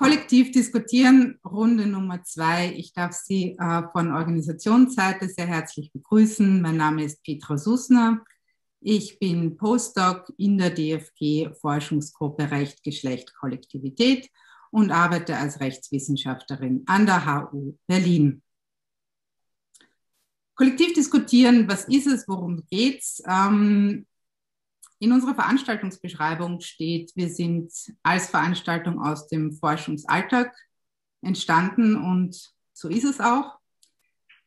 Kollektiv diskutieren, Runde Nummer zwei. Ich darf Sie äh, von Organisationsseite sehr herzlich begrüßen. Mein Name ist Petra Susner. Ich bin Postdoc in der DFG Forschungsgruppe Recht, Geschlecht, Kollektivität und arbeite als Rechtswissenschaftlerin an der HU Berlin. Kollektiv diskutieren, was ist es, worum geht's? Ähm, in unserer Veranstaltungsbeschreibung steht, wir sind als Veranstaltung aus dem Forschungsalltag entstanden und so ist es auch.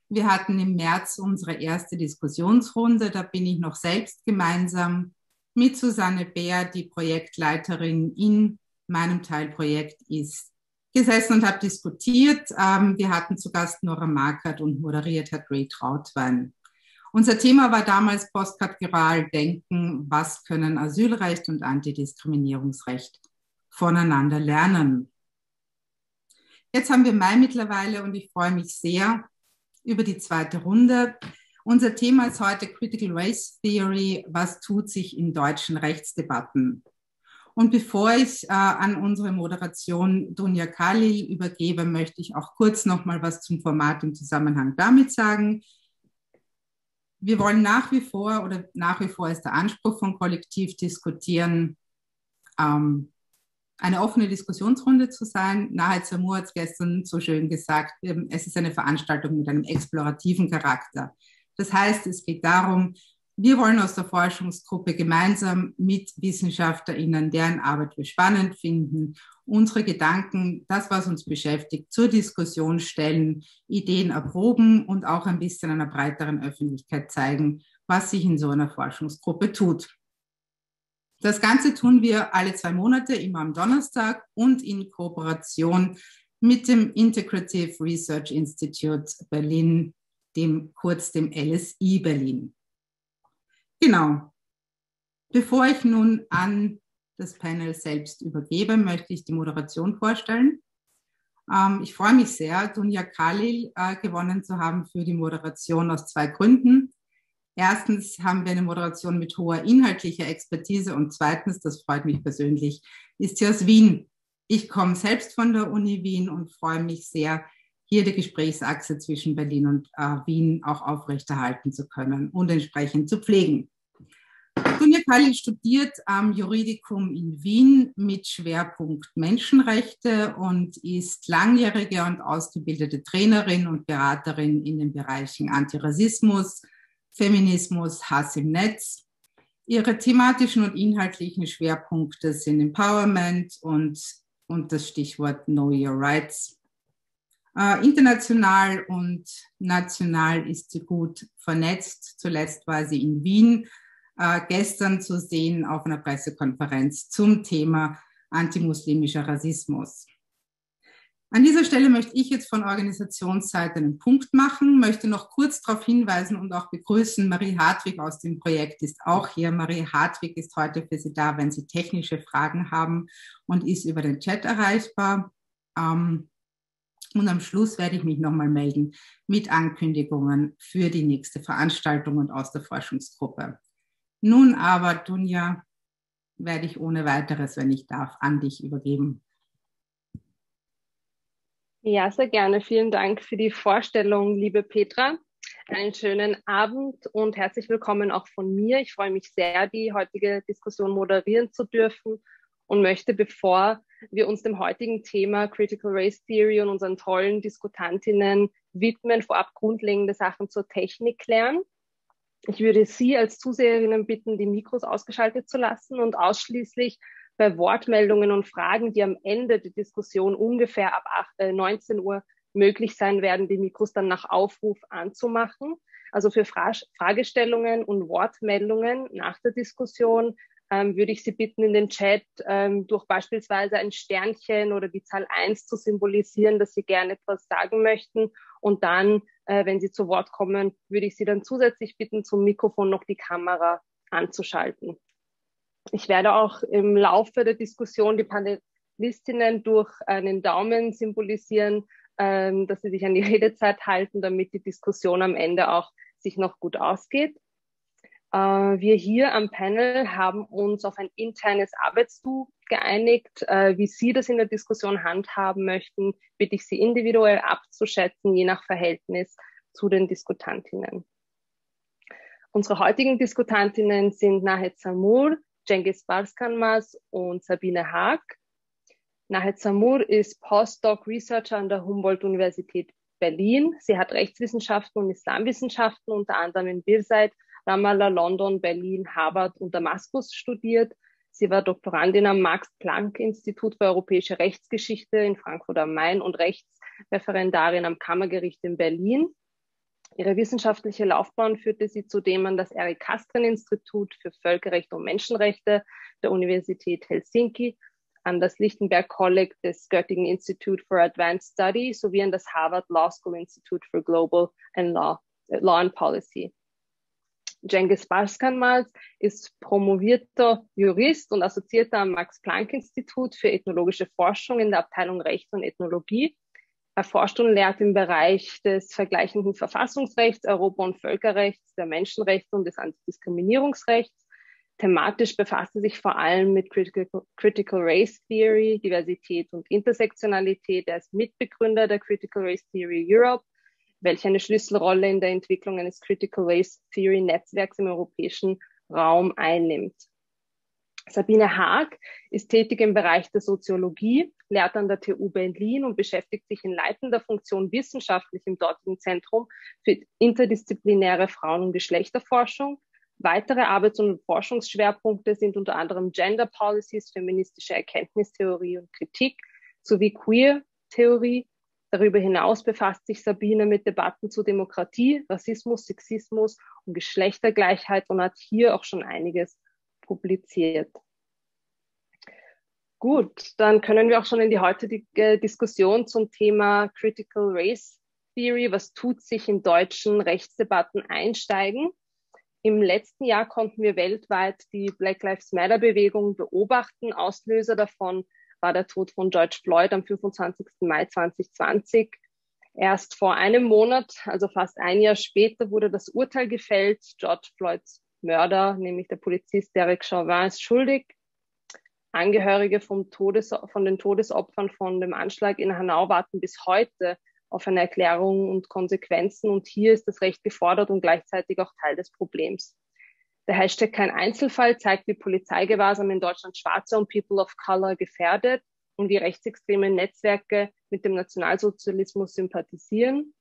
Wir hatten im März unsere erste Diskussionsrunde. Da bin ich noch selbst gemeinsam mit Susanne Bär, die Projektleiterin in meinem Teilprojekt ist, gesessen und habe diskutiert. Ähm, wir hatten zu Gast Nora Markert und moderiert hat Ray Trautwein. Unser Thema war damals postkategoral Denken, was können Asylrecht und Antidiskriminierungsrecht voneinander lernen. Jetzt haben wir Mai mittlerweile und ich freue mich sehr über die zweite Runde. Unser Thema ist heute Critical Race Theory. Was tut sich in deutschen Rechtsdebatten? Und bevor ich äh, an unsere Moderation Dunja Khalil übergebe, möchte ich auch kurz noch mal was zum Format im Zusammenhang damit sagen wir wollen nach wie vor oder nach wie vor ist der Anspruch von Kollektiv diskutieren, ähm, eine offene Diskussionsrunde zu sein. Nahe Zamur hat es gestern so schön gesagt, ähm, es ist eine Veranstaltung mit einem explorativen Charakter. Das heißt, es geht darum, wir wollen aus der Forschungsgruppe gemeinsam mit WissenschaftlerInnen, deren Arbeit wir spannend finden, unsere Gedanken, das, was uns beschäftigt, zur Diskussion stellen, Ideen erproben und auch ein bisschen einer breiteren Öffentlichkeit zeigen, was sich in so einer Forschungsgruppe tut. Das Ganze tun wir alle zwei Monate, immer am Donnerstag und in Kooperation mit dem Integrative Research Institute Berlin, dem kurz dem LSI Berlin. Genau. Bevor ich nun an das Panel selbst übergebe, möchte ich die Moderation vorstellen. Ähm, ich freue mich sehr, Dunja Khalil äh, gewonnen zu haben für die Moderation aus zwei Gründen. Erstens haben wir eine Moderation mit hoher inhaltlicher Expertise und zweitens, das freut mich persönlich, ist sie aus Wien. Ich komme selbst von der Uni Wien und freue mich sehr, hier die Gesprächsachse zwischen Berlin und äh, Wien auch aufrechterhalten zu können und entsprechend zu pflegen. Dunja Kali studiert am Juridikum in Wien mit Schwerpunkt Menschenrechte und ist langjährige und ausgebildete Trainerin und Beraterin in den Bereichen Antirassismus, Feminismus, Hass im Netz. Ihre thematischen und inhaltlichen Schwerpunkte sind Empowerment und, und das Stichwort Know Your Rights. Äh, international und national ist sie gut vernetzt. Zuletzt war sie in Wien äh, gestern zu sehen auf einer Pressekonferenz zum Thema antimuslimischer Rassismus. An dieser Stelle möchte ich jetzt von Organisationsseite einen Punkt machen, möchte noch kurz darauf hinweisen und auch begrüßen, Marie Hartwig aus dem Projekt ist auch hier. Marie Hartwig ist heute für Sie da, wenn Sie technische Fragen haben und ist über den Chat erreichbar. Ähm, und am Schluss werde ich mich nochmal melden mit Ankündigungen für die nächste Veranstaltung und aus der Forschungsgruppe. Nun aber, Dunja, werde ich ohne weiteres, wenn ich darf, an dich übergeben. Ja, sehr gerne. Vielen Dank für die Vorstellung, liebe Petra. Einen schönen Abend und herzlich willkommen auch von mir. Ich freue mich sehr, die heutige Diskussion moderieren zu dürfen und möchte, bevor wir uns dem heutigen Thema Critical Race Theory und unseren tollen Diskutantinnen widmen, vorab grundlegende Sachen zur Technik klären. Ich würde Sie als Zuseherinnen bitten, die Mikros ausgeschaltet zu lassen und ausschließlich bei Wortmeldungen und Fragen, die am Ende der Diskussion ungefähr ab 8, 19 äh, Uhr möglich sein werden, die Mikros dann nach Aufruf anzumachen. Also für Fra Fragestellungen und Wortmeldungen nach der Diskussion ähm, würde ich Sie bitten, in den Chat ähm, durch beispielsweise ein Sternchen oder die Zahl 1 zu symbolisieren, dass Sie gerne etwas sagen möchten und dann äh, wenn Sie zu Wort kommen, würde ich Sie dann zusätzlich bitten, zum Mikrofon noch die Kamera anzuschalten. Ich werde auch im Laufe der Diskussion die Panelistinnen durch einen Daumen symbolisieren, ähm, dass sie sich an die Redezeit halten, damit die Diskussion am Ende auch sich noch gut ausgeht. Äh, wir hier am Panel haben uns auf ein internes Arbeitstool geeinigt. Äh, wie Sie das in der Diskussion handhaben möchten, bitte ich Sie individuell abzuschätzen, je nach Verhältnis zu den Diskutantinnen. Unsere heutigen Diskutantinnen sind Nahed Samur, Cengiz Barskanmas und Sabine Haag. Nahed Samur ist Postdoc Researcher an der Humboldt-Universität Berlin. Sie hat Rechtswissenschaften und Islamwissenschaften unter anderem in Birzeit Ramallah, London, Berlin, Harvard und Damaskus studiert. Sie war Doktorandin am Max-Planck-Institut für europäische Rechtsgeschichte in Frankfurt am Main und Rechtsreferendarin am Kammergericht in Berlin. Ihre wissenschaftliche Laufbahn führte sie zudem an das Erik Kastrin Institut für Völkerrecht und Menschenrechte der Universität Helsinki, an das Lichtenberg College des Göttingen Institute for Advanced Study sowie an das Harvard Law School Institute for Global and Law, Law and Policy. Cengiz Baskanmals ist promovierter Jurist und Assoziierter am Max-Planck-Institut für ethnologische Forschung in der Abteilung Recht und Ethnologie. Er forscht und lehrt im Bereich des vergleichenden Verfassungsrechts, Europa- und Völkerrechts, der Menschenrechte und des Antidiskriminierungsrechts. Thematisch befasst er sich vor allem mit Critical, Critical Race Theory, Diversität und Intersektionalität. Er ist Mitbegründer der Critical Race Theory Europe welche eine Schlüsselrolle in der Entwicklung eines Critical Race Theory Netzwerks im europäischen Raum einnimmt. Sabine Haag ist tätig im Bereich der Soziologie, lehrt an der TU Berlin und beschäftigt sich in leitender Funktion wissenschaftlich im dortigen Zentrum für interdisziplinäre Frauen- und Geschlechterforschung. Weitere Arbeits- und Forschungsschwerpunkte sind unter anderem Gender Policies, feministische Erkenntnistheorie und Kritik sowie Queer-Theorie, Darüber hinaus befasst sich Sabine mit Debatten zu Demokratie, Rassismus, Sexismus und Geschlechtergleichheit und hat hier auch schon einiges publiziert. Gut, dann können wir auch schon in die heutige Diskussion zum Thema Critical Race Theory, was tut sich in deutschen Rechtsdebatten einsteigen. Im letzten Jahr konnten wir weltweit die Black Lives Matter Bewegung beobachten. Auslöser davon war der Tod von George Floyd am 25. Mai 2020. Erst vor einem Monat, also fast ein Jahr später, wurde das Urteil gefällt. George Floyds Mörder, nämlich der Polizist Derek Chauvin, ist schuldig. Angehörige vom Todes, von den Todesopfern von dem Anschlag in Hanau warten bis heute auf eine Erklärung und Konsequenzen. Und hier ist das Recht gefordert und gleichzeitig auch Teil des Problems. Der Hashtag kein Einzelfall zeigt, wie Polizeigewahrsam in Deutschland Schwarze und People of Color gefährdet und wie rechtsextreme Netzwerke mit dem Nationalsozialismus sympathisieren.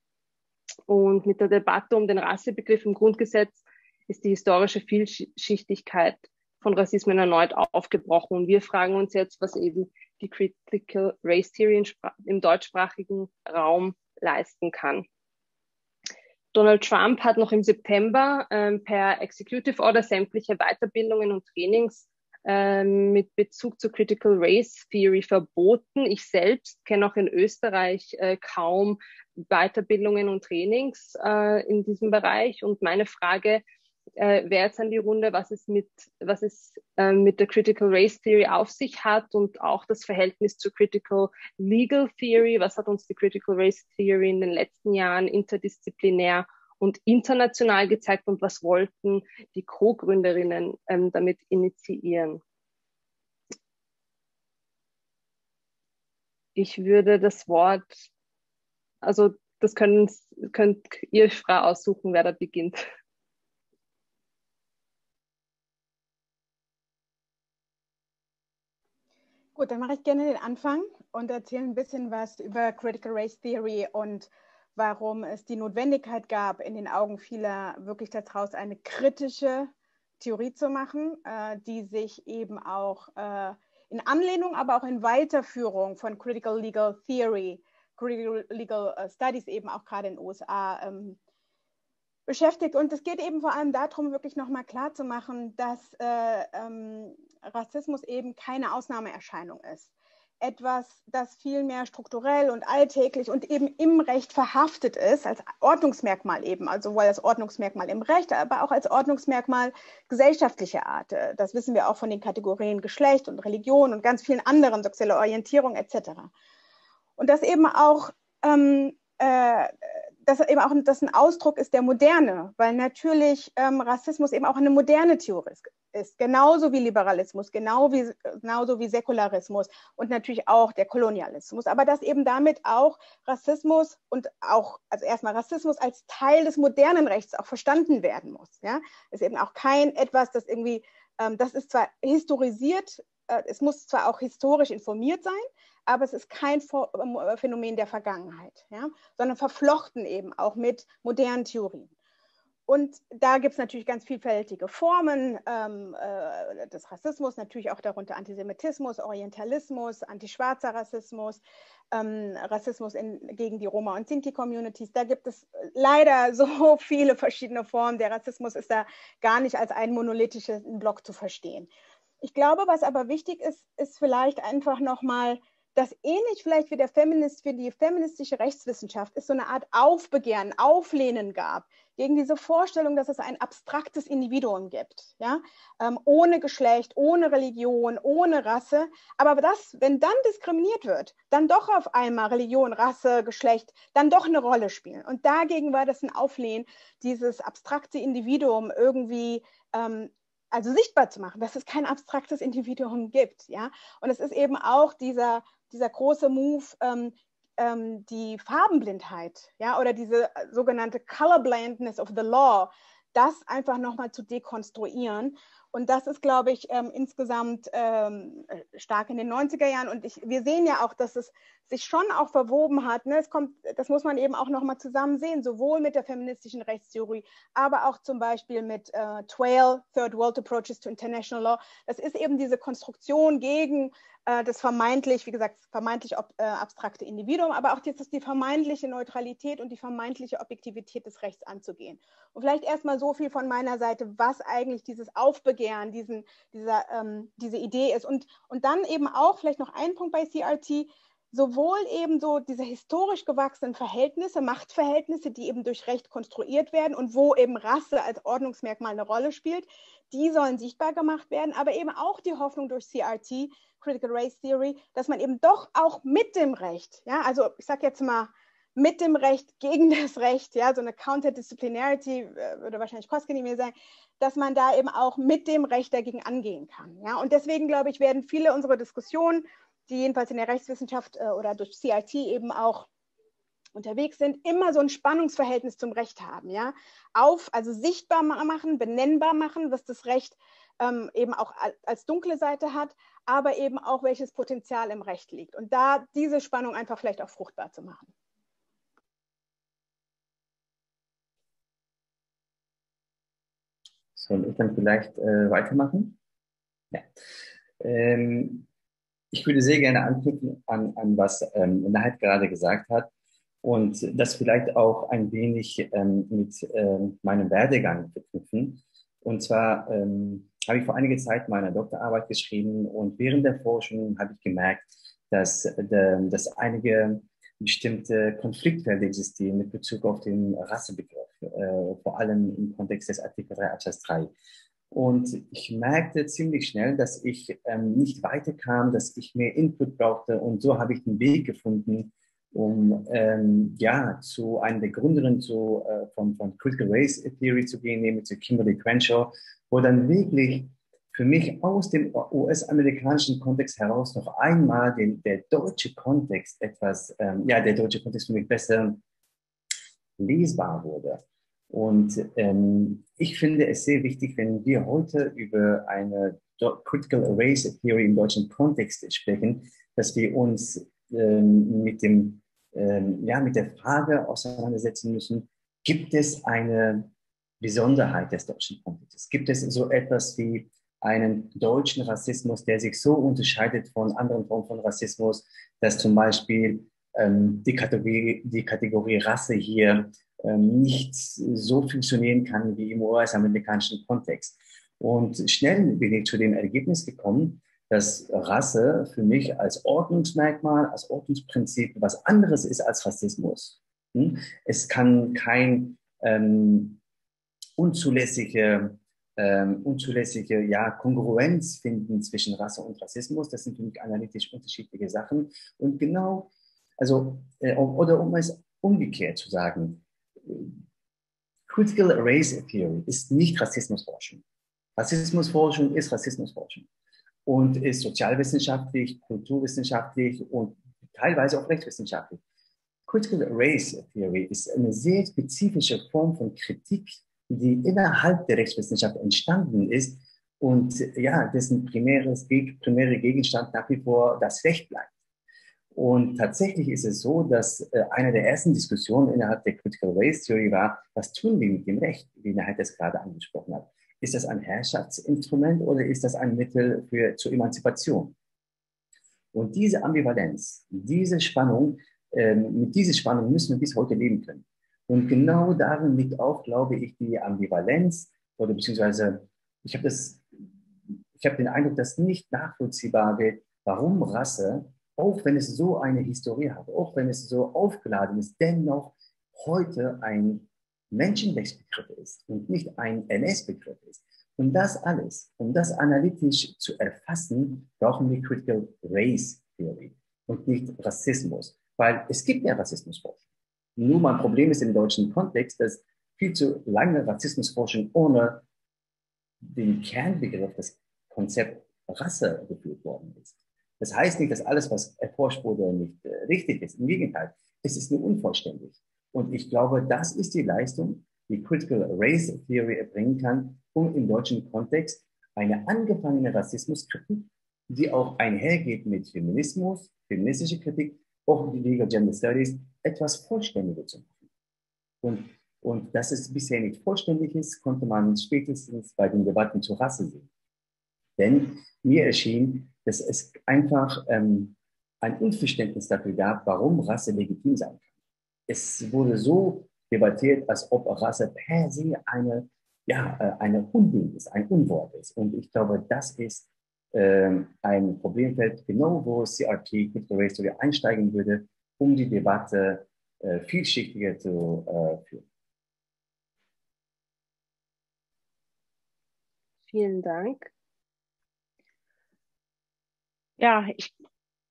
Und mit der Debatte um den Rassebegriff im Grundgesetz ist die historische Vielschichtigkeit von Rassismen erneut aufgebrochen. Und wir fragen uns jetzt, was eben die Critical Race Theory im deutschsprachigen Raum leisten kann. Donald Trump hat noch im September ähm, per Executive Order sämtliche Weiterbildungen und Trainings ähm, mit Bezug zur Critical Race Theory verboten. Ich selbst kenne auch in Österreich äh, kaum Weiterbildungen und Trainings äh, in diesem Bereich. Und meine Frage äh, wäre jetzt an die Runde, was es mit, was es äh, mit der Critical Race Theory auf sich hat und auch das Verhältnis zur Critical Legal Theory. Was hat uns die Critical Race Theory in den letzten Jahren interdisziplinär und international gezeigt und was wollten die Co-Gründerinnen ähm, damit initiieren? Ich würde das Wort, also das können, könnt ihr Frau aussuchen, wer da beginnt. Gut, dann mache ich gerne den Anfang und erzähle ein bisschen was über Critical Race Theory und warum es die Notwendigkeit gab, in den Augen vieler wirklich daraus eine kritische Theorie zu machen, äh, die sich eben auch äh, in Anlehnung, aber auch in Weiterführung von Critical Legal Theory, Critical Legal äh, Studies eben auch gerade in den USA ähm, beschäftigt. Und es geht eben vor allem darum, wirklich nochmal klarzumachen, dass äh, ähm, Rassismus eben keine Ausnahmeerscheinung ist. Etwas, das vielmehr strukturell und alltäglich und eben im Recht verhaftet ist, als Ordnungsmerkmal eben, also sowohl als Ordnungsmerkmal im Recht, aber auch als Ordnungsmerkmal gesellschaftlicher Art. Das wissen wir auch von den Kategorien Geschlecht und Religion und ganz vielen anderen, sexuelle Orientierung etc. Und dass eben auch ähm, äh, dass eben auch das ein Ausdruck ist der Moderne, weil natürlich ähm, Rassismus eben auch eine moderne Theorie ist, genauso wie Liberalismus, genau wie, genauso wie Säkularismus und natürlich auch der Kolonialismus, aber dass eben damit auch Rassismus und auch, also erstmal Rassismus als Teil des modernen Rechts auch verstanden werden muss. Ja? Ist eben auch kein etwas, das irgendwie, ähm, das ist zwar historisiert, äh, es muss zwar auch historisch informiert sein, aber es ist kein ähm, Phänomen der Vergangenheit, ja, sondern verflochten eben auch mit modernen Theorien. Und da gibt es natürlich ganz vielfältige Formen ähm, äh, des Rassismus, natürlich auch darunter Antisemitismus, Orientalismus, antischwarzer Rassismus, ähm, Rassismus in, gegen die Roma- und Sinti-Communities. Da gibt es leider so viele verschiedene Formen. Der Rassismus ist da gar nicht als ein monolithischen Block zu verstehen. Ich glaube, was aber wichtig ist, ist vielleicht einfach nochmal das ähnlich vielleicht wie der Feminist, für die feministische Rechtswissenschaft es so eine Art Aufbegehren, Auflehnen gab gegen diese Vorstellung, dass es ein abstraktes Individuum gibt, ja, ähm, ohne Geschlecht, ohne Religion, ohne Rasse. Aber das, wenn dann diskriminiert wird, dann doch auf einmal Religion, Rasse, Geschlecht, dann doch eine Rolle spielen. Und dagegen war das ein Auflehnen, dieses abstrakte Individuum irgendwie ähm, also sichtbar zu machen, dass es kein abstraktes Individuum gibt, ja. Und es ist eben auch dieser dieser große Move, ähm, ähm, die Farbenblindheit, ja, oder diese äh, sogenannte Colorblindness of the Law, das einfach nochmal zu dekonstruieren. Und das ist, glaube ich, ähm, insgesamt ähm, stark in den 90er Jahren. Und ich, wir sehen ja auch, dass es sich schon auch verwoben hat. Ne? Es kommt, das muss man eben auch nochmal zusammen sehen, sowohl mit der feministischen Rechtstheorie, aber auch zum Beispiel mit äh, TWAIL, Third World Approaches to International Law. Das ist eben diese Konstruktion gegen äh, das vermeintlich, wie gesagt, vermeintlich ob, äh, abstrakte Individuum, aber auch jetzt die vermeintliche Neutralität und die vermeintliche Objektivität des Rechts anzugehen. Und vielleicht erstmal so viel von meiner Seite, was eigentlich dieses Aufbegehren, diesen, dieser, ähm, diese Idee ist. Und, und dann eben auch vielleicht noch ein Punkt bei CRT, sowohl eben so diese historisch gewachsenen Verhältnisse, Machtverhältnisse, die eben durch Recht konstruiert werden und wo eben Rasse als Ordnungsmerkmal eine Rolle spielt, die sollen sichtbar gemacht werden, aber eben auch die Hoffnung durch CRT, Critical Race Theory, dass man eben doch auch mit dem Recht, ja, also ich sage jetzt mal mit dem Recht gegen das Recht, ja, so eine Counterdisciplinarity äh, würde wahrscheinlich mir sagen, dass man da eben auch mit dem Recht dagegen angehen kann, ja, und deswegen glaube ich, werden viele unserer Diskussionen die jedenfalls in der Rechtswissenschaft äh, oder durch CIT eben auch unterwegs sind, immer so ein Spannungsverhältnis zum Recht haben, ja, auf, also sichtbar machen, benennbar machen, was das Recht ähm, eben auch als dunkle Seite hat, aber eben auch welches Potenzial im Recht liegt und da diese Spannung einfach vielleicht auch fruchtbar zu machen. Soll ich dann vielleicht äh, weitermachen? Ja. Ähm, ich würde sehr gerne anknüpfen an, an was ähm, Nahed gerade gesagt hat und das vielleicht auch ein wenig ähm, mit ähm, meinem Werdegang verknüpfen. Und zwar ähm, habe ich vor einiger Zeit meine Doktorarbeit geschrieben und während der Forschung habe ich gemerkt, dass, äh, dass einige bestimmte Konfliktfelder existieren mit Bezug auf den Rassebegriff, äh, vor allem im Kontext des Artikel 3 Absatz 3. Und ich merkte ziemlich schnell, dass ich ähm, nicht weiterkam, dass ich mehr Input brauchte. Und so habe ich den Weg gefunden, um ähm, ja zu einer der Gründerinnen zu, äh, von, von Critical Race Theory zu gehen, nämlich zu Kimberly Crenshaw, wo dann wirklich für mich aus dem US-amerikanischen Kontext heraus noch einmal den, der deutsche Kontext etwas, ähm, ja, der deutsche Kontext für mich besser lesbar wurde. Und ähm, ich finde es sehr wichtig, wenn wir heute über eine Critical Race Theory im deutschen Kontext sprechen, dass wir uns ähm, mit, dem, ähm, ja, mit der Frage auseinandersetzen müssen, gibt es eine Besonderheit des deutschen Kontextes? Gibt es so etwas wie einen deutschen Rassismus, der sich so unterscheidet von anderen Formen von Rassismus, dass zum Beispiel ähm, die, Kategorie, die Kategorie Rasse hier nicht so funktionieren kann wie im US-amerikanischen Kontext. Und schnell bin ich zu dem Ergebnis gekommen, dass Rasse für mich als Ordnungsmerkmal, als Ordnungsprinzip was anderes ist als Rassismus. Hm? Es kann kein ähm, unzulässige, ähm, unzulässige ja, Kongruenz finden zwischen Rasse und Rassismus. Das sind für mich analytisch unterschiedliche Sachen. Und genau, also, äh, oder um es umgekehrt zu sagen, Critical Race Theory ist nicht Rassismusforschung. Rassismusforschung ist Rassismusforschung und ist sozialwissenschaftlich, kulturwissenschaftlich und teilweise auch rechtswissenschaftlich. Critical Race Theory ist eine sehr spezifische Form von Kritik, die innerhalb der Rechtswissenschaft entstanden ist und ja, dessen primäres, primäre Gegenstand nach wie vor das Recht bleibt. Und tatsächlich ist es so, dass äh, eine der ersten Diskussionen innerhalb der Critical Race Theory war, was tun wir mit dem Recht, wie der das gerade angesprochen hat. Ist das ein Herrschaftsinstrument oder ist das ein Mittel für, zur Emanzipation? Und diese Ambivalenz, diese Spannung, ähm, mit dieser Spannung müssen wir bis heute leben können. Und genau darin liegt auch, glaube ich, die Ambivalenz oder beziehungsweise ich habe das, ich habe den Eindruck, dass nicht nachvollziehbar wird, warum Rasse auch wenn es so eine Historie hat, auch wenn es so aufgeladen ist, dennoch heute ein Menschenrechtsbegriff ist und nicht ein NS-Begriff ist. Und das alles, um das analytisch zu erfassen, brauchen wir Critical Race Theory und nicht Rassismus, weil es gibt ja Rassismusforschung. Nur mein Problem ist im deutschen Kontext, dass viel zu lange Rassismusforschung ohne den Kernbegriff, das Konzept Rasse geführt worden ist. Das heißt nicht, dass alles, was erforscht wurde, nicht äh, richtig ist. Im Gegenteil, es ist nur unvollständig. Und ich glaube, das ist die Leistung, die Critical Race Theory erbringen kann, um im deutschen Kontext eine angefangene Rassismuskritik, die auch einhergeht mit Feminismus, feministische Kritik, auch die Legal Gender Studies, etwas vollständiger zu machen. Und, und dass es bisher nicht vollständig ist, konnte man spätestens bei den Debatten zur Rasse sehen. Denn mir erschien, dass es einfach ähm, ein Unverständnis dafür gab, warum Rasse legitim sein kann. Es wurde so debattiert, als ob Rasse per se eine, ja, äh, eine Unding ist, ein Unwort ist. Und ich glaube, das ist äh, ein Problemfeld, genau wo CRT, Critical Race Theory, einsteigen würde, um die Debatte äh, vielschichtiger zu äh, führen. Vielen Dank ja, ich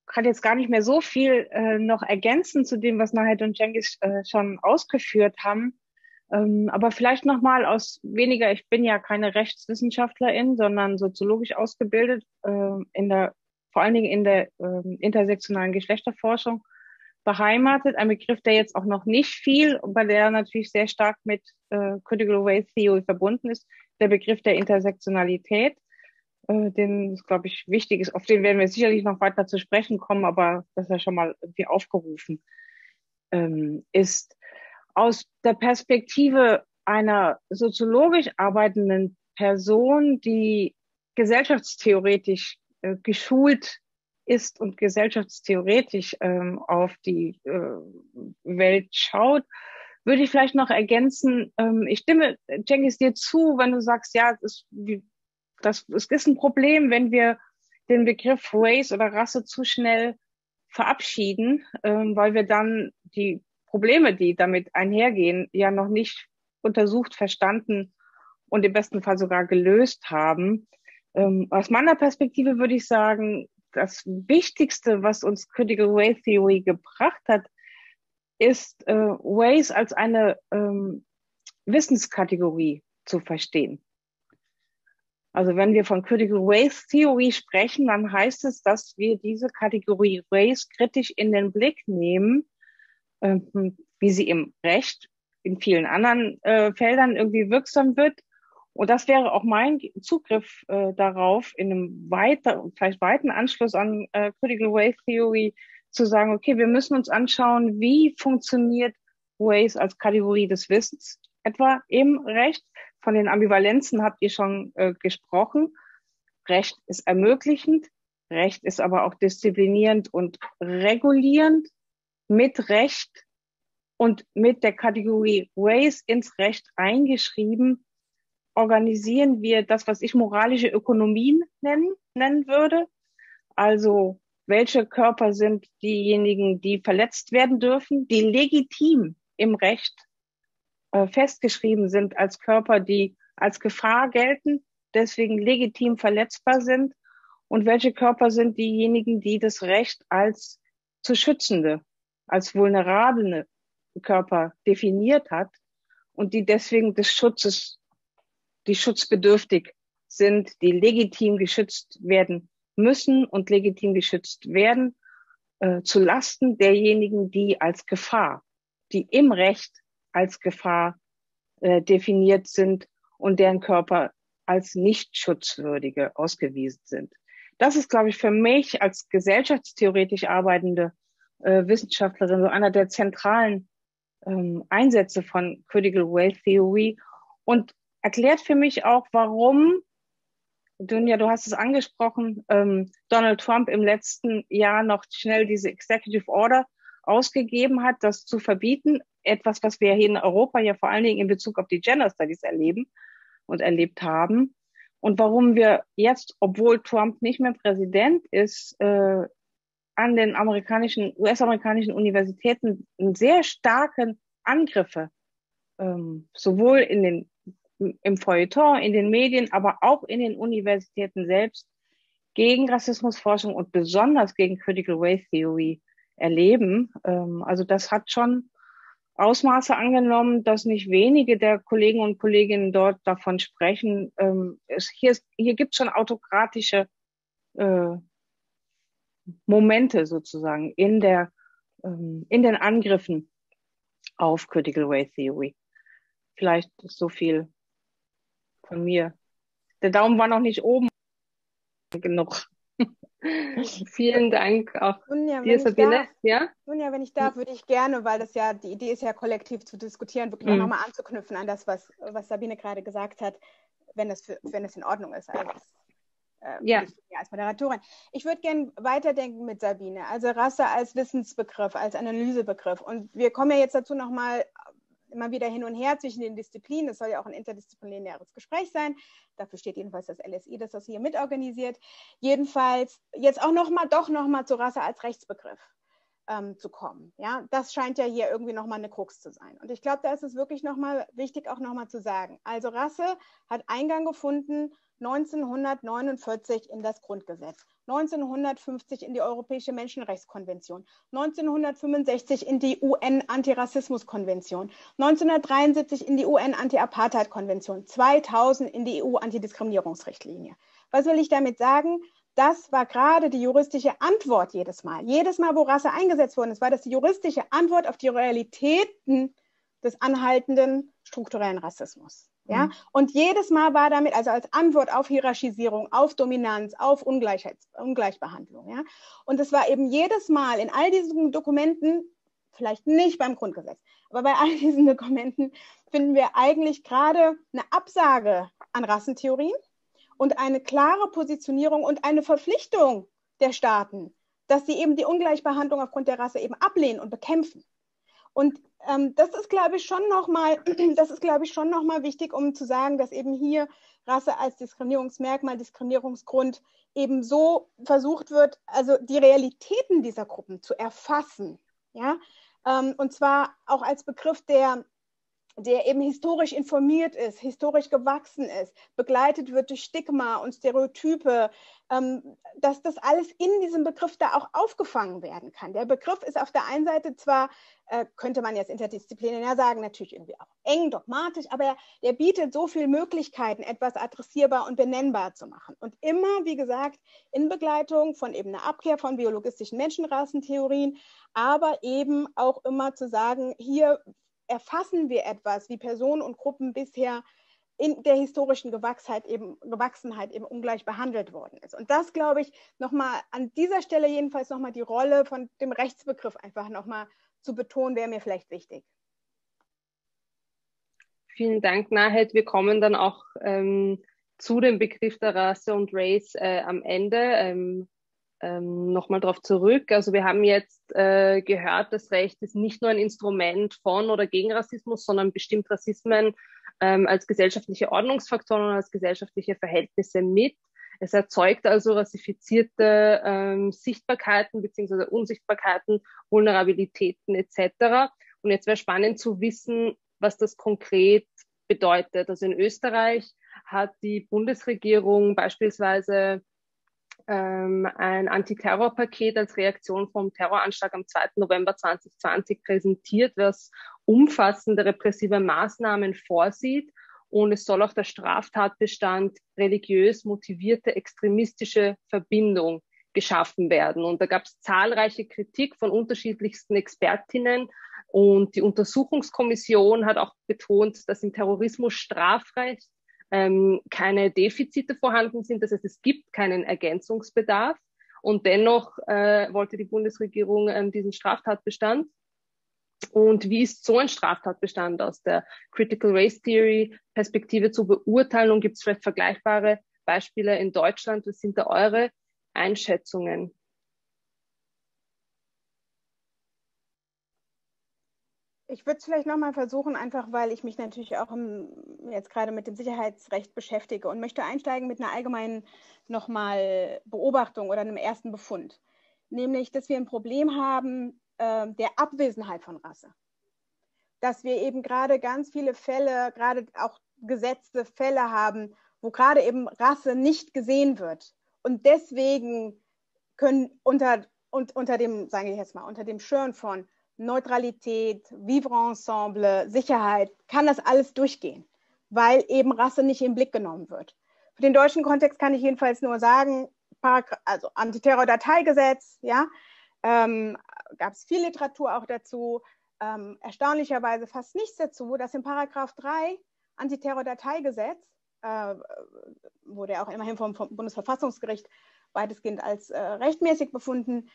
kann jetzt gar nicht mehr so viel äh, noch ergänzen zu dem, was Nahed und Jengis äh, schon ausgeführt haben. Ähm, aber vielleicht nochmal aus weniger, ich bin ja keine Rechtswissenschaftlerin, sondern soziologisch ausgebildet, äh, in der, vor allen Dingen in der äh, intersektionalen Geschlechterforschung beheimatet. Ein Begriff, der jetzt auch noch nicht viel, aber der natürlich sehr stark mit äh, Critical Race Theory verbunden ist, der Begriff der Intersektionalität äh, den es, glaube ich, wichtig ist. Auf den werden wir sicherlich noch weiter zu sprechen kommen, aber das ist ja schon mal irgendwie aufgerufen, ähm, ist aus der Perspektive einer soziologisch arbeitenden Person, die gesellschaftstheoretisch äh, geschult ist und gesellschaftstheoretisch ähm, auf die äh, Welt schaut, würde ich vielleicht noch ergänzen, ähm, ich stimme, Cengiz, dir zu, wenn du sagst, ja, es ist, das, es ist ein Problem, wenn wir den Begriff Race oder Rasse zu schnell verabschieden, ähm, weil wir dann die Probleme, die damit einhergehen, ja noch nicht untersucht, verstanden und im besten Fall sogar gelöst haben. Ähm, aus meiner Perspektive würde ich sagen, das Wichtigste, was uns Critical Race Theory gebracht hat, ist äh, Race als eine ähm, Wissenskategorie zu verstehen. Also wenn wir von Critical Race Theory sprechen, dann heißt es, dass wir diese Kategorie Race kritisch in den Blick nehmen, ähm, wie sie im Recht in vielen anderen äh, Feldern irgendwie wirksam wird. Und das wäre auch mein Zugriff äh, darauf, in einem weiter, vielleicht weiten Anschluss an äh, Critical Race Theory zu sagen, okay, wir müssen uns anschauen, wie funktioniert Race als Kategorie des Wissens, etwa im Recht, von den Ambivalenzen habt ihr schon äh, gesprochen. Recht ist ermöglichend, Recht ist aber auch disziplinierend und regulierend. Mit Recht und mit der Kategorie Race ins Recht eingeschrieben, organisieren wir das, was ich moralische Ökonomien nennen, nennen würde. Also welche Körper sind diejenigen, die verletzt werden dürfen, die legitim im Recht äh, festgeschrieben sind als Körper, die als Gefahr gelten, deswegen legitim verletzbar sind? Und welche Körper sind diejenigen, die das Recht als zu schützende, als vulnerable Körper definiert hat und die deswegen des Schutzes, die schutzbedürftig sind, die legitim geschützt werden müssen und legitim geschützt werden, äh, zu Lasten derjenigen, die als Gefahr, die im Recht als Gefahr äh, definiert sind und deren Körper als nicht schutzwürdige ausgewiesen sind. Das ist, glaube ich, für mich als gesellschaftstheoretisch arbeitende äh, Wissenschaftlerin so einer der zentralen ähm, Einsätze von Critical Wealth Theory und erklärt für mich auch, warum, Dunja, du hast es angesprochen, ähm, Donald Trump im letzten Jahr noch schnell diese Executive Order ausgegeben hat, das zu verbieten. Etwas, was wir hier in Europa ja vor allen Dingen in Bezug auf die Gender Studies erleben und erlebt haben. Und warum wir jetzt, obwohl Trump nicht mehr Präsident ist, äh, an den amerikanischen, US-amerikanischen Universitäten einen sehr starken Angriffe, ähm, sowohl in den, im Feuilleton, in den Medien, aber auch in den Universitäten selbst gegen Rassismusforschung und besonders gegen Critical Race Theory erleben. Ähm, also das hat schon Ausmaße angenommen, dass nicht wenige der Kollegen und Kolleginnen dort davon sprechen. Ähm, es, hier, hier gibt es schon autokratische äh, Momente sozusagen in der ähm, in den Angriffen auf Critical Race Theory. Vielleicht so viel von mir. Der Daumen war noch nicht oben genug. Vielen Dank auch Dunja, dir, Sabine. ja? Dunja, wenn ich darf, würde ich gerne, weil das ja, die Idee ist ja kollektiv zu diskutieren, wirklich mhm. nochmal anzuknüpfen an das, was, was Sabine gerade gesagt hat, wenn es, für, wenn es in Ordnung ist. Also äh, ja. als Moderatorin. Ich würde gerne weiterdenken mit Sabine. Also Rasse als Wissensbegriff, als Analysebegriff. Und wir kommen ja jetzt dazu nochmal immer wieder hin und her zwischen den Disziplinen. Es soll ja auch ein interdisziplinäres Gespräch sein. Dafür steht jedenfalls das LSI, das das hier mitorganisiert. Jedenfalls jetzt auch nochmal, doch nochmal zur Rasse als Rechtsbegriff ähm, zu kommen. Ja, das scheint ja hier irgendwie nochmal eine Krux zu sein. Und ich glaube, da ist es wirklich nochmal wichtig, auch nochmal zu sagen. Also Rasse hat Eingang gefunden 1949 in das Grundgesetz, 1950 in die Europäische Menschenrechtskonvention, 1965 in die UN-Antirassismuskonvention, 1973 in die UN-Anti-Apartheid-Konvention, 2000 in die EU-Antidiskriminierungsrichtlinie. Was will ich damit sagen? Das war gerade die juristische Antwort jedes Mal. Jedes Mal, wo Rasse eingesetzt worden ist, war das die juristische Antwort auf die Realitäten des anhaltenden strukturellen Rassismus. Ja? Mhm. Und jedes Mal war damit, also als Antwort auf Hierarchisierung, auf Dominanz, auf Ungleichheit, Ungleichbehandlung. Ja? Und es war eben jedes Mal in all diesen Dokumenten, vielleicht nicht beim Grundgesetz, aber bei all diesen Dokumenten finden wir eigentlich gerade eine Absage an Rassentheorien und eine klare Positionierung und eine Verpflichtung der Staaten, dass sie eben die Ungleichbehandlung aufgrund der Rasse eben ablehnen und bekämpfen. Und ähm, das ist, glaube ich, schon nochmal, das ist, glaube ich, schon nochmal wichtig, um zu sagen, dass eben hier Rasse als Diskriminierungsmerkmal, Diskriminierungsgrund eben so versucht wird, also die Realitäten dieser Gruppen zu erfassen. Ja? Ähm, und zwar auch als Begriff, der der eben historisch informiert ist, historisch gewachsen ist, begleitet wird durch Stigma und Stereotype, ähm, dass das alles in diesem Begriff da auch aufgefangen werden kann. Der Begriff ist auf der einen Seite zwar, äh, könnte man jetzt interdisziplinär sagen, natürlich irgendwie auch eng, dogmatisch, aber er, er bietet so viele Möglichkeiten, etwas adressierbar und benennbar zu machen. Und immer, wie gesagt, in Begleitung von eben einer Abkehr von biologistischen Menschenrassentheorien, aber eben auch immer zu sagen, hier erfassen wir etwas, wie Personen und Gruppen bisher in der historischen Gewachsenheit eben, Gewachsenheit eben ungleich behandelt worden ist. Und das, glaube ich, nochmal an dieser Stelle jedenfalls nochmal die Rolle von dem Rechtsbegriff einfach nochmal zu betonen, wäre mir vielleicht wichtig. Vielen Dank, Nahed. Wir kommen dann auch ähm, zu dem Begriff der Rasse und Race äh, am Ende. Ähm, ähm, nochmal darauf zurück. Also wir haben jetzt äh, gehört, das Recht ist nicht nur ein Instrument von oder gegen Rassismus, sondern bestimmt Rassismen ähm, als gesellschaftliche Ordnungsfaktoren und als gesellschaftliche Verhältnisse mit. Es erzeugt also rassifizierte ähm, Sichtbarkeiten beziehungsweise Unsichtbarkeiten, Vulnerabilitäten etc. Und jetzt wäre spannend zu wissen, was das konkret bedeutet. Also in Österreich hat die Bundesregierung beispielsweise ähm, ein Antiterrorpaket als Reaktion vom Terroranschlag am 2. November 2020 präsentiert, was umfassende repressive Maßnahmen vorsieht. Und es soll auch der Straftatbestand religiös motivierte extremistische Verbindung geschaffen werden. Und da gab es zahlreiche Kritik von unterschiedlichsten Expertinnen. Und die Untersuchungskommission hat auch betont, dass im Terrorismusstrafrecht ähm, keine Defizite vorhanden sind. Das heißt, es gibt keinen Ergänzungsbedarf. Und dennoch äh, wollte die Bundesregierung ähm, diesen Straftatbestand. Und wie ist so ein Straftatbestand aus der Critical Race Theory Perspektive zu beurteilen? Und gibt es vielleicht vergleichbare Beispiele in Deutschland? Was sind da eure Einschätzungen? Ich würde es vielleicht nochmal versuchen, einfach weil ich mich natürlich auch im, jetzt gerade mit dem Sicherheitsrecht beschäftige und möchte einsteigen mit einer allgemeinen nochmal Beobachtung oder einem ersten Befund. Nämlich, dass wir ein Problem haben äh, der Abwesenheit von Rasse. Dass wir eben gerade ganz viele Fälle, gerade auch gesetzte Fälle haben, wo gerade eben Rasse nicht gesehen wird. Und deswegen können unter, und, unter dem, sage ich jetzt mal, unter dem Schirm von Neutralität, Vivre Ensemble, Sicherheit, kann das alles durchgehen, weil eben Rasse nicht im Blick genommen wird. Für den deutschen Kontext kann ich jedenfalls nur sagen, also Antiterror-Dateigesetz, ja, ähm, gab es viel Literatur auch dazu, ähm, erstaunlicherweise fast nichts dazu, dass in Paragraph 3 Antiterror-Dateigesetz, äh, wurde ja auch immerhin vom, vom, Bundesverfassungsgericht weitestgehend als äh, rechtmäßig befunden,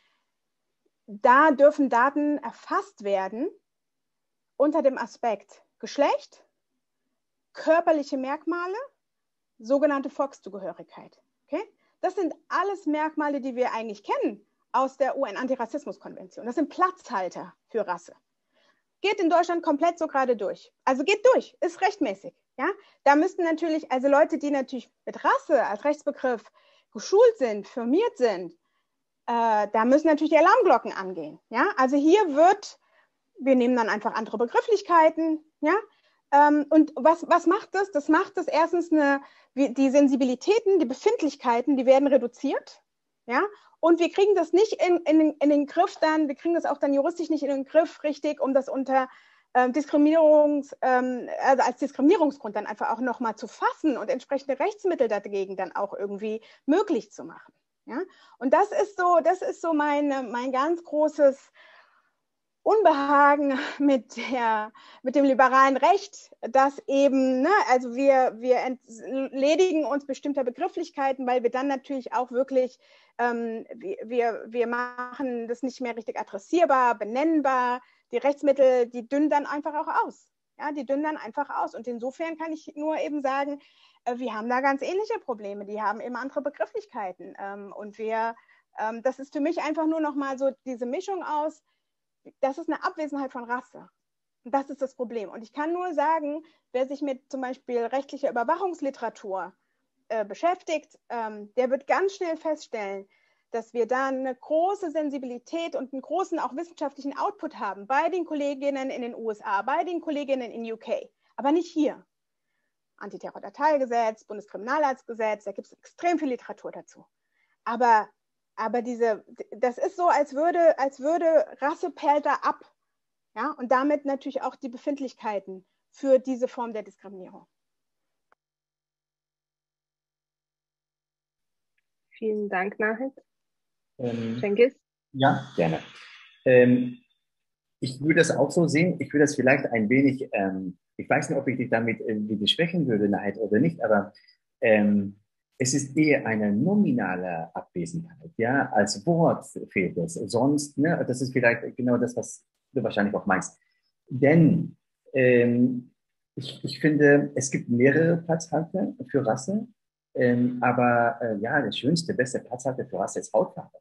da dürfen Daten erfasst werden unter dem Aspekt Geschlecht, körperliche Merkmale, sogenannte Volkszugehörigkeit. Okay? Das sind alles Merkmale, die wir eigentlich kennen aus der UN-Antirassismus-Konvention. Das sind Platzhalter für Rasse. Geht in Deutschland komplett so gerade durch. Also geht durch, ist rechtmäßig. Ja? Da müssten natürlich, also Leute, die natürlich mit Rasse als Rechtsbegriff geschult sind, firmiert sind, äh, da müssen natürlich die Alarmglocken angehen. Ja? Also hier wird, wir nehmen dann einfach andere Begrifflichkeiten. Ja? Ähm, und was, was macht das? Das macht das erstens eine, die Sensibilitäten, die Befindlichkeiten, die werden reduziert. Ja? Und wir kriegen das nicht in, in, in den Griff dann, wir kriegen das auch dann juristisch nicht in den Griff richtig, um das unter ähm, Diskriminierungs, ähm, also als Diskriminierungsgrund dann einfach auch nochmal zu fassen und entsprechende Rechtsmittel dagegen dann auch irgendwie möglich zu machen. Ja? Und das ist so, das ist so meine, mein ganz großes Unbehagen mit, der, mit dem liberalen Recht, dass eben, ne, also wir, wir entledigen uns bestimmter Begrifflichkeiten, weil wir dann natürlich auch wirklich, ähm, wir, wir machen das nicht mehr richtig adressierbar, benennbar. Die Rechtsmittel, die dünnen dann einfach auch aus. Ja, die dünnen dann einfach aus. Und insofern kann ich nur eben sagen, wir haben da ganz ähnliche Probleme. Die haben immer andere Begrifflichkeiten. Ähm, und wir, ähm, das ist für mich einfach nur noch mal so diese Mischung aus, das ist eine Abwesenheit von Rasse. Das ist das Problem. Und ich kann nur sagen, wer sich mit zum Beispiel rechtlicher Überwachungsliteratur äh, beschäftigt, ähm, der wird ganz schnell feststellen, dass wir da eine große Sensibilität und einen großen auch wissenschaftlichen Output haben bei den Kolleginnen in den USA, bei den Kolleginnen in UK, aber nicht hier. Antiterror-Dateigesetz, Bundeskriminalarztgesetz, da gibt es extrem viel Literatur dazu. Aber, aber diese, das ist so, als würde, als würde Rasse perlt da ab. Ja? Und damit natürlich auch die Befindlichkeiten für diese Form der Diskriminierung. Vielen Dank, Nahid. Ähm, Ja, gerne. Ähm, ich würde das auch so sehen. Ich würde das vielleicht ein wenig ähm, ich weiß nicht, ob ich dich damit äh, widersprechen würde, Neid oder nicht, aber ähm, es ist eher eine nominale Abwesenheit, ja, als Wort fehlt es. Sonst, ne, das ist vielleicht genau das, was du wahrscheinlich auch meinst. Denn ähm, ich, ich finde, es gibt mehrere Platzhalter für Rasse, ähm, aber äh, ja, der schönste, beste Platzhalter für Rasse ist Hautfarbe.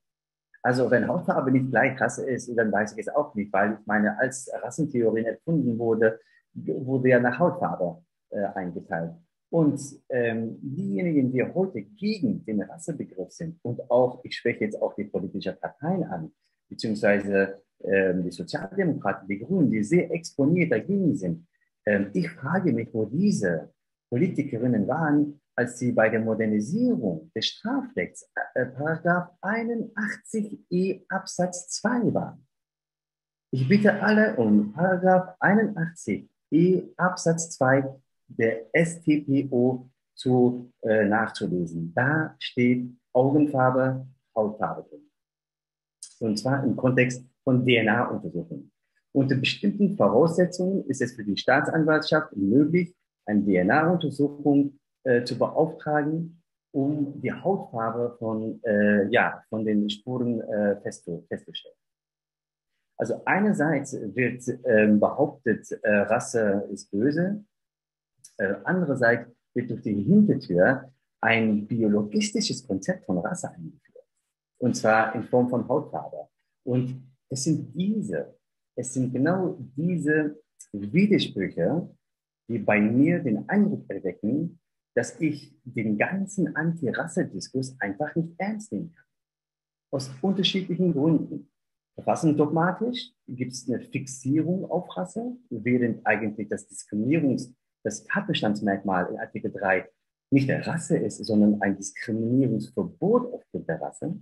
Also wenn Hautfarbe nicht gleich Rasse ist, dann weiß ich es auch nicht, weil ich meine, als Rassentheorie erfunden wurde, wurde ja nach Hautfarbe äh, eingeteilt. Und ähm, diejenigen, die heute gegen den Rassebegriff sind und auch, ich spreche jetzt auch die politischen Parteien an, beziehungsweise ähm, die Sozialdemokraten, die Grünen, die sehr exponiert dagegen sind. Ähm, ich frage mich, wo diese Politikerinnen waren, als sie bei der Modernisierung des Strafrechts äh, Paragraph 81e Absatz 2 waren. Ich bitte alle um Paragraph 81e Absatz 2 der StPO zu, äh, nachzulesen. Da steht Augenfarbe, Hautfarbe drin. Und zwar im Kontext von DNA-Untersuchungen. Unter bestimmten Voraussetzungen ist es für die Staatsanwaltschaft möglich, eine DNA-Untersuchung äh, zu beauftragen, um die Hautfarbe von, äh, ja, von den Spuren äh, festzustellen. Also einerseits wird äh, behauptet, äh, Rasse ist böse, äh, andererseits wird durch die Hintertür ein biologistisches Konzept von Rasse eingeführt. Und zwar in Form von Hautfarbe. Und es sind diese, es sind genau diese Widersprüche, die bei mir den Eindruck erwecken, dass ich den ganzen Anti-Rasse-Diskurs einfach nicht ernst nehmen kann. Aus unterschiedlichen Gründen. Rassendogmatisch gibt es eine Fixierung auf Rasse, während eigentlich das Diskriminierungs-, das Tatbestandsmerkmal in Artikel 3 nicht der Rasse ist, sondern ein Diskriminierungsverbot aufgrund der Rasse.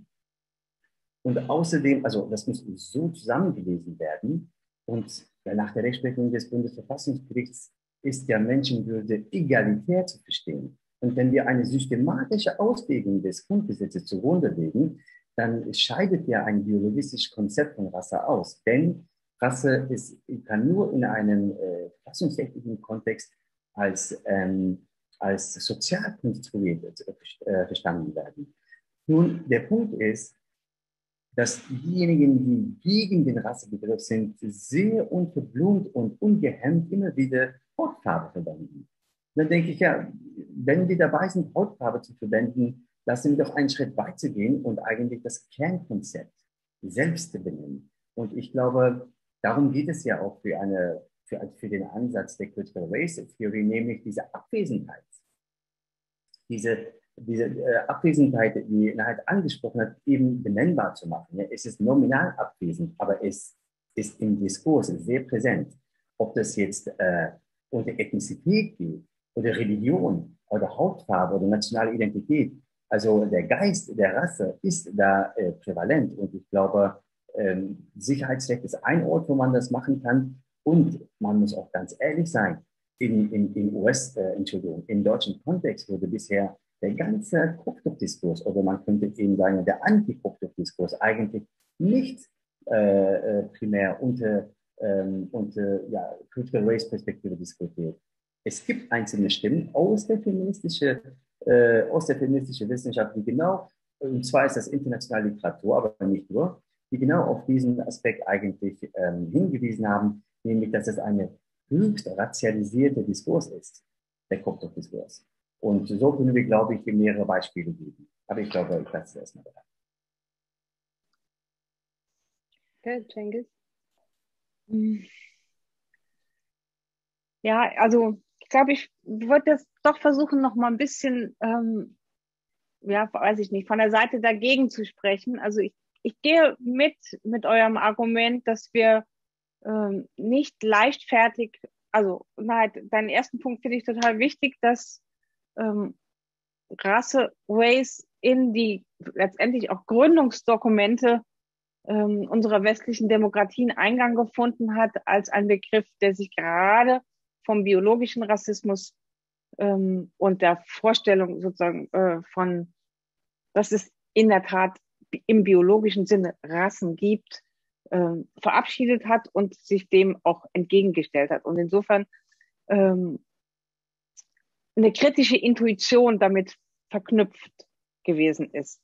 Und außerdem, also das muss so zusammengelesen werden. Und nach der Rechtsprechung des Bundesverfassungsgerichts ist ja Menschenwürde egalitär zu verstehen. Und wenn wir eine systematische Auslegung des Grundgesetzes zugrunde legen, dann scheidet ja ein biologistisches Konzept von Rasse aus. Denn Rasse ist, kann nur in einem äh, verfassungsrechtlichen Kontext als, ähm, als sozial konstruiert äh, verstanden werden. Nun, der Punkt ist, dass diejenigen, die gegen den Rassebegriff sind, sehr unverblumt und ungehemmt immer wieder Hautfarbe verwenden. dann denke ich ja, wenn wir dabei sind, Hautfarbe zu verwenden, lassen wir doch einen Schritt weiterzugehen und eigentlich das Kernkonzept selbst benennen. Und ich glaube, darum geht es ja auch für, eine, für, für den Ansatz der Critical Race Theory, nämlich diese Abwesenheit. Diese, diese äh, Abwesenheit, die Inhalt angesprochen hat, eben benennbar zu machen. Ja, es ist nominal abwesend, aber es ist im Diskurs sehr präsent. Ob das jetzt äh, unter Ethnizität geht oder Religion oder Hautfarbe oder nationale Identität, also der Geist der Rasse ist da äh, prävalent und ich glaube, ähm, Sicherheitsrecht ist ein Ort, wo man das machen kann und man muss auch ganz ehrlich sein, in, in, in US, äh, Entschuldigung, im deutschen Kontext wurde bisher der ganze Kryptodiskurs oder man könnte eben sagen, der Anti-Kryptodiskurs eigentlich nicht äh, äh, primär unter, ähm, unter ja, Critical Race Perspektive diskutiert. Es gibt einzelne Stimmen aus der feministischen äh, feministischen Wissenschaft, die genau, und zwar ist das internationale Literatur, aber nicht nur, die genau auf diesen Aspekt eigentlich ähm, hingewiesen haben, nämlich, dass es eine höchst razialisierte Diskurs ist, der Kopftuch-Diskurs. Und so können wir, glaube ich, mehrere Beispiele geben. Aber ich glaube, ich lasse es erstmal dabei. Okay, Cengiz. Ja, also glaube, ich würde das doch versuchen, noch mal ein bisschen, ähm, ja, weiß ich nicht, von der Seite dagegen zu sprechen. Also ich, ich gehe mit mit eurem Argument, dass wir ähm, nicht leichtfertig, also nein, deinen ersten Punkt finde ich total wichtig, dass ähm, Rasse, Race in die letztendlich auch Gründungsdokumente ähm, unserer westlichen Demokratien Eingang gefunden hat als ein Begriff, der sich gerade vom biologischen Rassismus ähm, und der Vorstellung sozusagen äh, von, dass es in der Tat im biologischen Sinne Rassen gibt, äh, verabschiedet hat und sich dem auch entgegengestellt hat. Und insofern ähm, eine kritische Intuition damit verknüpft gewesen ist.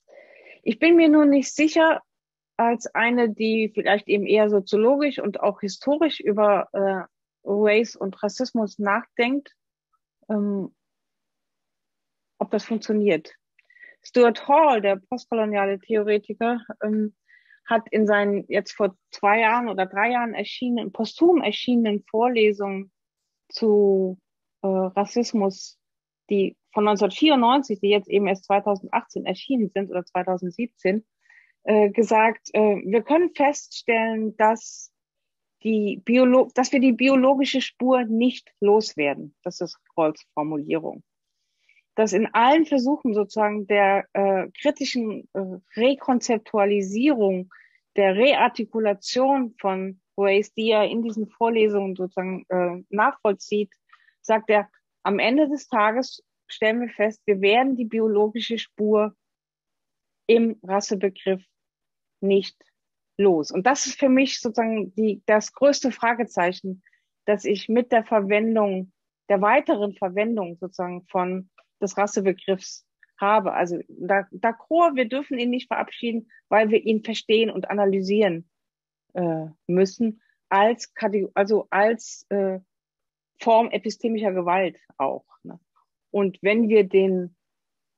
Ich bin mir nur nicht sicher, als eine, die vielleicht eben eher soziologisch und auch historisch über äh, Race und Rassismus nachdenkt, ähm, ob das funktioniert. Stuart Hall, der postkoloniale Theoretiker, ähm, hat in seinen jetzt vor zwei Jahren oder drei Jahren erschienenen, posthum erschienenen Vorlesungen zu äh, Rassismus, die von 1994, die jetzt eben erst 2018 erschienen sind oder 2017, äh, gesagt, äh, wir können feststellen, dass die Biolo dass wir die biologische Spur nicht loswerden. Das ist Halls Formulierung. dass in allen Versuchen sozusagen der äh, kritischen äh, Rekonzeptualisierung, der Reartikulation von Race, die er in diesen Vorlesungen sozusagen äh, nachvollzieht, sagt er, am Ende des Tages stellen wir fest, wir werden die biologische Spur im Rassebegriff nicht los. Und das ist für mich sozusagen die, das größte Fragezeichen, dass ich mit der Verwendung, der weiteren Verwendung sozusagen von des Rassebegriffs habe. Also d'accord, wir dürfen ihn nicht verabschieden, weil wir ihn verstehen und analysieren äh, müssen als also als äh, Form epistemischer Gewalt auch. Ne? Und wenn wir den,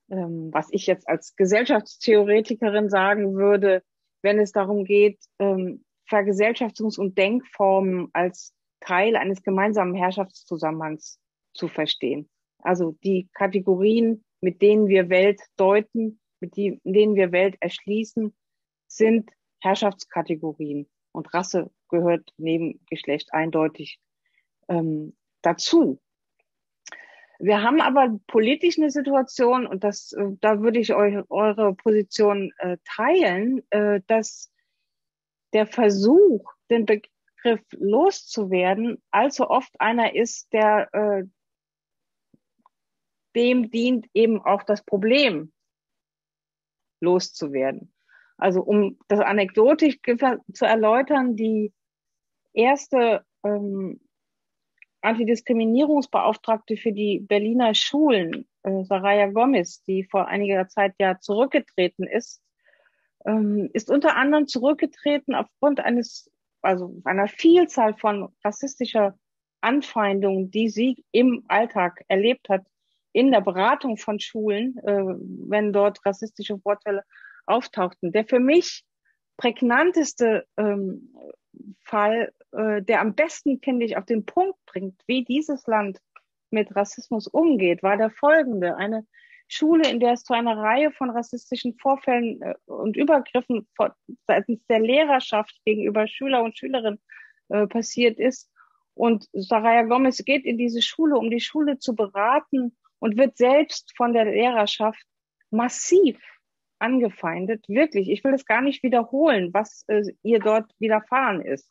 ähm, was ich jetzt als Gesellschaftstheoretikerin sagen würde, wenn es darum geht, ähm, Vergesellschaftungs- und Denkformen als Teil eines gemeinsamen Herrschaftszusammenhangs zu verstehen. Also die Kategorien, mit denen wir Welt deuten, mit die, denen wir Welt erschließen, sind Herrschaftskategorien. Und Rasse gehört neben Geschlecht eindeutig ähm, dazu. Wir haben aber politisch eine Situation, und das, äh, da würde ich euch eure Position äh, teilen, äh, dass der Versuch, den Begriff loszuwerden, allzu oft einer ist, der äh, dem dient, eben auch das Problem loszuwerden. Also um das anekdotisch zu erläutern, die erste ähm, Antidiskriminierungsbeauftragte für die Berliner Schulen, äh, Saraya Gomez, die vor einiger Zeit ja zurückgetreten ist, ähm, ist unter anderem zurückgetreten aufgrund eines, also einer Vielzahl von rassistischer Anfeindungen, die sie im Alltag erlebt hat, in der Beratung von Schulen, äh, wenn dort rassistische Vorteile auftauchten. Der für mich prägnanteste ähm, Fall äh, der am besten, finde ich, auf den Punkt bringt, wie dieses Land mit Rassismus umgeht, war der folgende. Eine Schule, in der es zu einer Reihe von rassistischen Vorfällen äh, und Übergriffen seitens der Lehrerschaft gegenüber Schüler und Schülerinnen äh, passiert ist. Und Saraya Gomez geht in diese Schule, um die Schule zu beraten und wird selbst von der Lehrerschaft massiv angefeindet. Wirklich, ich will das gar nicht wiederholen, was äh, ihr dort widerfahren ist.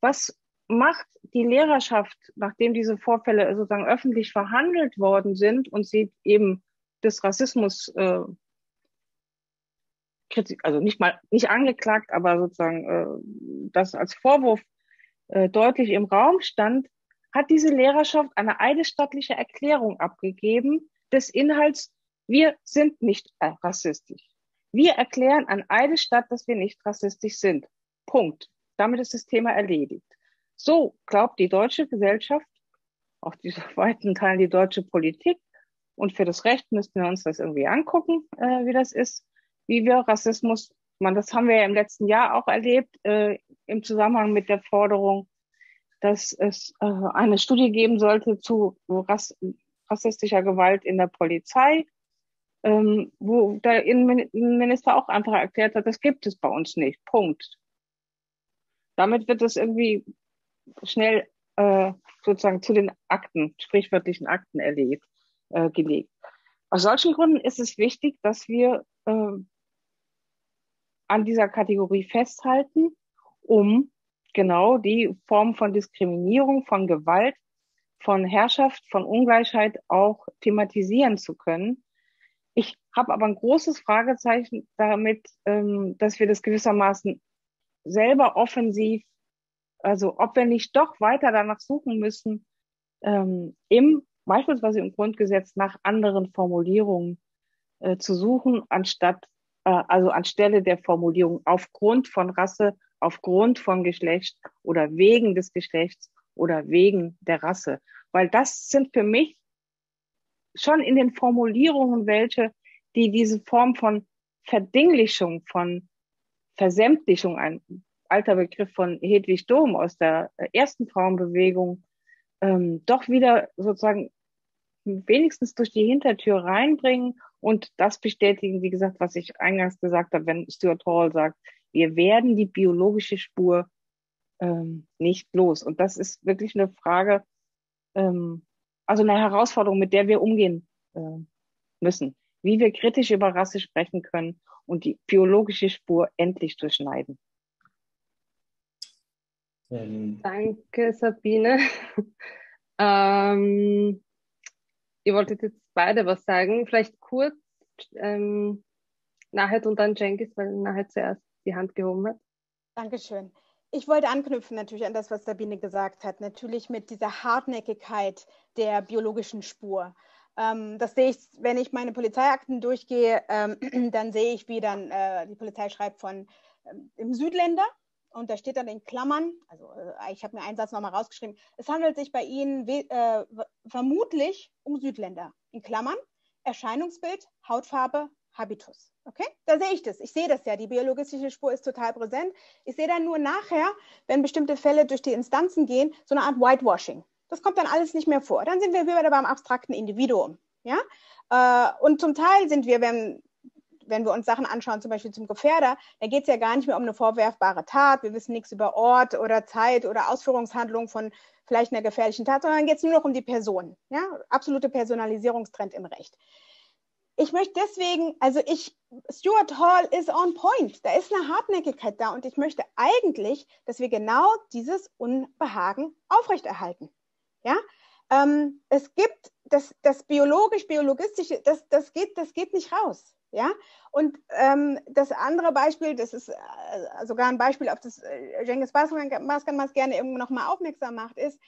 Was macht die Lehrerschaft, nachdem diese Vorfälle sozusagen öffentlich verhandelt worden sind und sie eben des Rassismus äh, also nicht mal nicht angeklagt, aber sozusagen äh, das als Vorwurf äh, deutlich im Raum stand, hat diese Lehrerschaft eine eidesstattliche Erklärung abgegeben des Inhalts, wir sind nicht rassistisch. Wir erklären an Eidesstadt, dass wir nicht rassistisch sind. Punkt. Damit ist das Thema erledigt. So glaubt die deutsche Gesellschaft, auch die weiten Teilen die deutsche Politik, und für das Recht müssten wir uns das irgendwie angucken, äh, wie das ist, wie wir Rassismus, man, das haben wir ja im letzten Jahr auch erlebt, äh, im Zusammenhang mit der Forderung, dass es äh, eine Studie geben sollte zu Rass rassistischer Gewalt in der Polizei, ähm, wo der Innenminister auch einfach erklärt hat, das gibt es bei uns nicht. Punkt damit wird es irgendwie schnell äh, sozusagen zu den Akten, sprichwörtlichen Akten erlebt, äh, gelegt. Aus solchen Gründen ist es wichtig, dass wir äh, an dieser Kategorie festhalten, um genau die Form von Diskriminierung, von Gewalt, von Herrschaft, von Ungleichheit auch thematisieren zu können. Habe aber ein großes Fragezeichen damit, ähm, dass wir das gewissermaßen selber offensiv, also ob wir nicht doch weiter danach suchen müssen, ähm, im beispielsweise im Grundgesetz nach anderen Formulierungen äh, zu suchen, anstatt äh, also anstelle der Formulierung aufgrund von Rasse, aufgrund von Geschlecht oder wegen des Geschlechts oder wegen der Rasse. Weil das sind für mich schon in den Formulierungen welche, die diese Form von Verdinglichung, von Versämtlichung, ein alter Begriff von Hedwig Dom aus der ersten Frauenbewegung, ähm, doch wieder sozusagen wenigstens durch die Hintertür reinbringen und das bestätigen, wie gesagt, was ich eingangs gesagt habe, wenn Stuart Hall sagt, wir werden die biologische Spur ähm, nicht los. Und das ist wirklich eine Frage, ähm, also eine Herausforderung, mit der wir umgehen äh, müssen, wie wir kritisch über Rasse sprechen können und die biologische Spur endlich durchschneiden. Ähm. Danke, Sabine. ähm, ihr wolltet jetzt beide was sagen. Vielleicht kurz ähm, Nahed und dann Jenkins, weil Nahed zuerst die Hand gehoben hat. Dankeschön. Ich wollte anknüpfen natürlich an das, was Sabine gesagt hat, natürlich mit dieser Hartnäckigkeit der biologischen Spur. Ähm, das sehe ich, wenn ich meine Polizeiakten durchgehe, ähm, dann sehe ich, wie dann äh, die Polizei schreibt von ähm, im Südländer und da steht dann in Klammern, also äh, ich habe mir einen Satz nochmal rausgeschrieben, es handelt sich bei Ihnen äh, vermutlich um Südländer. In Klammern, Erscheinungsbild, Hautfarbe, Habitus. Okay, da sehe ich das. Ich sehe das ja. Die biologische Spur ist total präsent. Ich sehe dann nur nachher, wenn bestimmte Fälle durch die Instanzen gehen, so eine Art Whitewashing. Das kommt dann alles nicht mehr vor. Dann sind wir wieder beim abstrakten Individuum. Ja? Äh, und zum Teil sind wir, wenn, wenn wir uns Sachen anschauen, zum Beispiel zum Gefährder, da geht es ja gar nicht mehr um eine vorwerfbare Tat. Wir wissen nichts über Ort oder Zeit oder Ausführungshandlung von vielleicht einer gefährlichen Tat, sondern geht es nur noch um die Person. Ja? Absolute Personalisierungstrend im Recht ich möchte deswegen, also ich, Stuart Hall ist on point. Da ist eine Hartnäckigkeit da und ich möchte eigentlich, dass wir genau dieses Unbehagen aufrechterhalten. Ja, ähm, es gibt das, das biologisch-biologistische, das, das, geht, das geht nicht raus. Ja, und ähm, das andere Beispiel, das ist äh, sogar ein Beispiel, auf das äh, Cengiz Baskan gerne irgendwo nochmal aufmerksam macht, ist,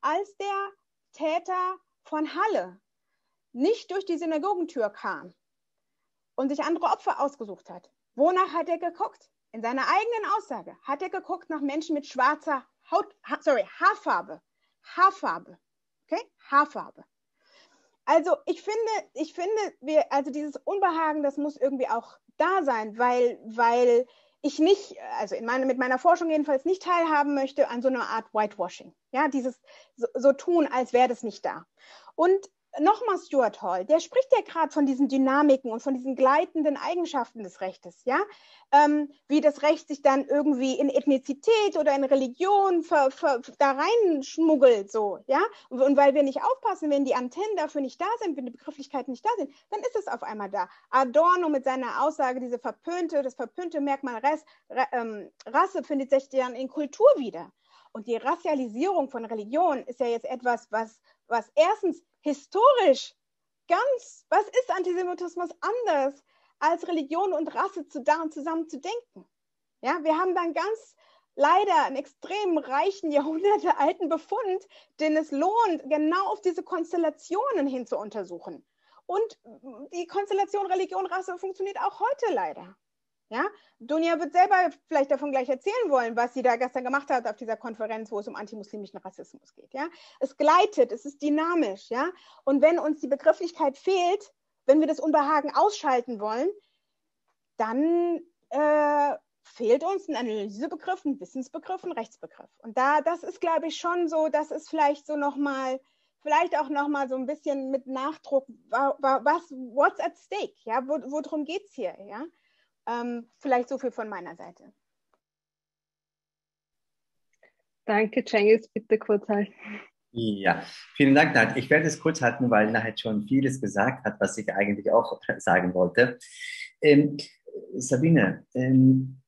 als der Täter von Halle nicht durch die Synagogentür kam und sich andere Opfer ausgesucht hat, wonach hat er geguckt? In seiner eigenen Aussage hat er geguckt nach Menschen mit schwarzer Haut, sorry, Haarfarbe. Haarfarbe. Okay? Haarfarbe. Also ich finde, ich finde, wir, also dieses Unbehagen, das muss irgendwie auch da sein, weil, weil ich nicht, also in meine, mit meiner Forschung jedenfalls nicht teilhaben möchte an so einer Art Whitewashing. Ja, dieses so, so tun, als wäre das nicht da. Und nochmal Stuart Hall, der spricht ja gerade von diesen Dynamiken und von diesen gleitenden Eigenschaften des Rechtes, ja, ähm, wie das Recht sich dann irgendwie in Ethnizität oder in Religion ver, ver, da reinschmuggelt, so, ja, und, und, weil wir nicht aufpassen, wenn die Antennen dafür nicht da sind, wenn die Begrifflichkeiten nicht da sind, dann ist es auf einmal da. Adorno mit seiner Aussage, diese verpönte, das verpönte Merkmal Res, ähm, Rasse findet sich dann in Kultur wieder. Und die Rassialisierung von Religion ist ja jetzt etwas, was, was erstens historisch ganz, was ist Antisemitismus anders als Religion und Rasse zu, zusammen zu denken? Ja, wir haben dann ganz leider einen extrem reichen, jahrhundertealten Befund, den es lohnt, genau auf diese Konstellationen hin zu untersuchen. Und die Konstellation Religion-Rasse funktioniert auch heute leider. Ja, Dunja wird selber vielleicht davon gleich erzählen wollen, was sie da gestern gemacht hat auf dieser Konferenz, wo es um antimuslimischen Rassismus geht. Ja, es gleitet, es ist dynamisch. Ja, und wenn uns die Begrifflichkeit fehlt, wenn wir das Unbehagen ausschalten wollen, dann äh, fehlt uns ein Analysebegriff, ein Wissensbegriff, ein Rechtsbegriff. Und da, das ist, glaube ich, schon so, das ist vielleicht so nochmal, vielleicht auch nochmal so ein bisschen mit Nachdruck, was, what's at stake? Ja, worum geht es hier? Ja. Ähm, vielleicht so viel von meiner Seite. Danke, Cengiz, bitte kurz halten. Ja, vielen Dank, Nath. Ich werde es kurz halten, weil Nath schon vieles gesagt hat, was ich eigentlich auch sagen wollte. Ähm, Sabine, ähm,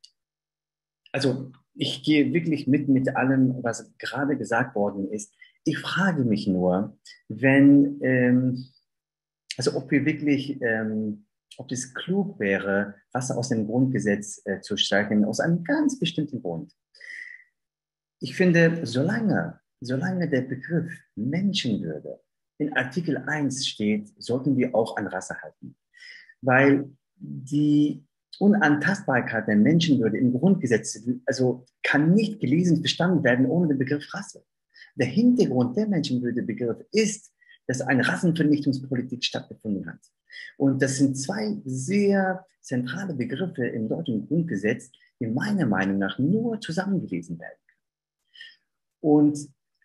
also ich gehe wirklich mit mit allem, was gerade gesagt worden ist. Ich frage mich nur, wenn, ähm, also ob wir wirklich ähm, ob es klug wäre, Wasser aus dem Grundgesetz äh, zu stärken, aus einem ganz bestimmten Grund. Ich finde, solange, solange der Begriff Menschenwürde in Artikel 1 steht, sollten wir auch an Rasse halten. Weil die Unantastbarkeit der Menschenwürde im Grundgesetz also kann nicht gelesen verstanden werden ohne den Begriff Rasse. Der Hintergrund der Menschenwürde-Begriff ist, dass eine Rassenvernichtungspolitik stattgefunden hat. Und das sind zwei sehr zentrale Begriffe im deutschen Grundgesetz, die meiner Meinung nach nur zusammengelesen werden Und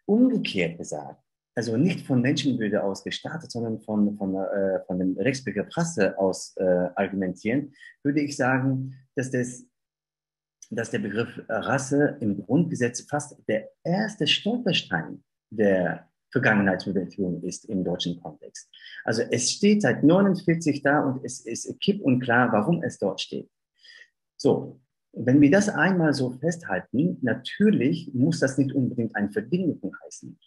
umgekehrt gesagt, also nicht von Menschenwürde aus gestartet, sondern von, von, äh, von dem Rechtsbegriff Rasse aus äh, argumentieren, würde ich sagen, dass, das, dass der Begriff Rasse im Grundgesetz fast der erste Stolperstein der Vergangenheitsbewältigung ist im deutschen Kontext. Also es steht seit 49 da und es ist kipp und klar, warum es dort steht. So, wenn wir das einmal so festhalten, natürlich muss das nicht unbedingt eine Verdinglichung heißen.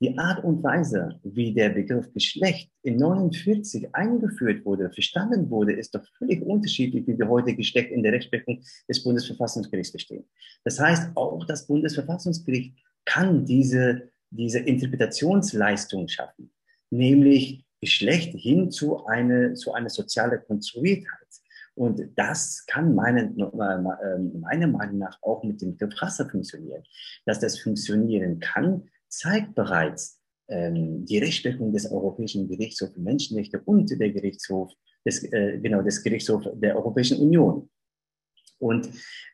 Die Art und Weise, wie der Begriff Geschlecht in 49 eingeführt wurde, verstanden wurde, ist doch völlig unterschiedlich, wie wir heute Geschlecht in der Rechtsprechung des Bundesverfassungsgerichts verstehen. Das heißt, auch das Bundesverfassungsgericht kann diese, diese Interpretationsleistung schaffen, nämlich Geschlecht hin zu einer, zu einer sozialen Konstruiertheit. Und das kann meine, meiner Meinung nach auch mit dem Begriff Rasse funktionieren. Dass das funktionieren kann, zeigt bereits ähm, die Rechtsprechung des Europäischen Gerichtshofs für Menschenrechte und der Gerichtshof des, äh, genau, des Gerichtshofs der Europäischen Union. Und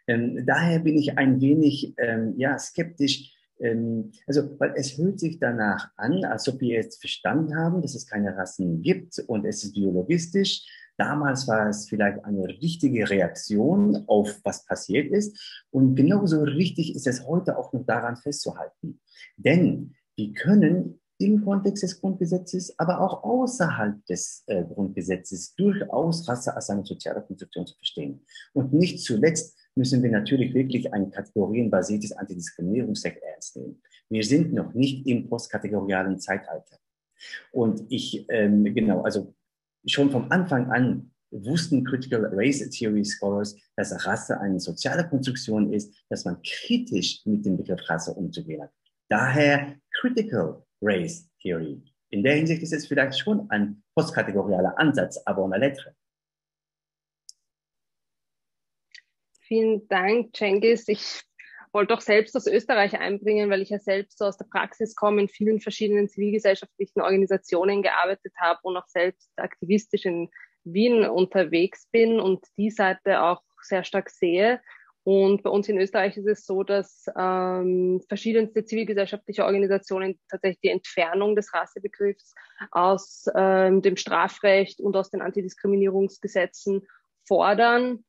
ähm, daher bin ich ein wenig ähm, ja, skeptisch, ähm, also, weil es hört sich danach an, als ob wir jetzt verstanden haben, dass es keine Rassen gibt und es ist biologistisch. Damals war es vielleicht eine richtige Reaktion auf was passiert ist. Und genauso richtig ist es heute auch noch daran festzuhalten. Denn wir können im Kontext des Grundgesetzes, aber auch außerhalb des äh, Grundgesetzes durchaus Rasse als eine soziale Konstruktion zu verstehen. Und nicht zuletzt müssen wir natürlich wirklich ein kategorienbasiertes Antidiskriminierungsrecht ernst nehmen. Wir sind noch nicht im postkategorialen Zeitalter. Und ich, ähm, genau, also schon vom Anfang an wussten Critical Race Theory Scholars, dass Rasse eine soziale Konstruktion ist, dass man kritisch mit dem Begriff Rasse umzugehen hat. Daher Critical Race Theory. In der Hinsicht ist es vielleicht schon ein postkategorialer Ansatz, aber ohne Lettre. Vielen Dank, Cengiz. Ich wollte auch selbst aus Österreich einbringen, weil ich ja selbst aus der Praxis komme, in vielen verschiedenen zivilgesellschaftlichen Organisationen gearbeitet habe und auch selbst aktivistisch in Wien unterwegs bin und die Seite auch sehr stark sehe. Und bei uns in Österreich ist es so, dass ähm, verschiedenste zivilgesellschaftliche Organisationen tatsächlich die Entfernung des Rassebegriffs aus ähm, dem Strafrecht und aus den Antidiskriminierungsgesetzen fordern.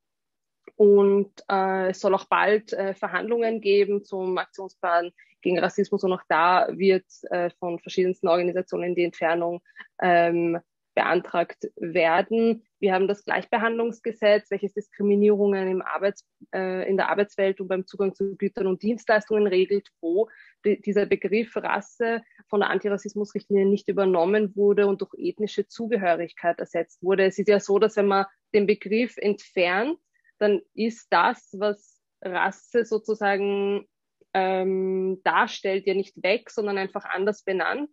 Und äh, es soll auch bald äh, Verhandlungen geben zum Aktionsplan gegen Rassismus. Und auch da wird äh, von verschiedensten Organisationen die Entfernung ähm, beantragt werden. Wir haben das Gleichbehandlungsgesetz, welches Diskriminierungen im Arbeits, äh, in der Arbeitswelt und beim Zugang zu Gütern und Dienstleistungen regelt, wo die, dieser Begriff Rasse von der Antirassismusrichtlinie nicht übernommen wurde und durch ethnische Zugehörigkeit ersetzt wurde. Es ist ja so, dass wenn man den Begriff entfernt, dann ist das, was Rasse sozusagen ähm, darstellt, ja nicht weg, sondern einfach anders benannt.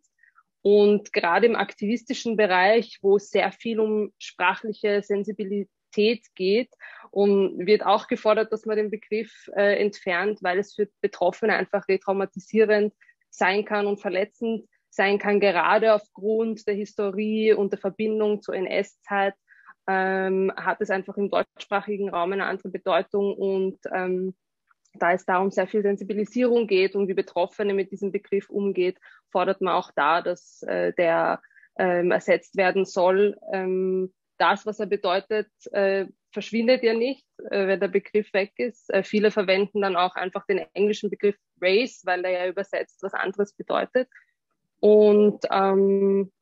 Und gerade im aktivistischen Bereich, wo es sehr viel um sprachliche Sensibilität geht, und wird auch gefordert, dass man den Begriff äh, entfernt, weil es für Betroffene einfach retraumatisierend sein kann und verletzend sein kann, gerade aufgrund der Historie und der Verbindung zur NS-Zeit ähm, hat es einfach im deutschsprachigen Raum eine andere Bedeutung und ähm, da es da um sehr viel Sensibilisierung geht und wie Betroffene mit diesem Begriff umgeht, fordert man auch da, dass äh, der ähm, ersetzt werden soll. Ähm, das, was er bedeutet, äh, verschwindet ja nicht, äh, wenn der Begriff weg ist. Äh, viele verwenden dann auch einfach den englischen Begriff Race, weil er ja übersetzt was anderes bedeutet. Und ähm,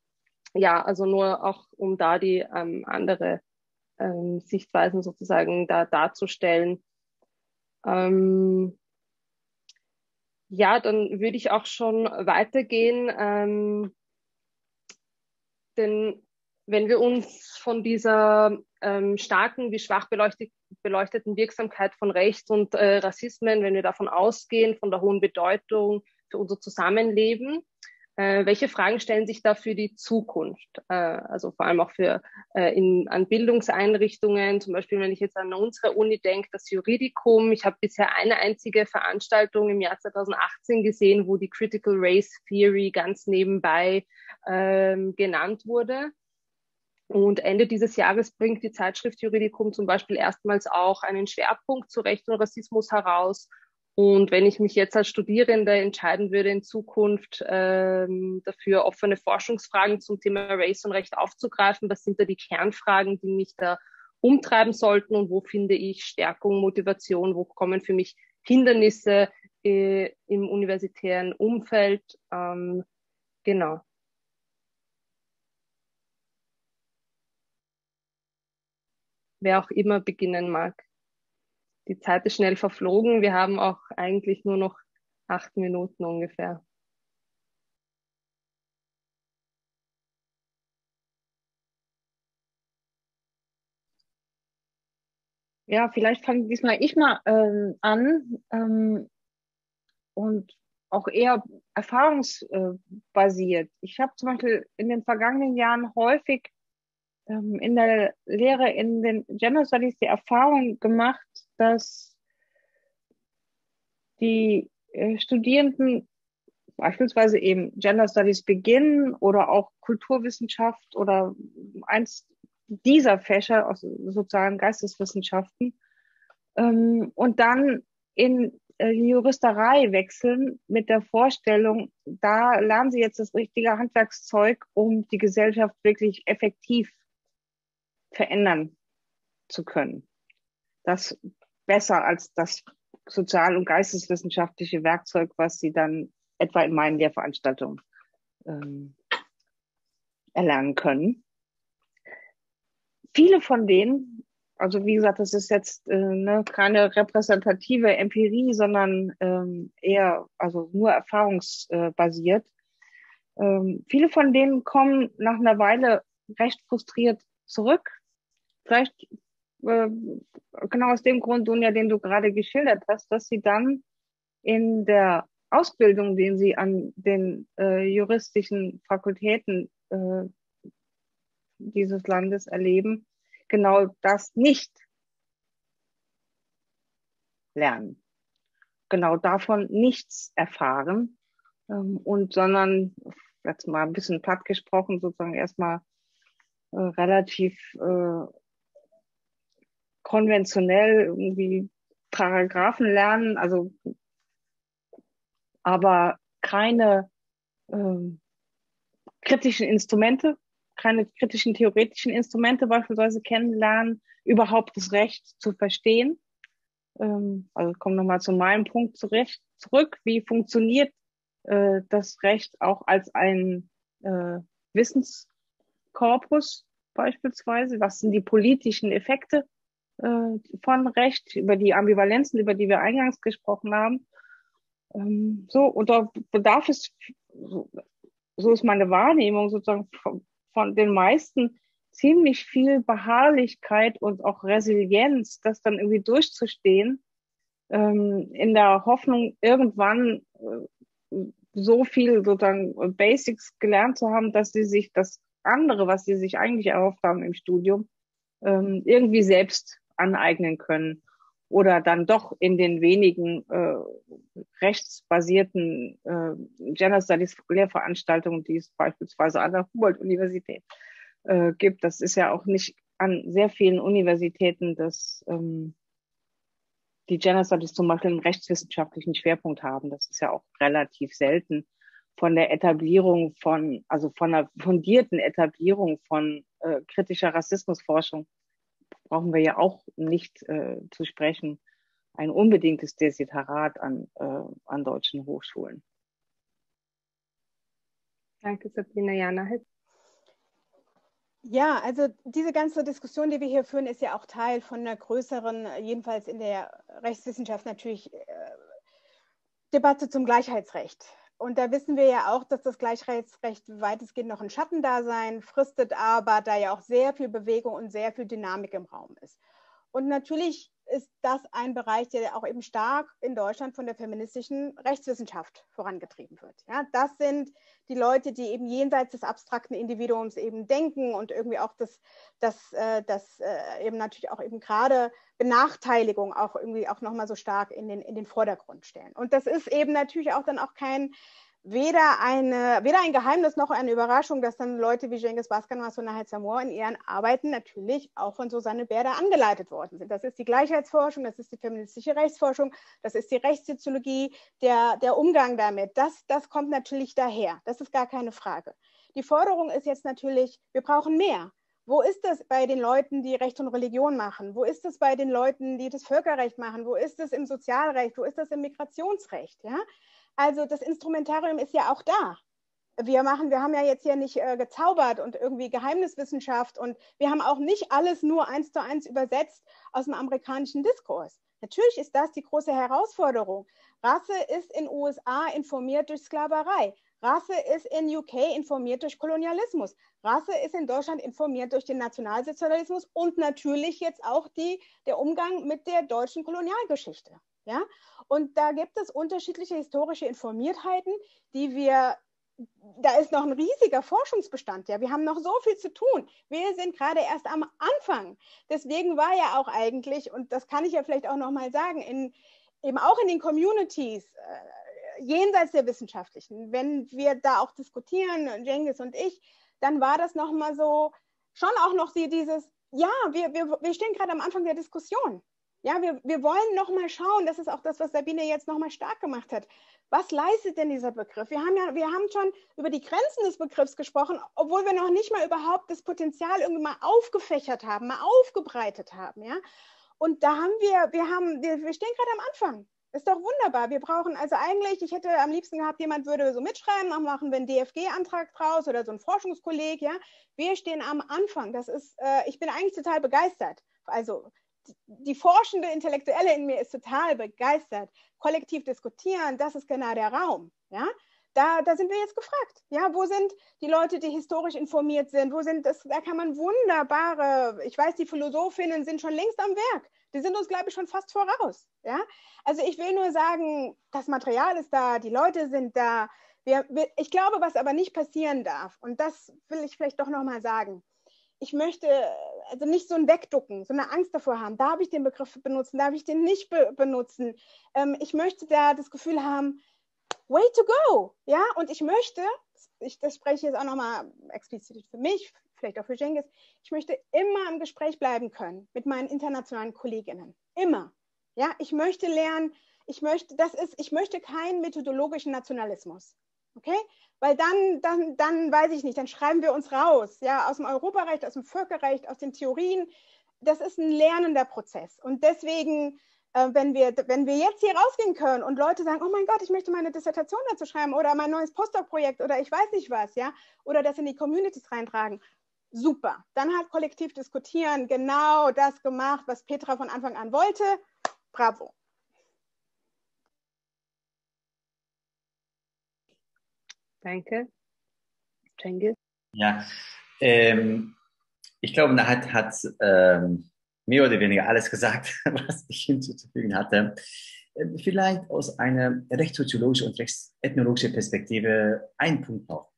ja, also nur auch um da die ähm, andere ähm, Sichtweisen sozusagen da darzustellen. Ähm, ja, dann würde ich auch schon weitergehen, ähm, denn wenn wir uns von dieser ähm, starken wie schwach beleuchtet, beleuchteten Wirksamkeit von Recht und äh, Rassismen, wenn wir davon ausgehen, von der hohen Bedeutung für unser Zusammenleben, äh, welche Fragen stellen sich da für die Zukunft? Äh, also vor allem auch für äh, in, an Bildungseinrichtungen, zum Beispiel wenn ich jetzt an unsere Uni denke, das Juridikum. Ich habe bisher eine einzige Veranstaltung im Jahr 2018 gesehen, wo die Critical Race Theory ganz nebenbei ähm, genannt wurde. Und Ende dieses Jahres bringt die Zeitschrift Juridikum zum Beispiel erstmals auch einen Schwerpunkt zu Recht und Rassismus heraus und wenn ich mich jetzt als Studierende entscheiden würde, in Zukunft ähm, dafür offene Forschungsfragen zum Thema Race und Recht aufzugreifen, was sind da die Kernfragen, die mich da umtreiben sollten und wo finde ich Stärkung, Motivation, wo kommen für mich Hindernisse äh, im universitären Umfeld? Ähm, Genau. Wer auch immer beginnen mag. Die Zeit ist schnell verflogen. Wir haben auch eigentlich nur noch acht Minuten ungefähr. Ja, vielleicht fange diesmal ich mal ähm, an ähm, und auch eher erfahrungsbasiert. Ich habe zum Beispiel in den vergangenen Jahren häufig ähm, in der Lehre in den Gender Studies die Erfahrung gemacht, dass die äh, Studierenden beispielsweise eben Gender Studies beginnen oder auch Kulturwissenschaft oder eins dieser Fächer aus sozialen Geisteswissenschaften ähm, und dann in äh, die Juristerei wechseln mit der Vorstellung, da lernen sie jetzt das richtige Handwerkszeug, um die Gesellschaft wirklich effektiv verändern zu können. Das besser als das sozial- und geisteswissenschaftliche Werkzeug, was sie dann etwa in meinen Lehrveranstaltungen ähm, erlernen können. Viele von denen, also wie gesagt, das ist jetzt äh, ne, keine repräsentative Empirie, sondern ähm, eher also nur erfahrungsbasiert. Ähm, viele von denen kommen nach einer Weile recht frustriert zurück. Vielleicht äh, genau aus dem Grund, Dunja, den du gerade geschildert hast, dass sie dann in der Ausbildung, den sie an den äh, juristischen Fakultäten äh, dieses Landes erleben, genau das nicht lernen. Genau davon nichts erfahren ähm, und sondern jetzt mal ein bisschen platt gesprochen, sozusagen erstmal äh, relativ äh, konventionell irgendwie Paragraphen lernen, also aber keine ähm, kritischen Instrumente, keine kritischen theoretischen Instrumente beispielsweise kennenlernen, überhaupt das Recht zu verstehen. Ähm, also kommen nochmal zu meinem Punkt zurecht, zurück. Wie funktioniert äh, das Recht auch als ein äh, Wissenskorpus beispielsweise? Was sind die politischen Effekte von Recht, über die Ambivalenzen, über die wir eingangs gesprochen haben. Ähm, so, und da bedarf es, so ist meine Wahrnehmung sozusagen von, von den meisten, ziemlich viel Beharrlichkeit und auch Resilienz, das dann irgendwie durchzustehen, ähm, in der Hoffnung, irgendwann äh, so viel sozusagen Basics gelernt zu haben, dass sie sich das andere, was sie sich eigentlich erhofft haben im Studium, ähm, irgendwie selbst aneignen können oder dann doch in den wenigen äh, rechtsbasierten äh, Gender Studies Lehrveranstaltungen, die es beispielsweise an der Humboldt-Universität äh, gibt. Das ist ja auch nicht an sehr vielen Universitäten, dass ähm, die Gender Studies zum Beispiel einen rechtswissenschaftlichen Schwerpunkt haben. Das ist ja auch relativ selten von der Etablierung von, also von einer fundierten Etablierung von äh, kritischer Rassismusforschung brauchen wir ja auch nicht äh, zu sprechen, ein unbedingtes Desiderat an, äh, an deutschen Hochschulen. Danke, Sabine Jana. Ja, also diese ganze Diskussion, die wir hier führen, ist ja auch Teil von einer größeren, jedenfalls in der Rechtswissenschaft natürlich, äh, Debatte zum Gleichheitsrecht. Und da wissen wir ja auch, dass das Gleichheitsrecht weitestgehend noch ein Schattendasein fristet, aber da ja auch sehr viel Bewegung und sehr viel Dynamik im Raum ist. Und natürlich ist das ein Bereich, der auch eben stark in Deutschland von der feministischen Rechtswissenschaft vorangetrieben wird. Ja, das sind die Leute, die eben jenseits des abstrakten Individuums eben denken und irgendwie auch das, das, äh, das äh, eben natürlich auch eben gerade Benachteiligung auch irgendwie auch nochmal so stark in den, in den Vordergrund stellen. Und das ist eben natürlich auch dann auch kein weder, eine, weder ein Geheimnis noch eine Überraschung, dass dann Leute wie Cengiz Baskan und Nahed Samor in ihren Arbeiten natürlich auch von Susanne Berder angeleitet worden sind. Das ist die Gleichheitsforschung, das ist die feministische Rechtsforschung, das ist die Rechtssoziologie, der, der Umgang damit. Das, das kommt natürlich daher. Das ist gar keine Frage. Die Forderung ist jetzt natürlich, wir brauchen mehr. Wo ist das bei den Leuten, die Recht und Religion machen? Wo ist es bei den Leuten, die das Völkerrecht machen? Wo ist es im Sozialrecht? Wo ist das im Migrationsrecht? Ja? Also das Instrumentarium ist ja auch da. wir machen, wir haben ja jetzt hier nicht äh, gezaubert und irgendwie Geheimniswissenschaft und wir haben auch nicht alles nur eins zu eins übersetzt aus dem amerikanischen Diskurs. Natürlich ist das die große Herausforderung. Rasse ist in USA informiert durch Sklaverei. Rasse ist in UK informiert durch Kolonialismus. Rasse ist in Deutschland informiert durch den Nationalsozialismus und natürlich jetzt auch die, der Umgang mit der deutschen Kolonialgeschichte. Ja? Und da gibt es unterschiedliche historische Informiertheiten, die wir da ist noch ein riesiger Forschungsbestand. Ja, wir haben noch so viel zu tun. Wir sind gerade erst am Anfang. Deswegen war ja auch eigentlich, und das kann ich ja vielleicht auch noch mal sagen, in, eben auch in den Communities äh, jenseits der Wissenschaftlichen, wenn wir da auch diskutieren, Jengis und ich, dann war das noch mal so schon auch noch dieses, ja, wir, wir, wir stehen gerade am Anfang der Diskussion. Ja, wir, wir wollen noch mal schauen, das ist auch das, was Sabine jetzt noch mal stark gemacht hat. Was leistet denn dieser Begriff? Wir haben ja, wir haben schon über die Grenzen des Begriffs gesprochen, obwohl wir noch nicht mal überhaupt das Potenzial irgendwie mal aufgefächert haben, mal aufgebreitet haben, ja. Und da haben wir, wir haben, wir, wir stehen gerade am Anfang. Ist doch wunderbar. Wir brauchen also eigentlich, ich hätte am liebsten gehabt, jemand würde so mitschreiben, dann machen wir einen DFG-Antrag draus oder so ein Forschungskolleg, ja. Wir stehen am Anfang. Das ist, äh, ich bin eigentlich total begeistert. Also die forschende Intellektuelle in mir ist total begeistert. Kollektiv diskutieren, das ist genau der Raum. Ja? Da, da sind wir jetzt gefragt. Ja, wo sind die Leute, die historisch informiert sind? Wo sind das? Da kann man wunderbare, ich weiß, die Philosophinnen sind schon längst am Werk. Die sind uns, glaube ich, schon fast voraus. Ja? Also ich will nur sagen, das Material ist da, die Leute sind da. Wir, wir, ich glaube, was aber nicht passieren darf, und das will ich vielleicht doch nochmal sagen, ich möchte also nicht so ein Wegducken, so eine Angst davor haben, darf ich den Begriff benutzen, darf ich den nicht be benutzen. Ähm, ich möchte da das Gefühl haben, way to go, ja, und ich möchte, ich, das spreche jetzt auch nochmal explizit für mich, vielleicht auch für Jengis, ich möchte immer im Gespräch bleiben können mit meinen internationalen Kolleginnen, immer, ja, ich möchte lernen, ich möchte, das ist, ich möchte keinen methodologischen Nationalismus, okay, weil dann, dann, dann weiß ich nicht, dann schreiben wir uns raus, ja, aus dem Europarecht, aus dem Völkerrecht, aus den Theorien. Das ist ein lernender Prozess. Und deswegen, äh, wenn, wir, wenn wir jetzt hier rausgehen können und Leute sagen, oh mein Gott, ich möchte meine Dissertation dazu schreiben oder mein neues Postdoc-Projekt oder ich weiß nicht was, ja, oder das in die Communities reintragen, super. Dann hat kollektiv diskutieren genau das gemacht, was Petra von Anfang an wollte. Bravo. Danke. Cengiz? Ja, ähm, ich glaube, Nahat hat ähm, mehr oder weniger alles gesagt, was ich hinzuzufügen hatte. Ähm, vielleicht aus einer rechtssoziologischen und rechtsethnologischen Perspektive ein Punkt noch.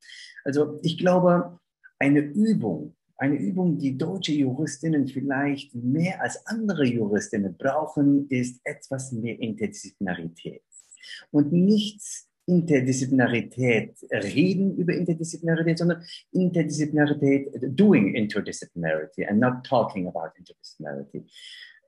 Also ich glaube, eine Übung, eine Übung, die deutsche Juristinnen vielleicht mehr als andere Juristinnen brauchen, ist etwas mehr Interdisziplinarität. Und nichts Interdisziplinarität reden über Interdisziplinarität, sondern Interdisziplinarität, doing interdisciplinarity and not talking about interdisciplinarity.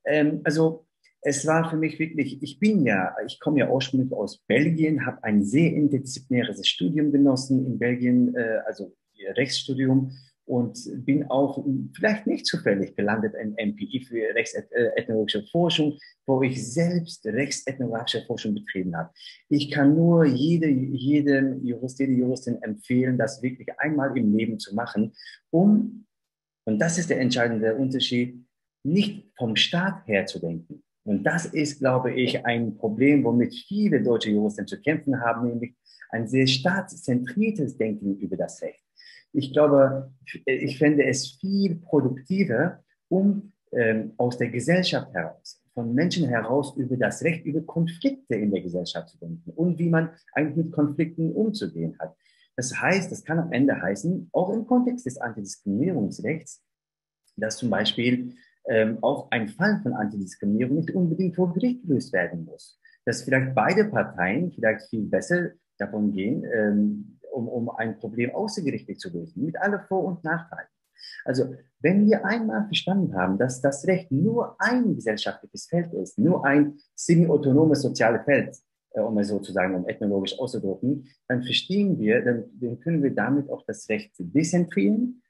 Ähm, also es war für mich wirklich, ich bin ja, ich komme ja ursprünglich aus Belgien, habe ein sehr interdisziplinäres Studium genossen in Belgien, äh, also Rechtsstudium und bin auch vielleicht nicht zufällig gelandet in MPI für rechtsethnologische Forschung, wo ich selbst rechtsethnologische Forschung betrieben habe. Ich kann nur jede, jedem Jurist, jede Juristin empfehlen, das wirklich einmal im Leben zu machen, um, und das ist der entscheidende Unterschied, nicht vom Staat her zu denken. Und das ist, glaube ich, ein Problem, womit viele deutsche Juristen zu kämpfen haben, nämlich ein sehr staatszentriertes Denken über das Recht ich glaube, ich fände es viel produktiver, um ähm, aus der Gesellschaft heraus, von Menschen heraus über das Recht, über Konflikte in der Gesellschaft zu denken und wie man eigentlich mit Konflikten umzugehen hat. Das heißt, das kann am Ende heißen, auch im Kontext des Antidiskriminierungsrechts, dass zum Beispiel ähm, auch ein Fall von Antidiskriminierung nicht unbedingt vor Gericht gelöst werden muss. Dass vielleicht beide Parteien vielleicht viel besser davon gehen, ähm, um, um ein Problem außergerichtlich zu lösen, mit allen Vor- und Nachteilen. Also, wenn wir einmal verstanden haben, dass das Recht nur ein gesellschaftliches Feld ist, nur ein semi-autonomes soziales Feld, äh, um es sozusagen um ethnologisch auszudrücken, dann verstehen wir, dann, dann können wir damit auch das Recht dezentrieren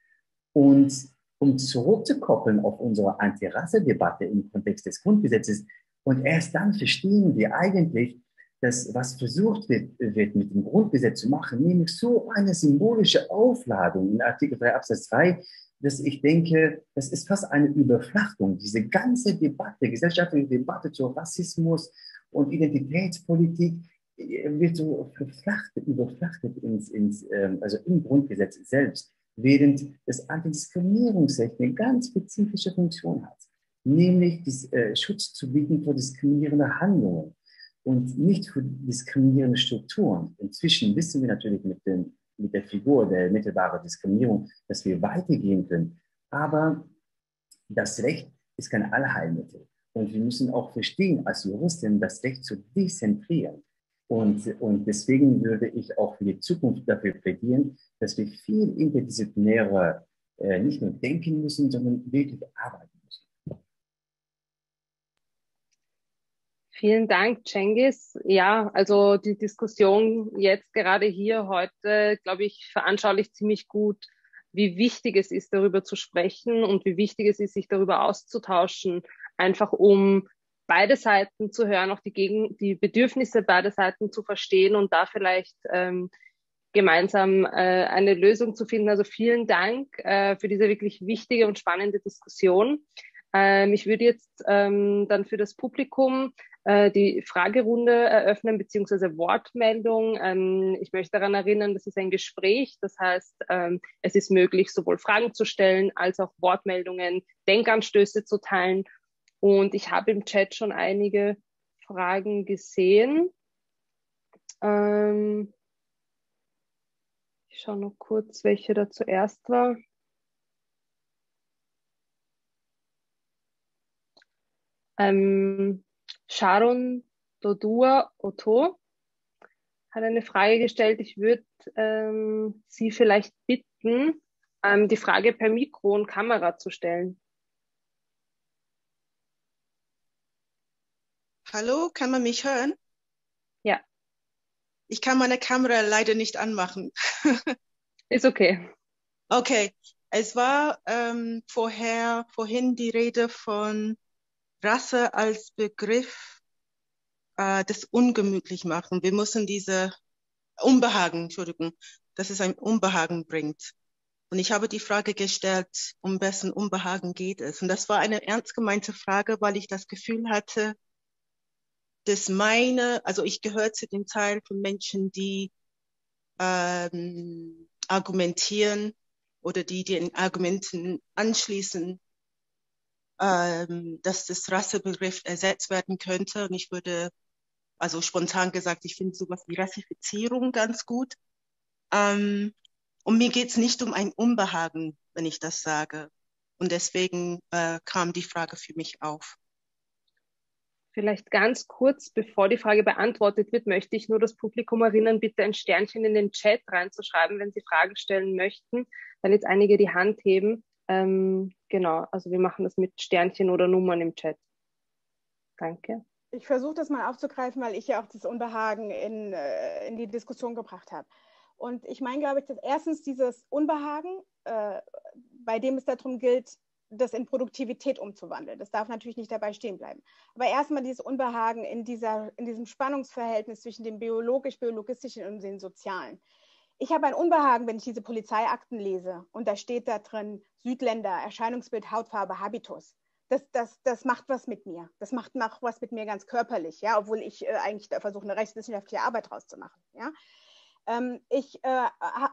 und um zurückzukoppeln auf unsere Antirasse-Debatte im Kontext des Grundgesetzes. Und erst dann verstehen wir eigentlich, dass was versucht wird, wird mit dem Grundgesetz zu machen, nämlich so eine symbolische Aufladung in Artikel 3 Absatz 3, dass ich denke, das ist fast eine Überflachtung. Diese ganze Debatte, gesellschaftliche Debatte zu Rassismus und Identitätspolitik äh, wird so verflachtet, überflachtet ins, ins, ähm, also im Grundgesetz selbst, während das Antidiskriminierungsrecht eine ganz spezifische Funktion hat, nämlich das, äh, Schutz zu bieten vor diskriminierenden Handlungen und nicht für diskriminierende Strukturen. Inzwischen wissen wir natürlich mit, dem, mit der Figur der mittelbaren Diskriminierung, dass wir weitergehen können. Aber das Recht ist kein Allheilmittel. Und wir müssen auch verstehen, als Juristin das Recht zu dezentrieren. Und, und deswegen würde ich auch für die Zukunft dafür plädieren, dass wir viel interdisziplinärer äh, nicht nur denken müssen, sondern wirklich arbeiten. Vielen Dank, Cengiz. Ja, also die Diskussion jetzt gerade hier heute, glaube ich, veranschaulicht ziemlich gut, wie wichtig es ist, darüber zu sprechen und wie wichtig es ist, sich darüber auszutauschen, einfach um beide Seiten zu hören, auch die, Gegen die Bedürfnisse beider Seiten zu verstehen und da vielleicht ähm, gemeinsam äh, eine Lösung zu finden. Also vielen Dank äh, für diese wirklich wichtige und spannende Diskussion. Ähm, ich würde jetzt ähm, dann für das Publikum äh, die Fragerunde eröffnen beziehungsweise Wortmeldung. Ähm, ich möchte daran erinnern, das ist ein Gespräch. Das heißt, ähm, es ist möglich, sowohl Fragen zu stellen als auch Wortmeldungen, Denkanstöße zu teilen. Und ich habe im Chat schon einige Fragen gesehen. Ähm, ich schaue noch kurz, welche da zuerst war. Ähm, Sharon Dodua Otto hat eine Frage gestellt. Ich würde ähm, Sie vielleicht bitten, ähm, die Frage per Mikro und Kamera zu stellen. Hallo, kann man mich hören? Ja. Ich kann meine Kamera leider nicht anmachen. Ist okay. Okay. Es war ähm, vorher, vorhin die Rede von Rasse als Begriff äh, das ungemütlich machen. Wir müssen diese Unbehagen, Entschuldigung, dass es ein Unbehagen bringt. Und ich habe die Frage gestellt, um wessen Unbehagen geht es? Und das war eine ernst gemeinte Frage, weil ich das Gefühl hatte, dass meine, also ich gehöre zu dem Teil von Menschen, die ähm, argumentieren oder die den Argumenten anschließen, ähm, dass das Rassebegriff ersetzt werden könnte. Und ich würde, also spontan gesagt, ich finde sowas wie Rassifizierung ganz gut. Ähm, und mir geht es nicht um ein Unbehagen, wenn ich das sage. Und deswegen äh, kam die Frage für mich auf. Vielleicht ganz kurz, bevor die Frage beantwortet wird, möchte ich nur das Publikum erinnern, bitte ein Sternchen in den Chat reinzuschreiben, wenn Sie Fragen stellen möchten, weil jetzt einige die Hand heben. Ähm, genau, also wir machen das mit Sternchen oder Nummern im Chat. Danke. Ich versuche das mal aufzugreifen, weil ich ja auch das Unbehagen in, äh, in die Diskussion gebracht habe. Und ich meine, glaube ich, dass erstens dieses Unbehagen, äh, bei dem es darum gilt, das in Produktivität umzuwandeln. Das darf natürlich nicht dabei stehen bleiben. Aber erstmal dieses Unbehagen in, dieser, in diesem Spannungsverhältnis zwischen dem biologisch-biologistischen und dem sozialen. Ich habe ein Unbehagen, wenn ich diese Polizeiakten lese und da steht da drin Südländer, Erscheinungsbild, Hautfarbe, Habitus. Das, das, das macht was mit mir. Das macht, macht was mit mir ganz körperlich, ja, obwohl ich äh, eigentlich versuche, eine rechtswissenschaftliche Arbeit draus zu machen. Ja. Ähm, ich, äh,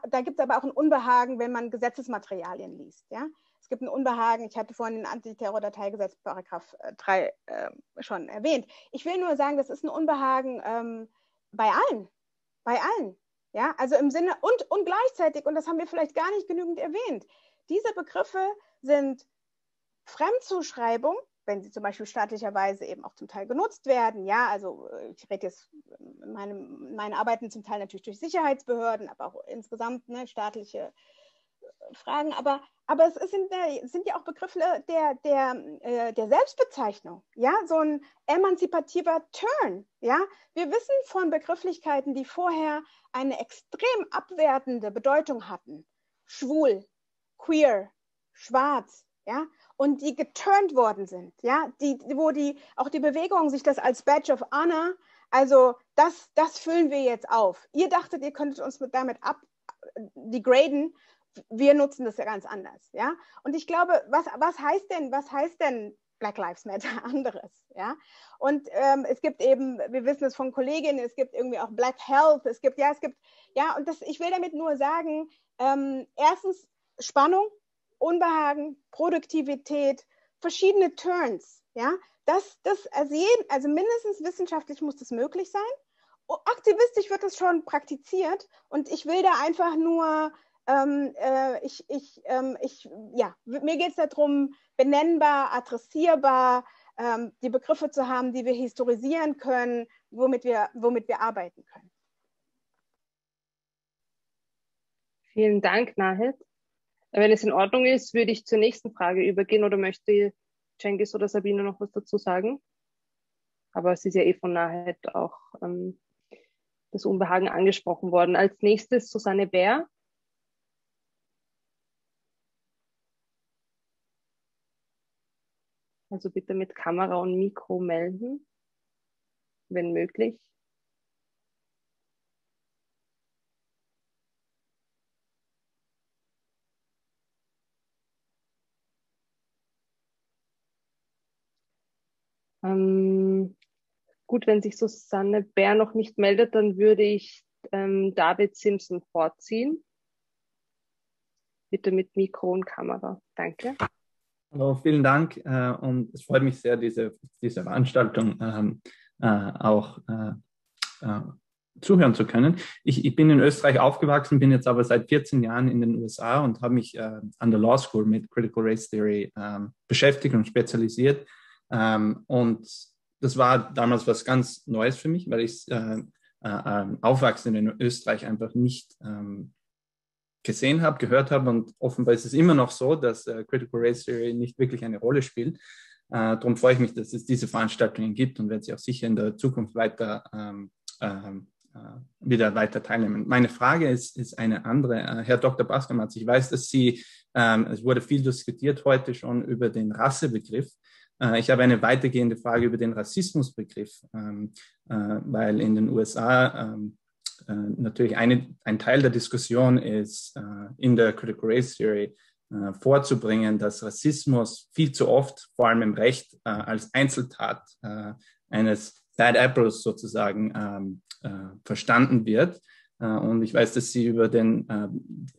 da gibt es aber auch ein Unbehagen, wenn man Gesetzesmaterialien liest. Ja. Es gibt ein Unbehagen, ich hatte vorhin den Antiterror-Dateigesetz, Paragraph 3 äh, schon erwähnt. Ich will nur sagen, das ist ein Unbehagen ähm, bei allen. Bei allen. Ja, also im Sinne und, und gleichzeitig, und das haben wir vielleicht gar nicht genügend erwähnt, diese Begriffe sind Fremdzuschreibung, wenn sie zum Beispiel staatlicherweise eben auch zum Teil genutzt werden. Ja, also äh, ich rede jetzt in meinem, meine Arbeiten zum Teil natürlich durch Sicherheitsbehörden, aber auch insgesamt ne, staatliche Fragen. Aber, aber es sind, sind ja auch Begriffe der, der, äh, der Selbstbezeichnung. Ja, so ein emanzipativer Turn. Ja, wir wissen von Begrifflichkeiten, die vorher eine extrem abwertende Bedeutung hatten. Schwul, queer, schwarz, ja, und die geturnt worden sind, ja, die, wo die, auch die Bewegung sich das als Badge of Honor Also das, das füllen wir jetzt auf. Ihr dachtet, ihr könntet uns mit, damit ab degraden. Wir nutzen das ja ganz anders. Ja? Und ich glaube, was, was heißt denn, was heißt denn Black Lives Matter anderes, ja. Und ähm, es gibt eben, wir wissen es von Kolleginnen, es gibt irgendwie auch Black Health, es gibt, ja, es gibt, ja, und das, ich will damit nur sagen, ähm, erstens Spannung, Unbehagen, Produktivität, verschiedene Turns, ja. Das, das, also, jeden, also mindestens wissenschaftlich muss das möglich sein. Aktivistisch wird das schon praktiziert und ich will da einfach nur ähm, äh, ich, ich, ähm, ich, ja, mir geht es darum, benennbar, adressierbar, ähm, die Begriffe zu haben, die wir historisieren können, womit wir, womit wir arbeiten können. Vielen Dank, Nahid. Wenn es in Ordnung ist, würde ich zur nächsten Frage übergehen oder möchte Cengiz oder Sabine noch was dazu sagen? Aber es ist ja eh von Nahid auch ähm, das Unbehagen angesprochen worden. Als nächstes Susanne Bär. Also bitte mit Kamera und Mikro melden, wenn möglich. Ähm, gut, wenn sich Susanne Bär noch nicht meldet, dann würde ich ähm, David Simpson vorziehen. Bitte mit Mikro und Kamera. Danke. Hallo, vielen Dank äh, und es freut mich sehr, diese, diese Veranstaltung ähm, äh, auch äh, äh, zuhören zu können. Ich, ich, bin in Österreich aufgewachsen, bin jetzt aber seit 14 Jahren in den USA und habe mich äh, an der Law School mit Critical Race Theory ähm, beschäftigt und spezialisiert. Ähm, und das war damals was ganz Neues für mich, weil ich äh, aufwachsen in Österreich einfach nicht ähm, gesehen habe, gehört habe und offenbar ist es immer noch so, dass äh, Critical Race Theory nicht wirklich eine Rolle spielt. Äh, darum freue ich mich, dass es diese Veranstaltungen gibt und werde sie auch sicher in der Zukunft weiter ähm, ähm, äh, wieder weiter teilnehmen. Meine Frage ist, ist eine andere. Äh, Herr Dr. Baskamatz, ich weiß, dass Sie, ähm, es wurde viel diskutiert heute schon über den Rassebegriff. Äh, ich habe eine weitergehende Frage über den Rassismusbegriff, ähm, äh, weil in den USA ähm, äh, natürlich eine, ein Teil der Diskussion ist, äh, in der Critical Race Theory äh, vorzubringen, dass Rassismus viel zu oft, vor allem im Recht, als Einzeltat eines Bad Apples sozusagen ähm, verstanden wird. Und ich weiß, dass Sie über den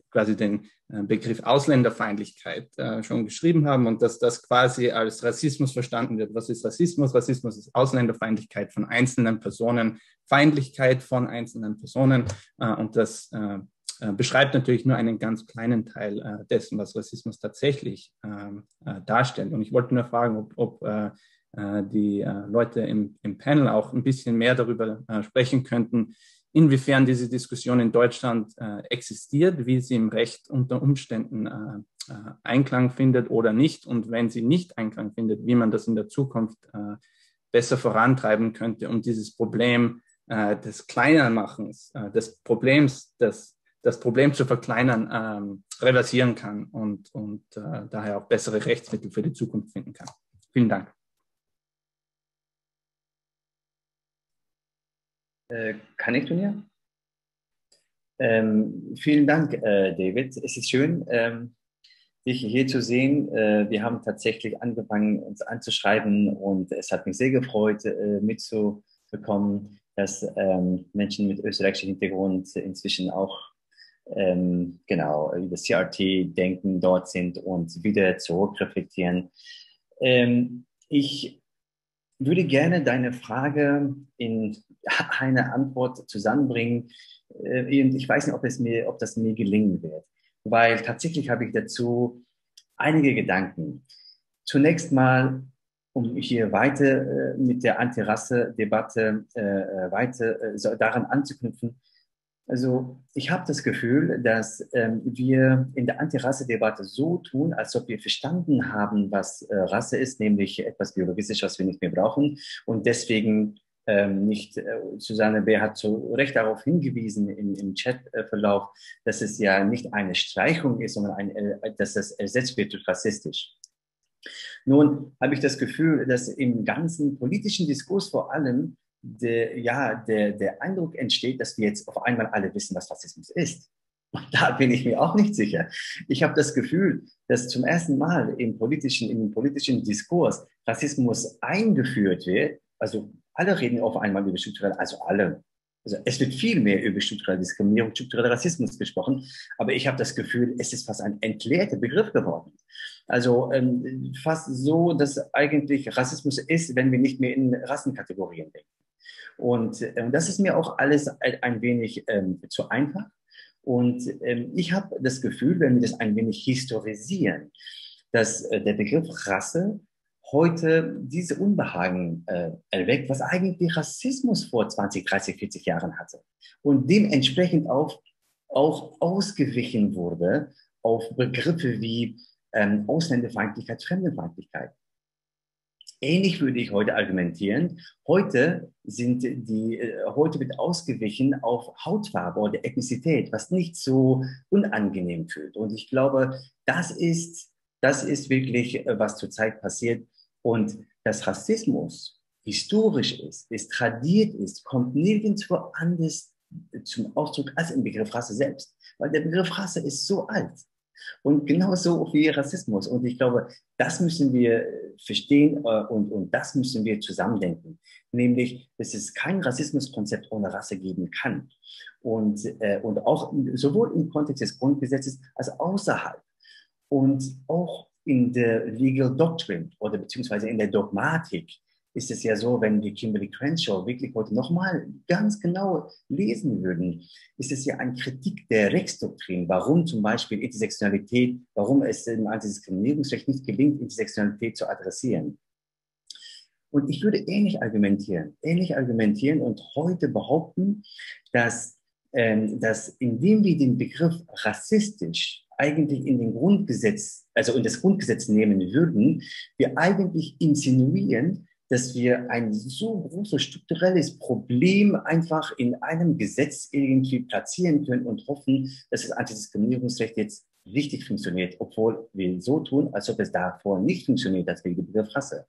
quasi den Begriff Ausländerfeindlichkeit schon geschrieben haben und dass das quasi als Rassismus verstanden wird. Was ist Rassismus? Rassismus ist Ausländerfeindlichkeit von einzelnen Personen Feindlichkeit von einzelnen Personen. Äh, und das äh, äh, beschreibt natürlich nur einen ganz kleinen Teil dessen, was Rassismus tatsächlich ähm, darstellt. Und ich wollte nur fragen, ob, ob die Leute im, im, Panel auch ein bisschen mehr darüber sprechen könnten, inwiefern diese Diskussion in Deutschland existiert, wie sie im Recht unter Umständen Einklang findet oder nicht und wenn sie nicht Einklang findet, wie man das in der Zukunft besser vorantreiben könnte, um dieses Problem äh, des Kleinermachens, äh, des Problems, des, das Problem zu verkleinern, ähm, reversieren kann und, und äh, daher auch bessere Rechtsmittel für die Zukunft finden kann. Vielen Dank. Äh, kann ich, Tunja? Ähm, vielen Dank, äh, David. Es ist schön, ähm, dich hier zu sehen. Äh, wir haben tatsächlich angefangen, uns anzuschreiben und es hat mich sehr gefreut, äh, mitzubekommen, dass ähm, Menschen mit österreichischem Hintergrund inzwischen auch ähm, genau über CRT denken dort sind und wieder zurückreflektieren. Ähm, ich würde gerne deine Frage in eine Antwort zusammenbringen. Äh, ich weiß nicht, ob, es mir, ob das mir gelingen wird, weil tatsächlich habe ich dazu einige Gedanken. Zunächst mal um hier weiter äh, mit der Antirasse-Debatte äh, weiter äh, so daran anzuknüpfen. Also ich habe das Gefühl, dass ähm, wir in der Antirasse-Debatte so tun, als ob wir verstanden haben, was äh, Rasse ist, nämlich etwas Biologisches, was wir nicht mehr brauchen. Und deswegen ähm, nicht, äh, Susanne Bär hat zu Recht darauf hingewiesen im, im Chatverlauf, dass es ja nicht eine Streichung ist, sondern ein, äh, dass das ersetzt wird durch rassistisch. Nun habe ich das Gefühl, dass im ganzen politischen Diskurs vor allem der, ja, der, der Eindruck entsteht, dass wir jetzt auf einmal alle wissen, was Rassismus ist. Und da bin ich mir auch nicht sicher. Ich habe das Gefühl, dass zum ersten Mal im politischen, im politischen Diskurs Rassismus eingeführt wird. Also alle reden auf einmal über strukturelle, also alle. Also es wird viel mehr über strukturelle Diskriminierung, struktureller Rassismus gesprochen, aber ich habe das Gefühl, es ist fast ein entleerter Begriff geworden. Also ähm, fast so, dass eigentlich Rassismus ist, wenn wir nicht mehr in Rassenkategorien denken. Und ähm, das ist mir auch alles ein wenig ähm, zu einfach. Und ähm, ich habe das Gefühl, wenn wir das ein wenig historisieren, dass äh, der Begriff Rasse heute diese Unbehagen äh, erweckt, was eigentlich Rassismus vor 20, 30, 40 Jahren hatte. Und dementsprechend auch, auch ausgewichen wurde auf Begriffe wie ähm, Ausländerfeindlichkeit, Fremdenfeindlichkeit. Ähnlich würde ich heute argumentieren. Heute sind die, äh, heute wird ausgewichen auf Hautfarbe oder Ethnizität, was nicht so unangenehm fühlt. Und ich glaube, das ist, das ist wirklich, äh, was zurzeit passiert. Und dass Rassismus historisch ist, ist tradiert ist, kommt nirgendwo anders zum Ausdruck als im Begriff Rasse selbst. Weil der Begriff Rasse ist so alt. Und genauso wie Rassismus. Und ich glaube, das müssen wir verstehen äh, und, und das müssen wir zusammendenken. Nämlich, dass es kein Rassismuskonzept ohne Rasse geben kann. Und, äh, und auch sowohl im Kontext des Grundgesetzes als außerhalb. Und auch in der Legal Doctrine oder beziehungsweise in der Dogmatik ist es ja so, wenn wir Kimberly Crenshaw wirklich heute nochmal ganz genau lesen würden, ist es ja eine Kritik der Rechtsdoktrin, warum zum Beispiel Intersektionalität, warum es im Antidiskriminierungsrecht nicht gelingt, Intersektionalität zu adressieren. Und ich würde ähnlich argumentieren, ähnlich argumentieren und heute behaupten, dass, ähm, dass indem wir den Begriff rassistisch eigentlich in den Grundgesetz, also in das Grundgesetz nehmen würden, wir eigentlich insinuieren, dass wir ein so großes strukturelles Problem einfach in einem Gesetz irgendwie platzieren können und hoffen, dass das Antidiskriminierungsrecht jetzt richtig funktioniert, obwohl wir so tun, als ob es davor nicht funktioniert, als wegen Begriff Rasse.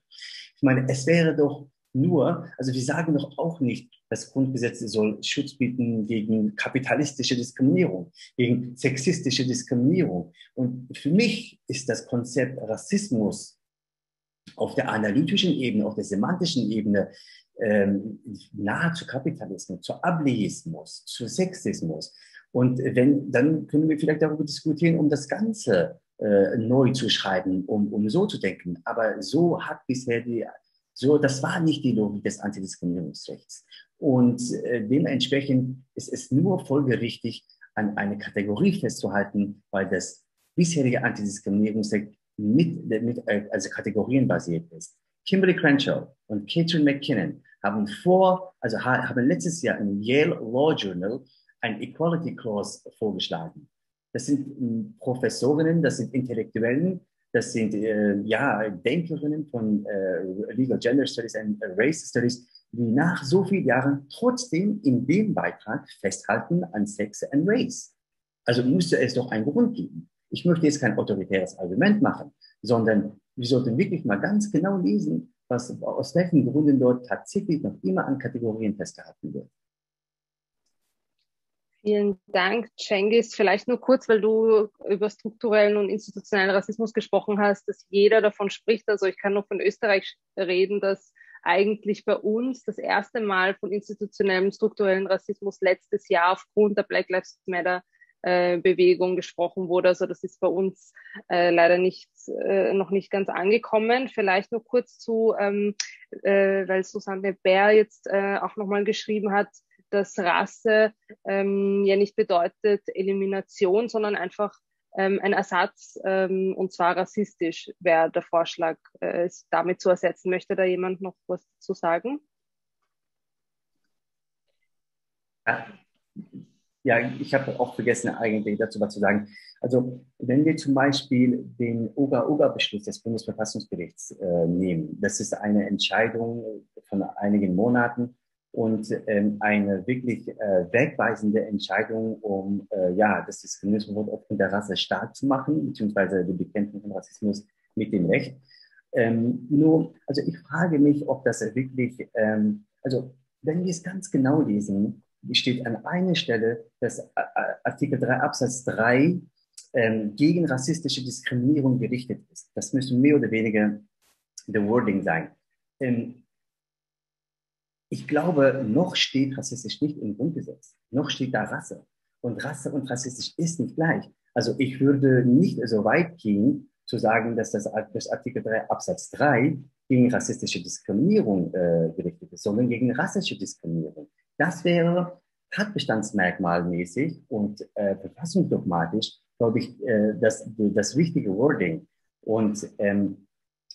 Ich meine, es wäre doch nur, also wir sagen doch auch nicht, das Grundgesetz soll Schutz bieten gegen kapitalistische Diskriminierung, gegen sexistische Diskriminierung. Und für mich ist das Konzept Rassismus auf der analytischen Ebene, auf der semantischen Ebene ähm, nahe zu Kapitalismus, zu Ableismus, zu Sexismus. Und wenn, dann können wir vielleicht darüber diskutieren, um das Ganze äh, neu zu schreiben, um, um so zu denken. Aber so hat bisher die, so, das war nicht die Logik des Antidiskriminierungsrechts. Und äh, dementsprechend ist es nur folgerichtig, an eine Kategorie festzuhalten, weil das bisherige Antidiskriminierungsrecht mit, mit äh, also Kategorien basiert ist. Kimberly Crenshaw und Catherine McKinnon haben vor, also haben letztes Jahr im Yale Law Journal ein Equality Clause vorgeschlagen. Das sind hm, Professorinnen, das sind Intellektuellen, das sind äh, ja Denkerinnen von äh, Legal Gender Studies and Race Studies, die nach so vielen Jahren trotzdem in dem Beitrag festhalten an Sex and Race. Also müsste es doch einen Grund geben. Ich möchte jetzt kein autoritäres Argument machen, sondern wir sollten wirklich mal ganz genau lesen, was, aus welchen Gründen dort tatsächlich noch immer an Kategorien festgehalten wird. Vielen Dank, Cengiz. Vielleicht nur kurz, weil du über strukturellen und institutionellen Rassismus gesprochen hast, dass jeder davon spricht. Also ich kann nur von Österreich reden, dass eigentlich bei uns das erste Mal von institutionellem strukturellen Rassismus letztes Jahr aufgrund der Black Lives Matter äh, Bewegung gesprochen wurde. Also das ist bei uns äh, leider nicht, äh, noch nicht ganz angekommen. Vielleicht nur kurz zu, ähm, äh, weil Susanne Bär jetzt äh, auch nochmal geschrieben hat, dass Rasse ähm, ja nicht bedeutet Elimination, sondern einfach ähm, ein Ersatz ähm, und zwar rassistisch wäre der Vorschlag, äh, es damit zu ersetzen. Möchte da jemand noch was zu sagen? Ja, ja, ich habe auch vergessen, eigentlich dazu was zu sagen. Also, wenn wir zum Beispiel den Uga-Uga-Beschluss des Bundesverfassungsgerichts äh, nehmen, das ist eine Entscheidung von einigen Monaten und ähm, eine wirklich äh, wegweisende Entscheidung, um äh, ja, das Diskriminierungsverbot aufgrund der Rasse stark zu machen, beziehungsweise die Bekämpfung von Rassismus mit dem Recht. Ähm, nur, also ich frage mich, ob das wirklich, ähm, also wenn wir es ganz genau lesen, steht an einer Stelle, dass äh, äh, Artikel 3 Absatz 3 ähm, gegen rassistische Diskriminierung gerichtet ist. Das müsste mehr oder weniger the wording sein. Ähm, ich glaube, noch steht rassistisch nicht im Grundgesetz. Noch steht da Rasse. Und Rasse und rassistisch ist nicht gleich. Also ich würde nicht so weit gehen, zu sagen, dass das, das Artikel 3 Absatz 3 gegen rassistische Diskriminierung äh, gerichtet ist, sondern gegen rassische Diskriminierung. Das wäre tatbestandsmerkmalmäßig und äh, verfassungsdogmatisch, glaube ich, äh, das, das wichtige Wording. Und ähm,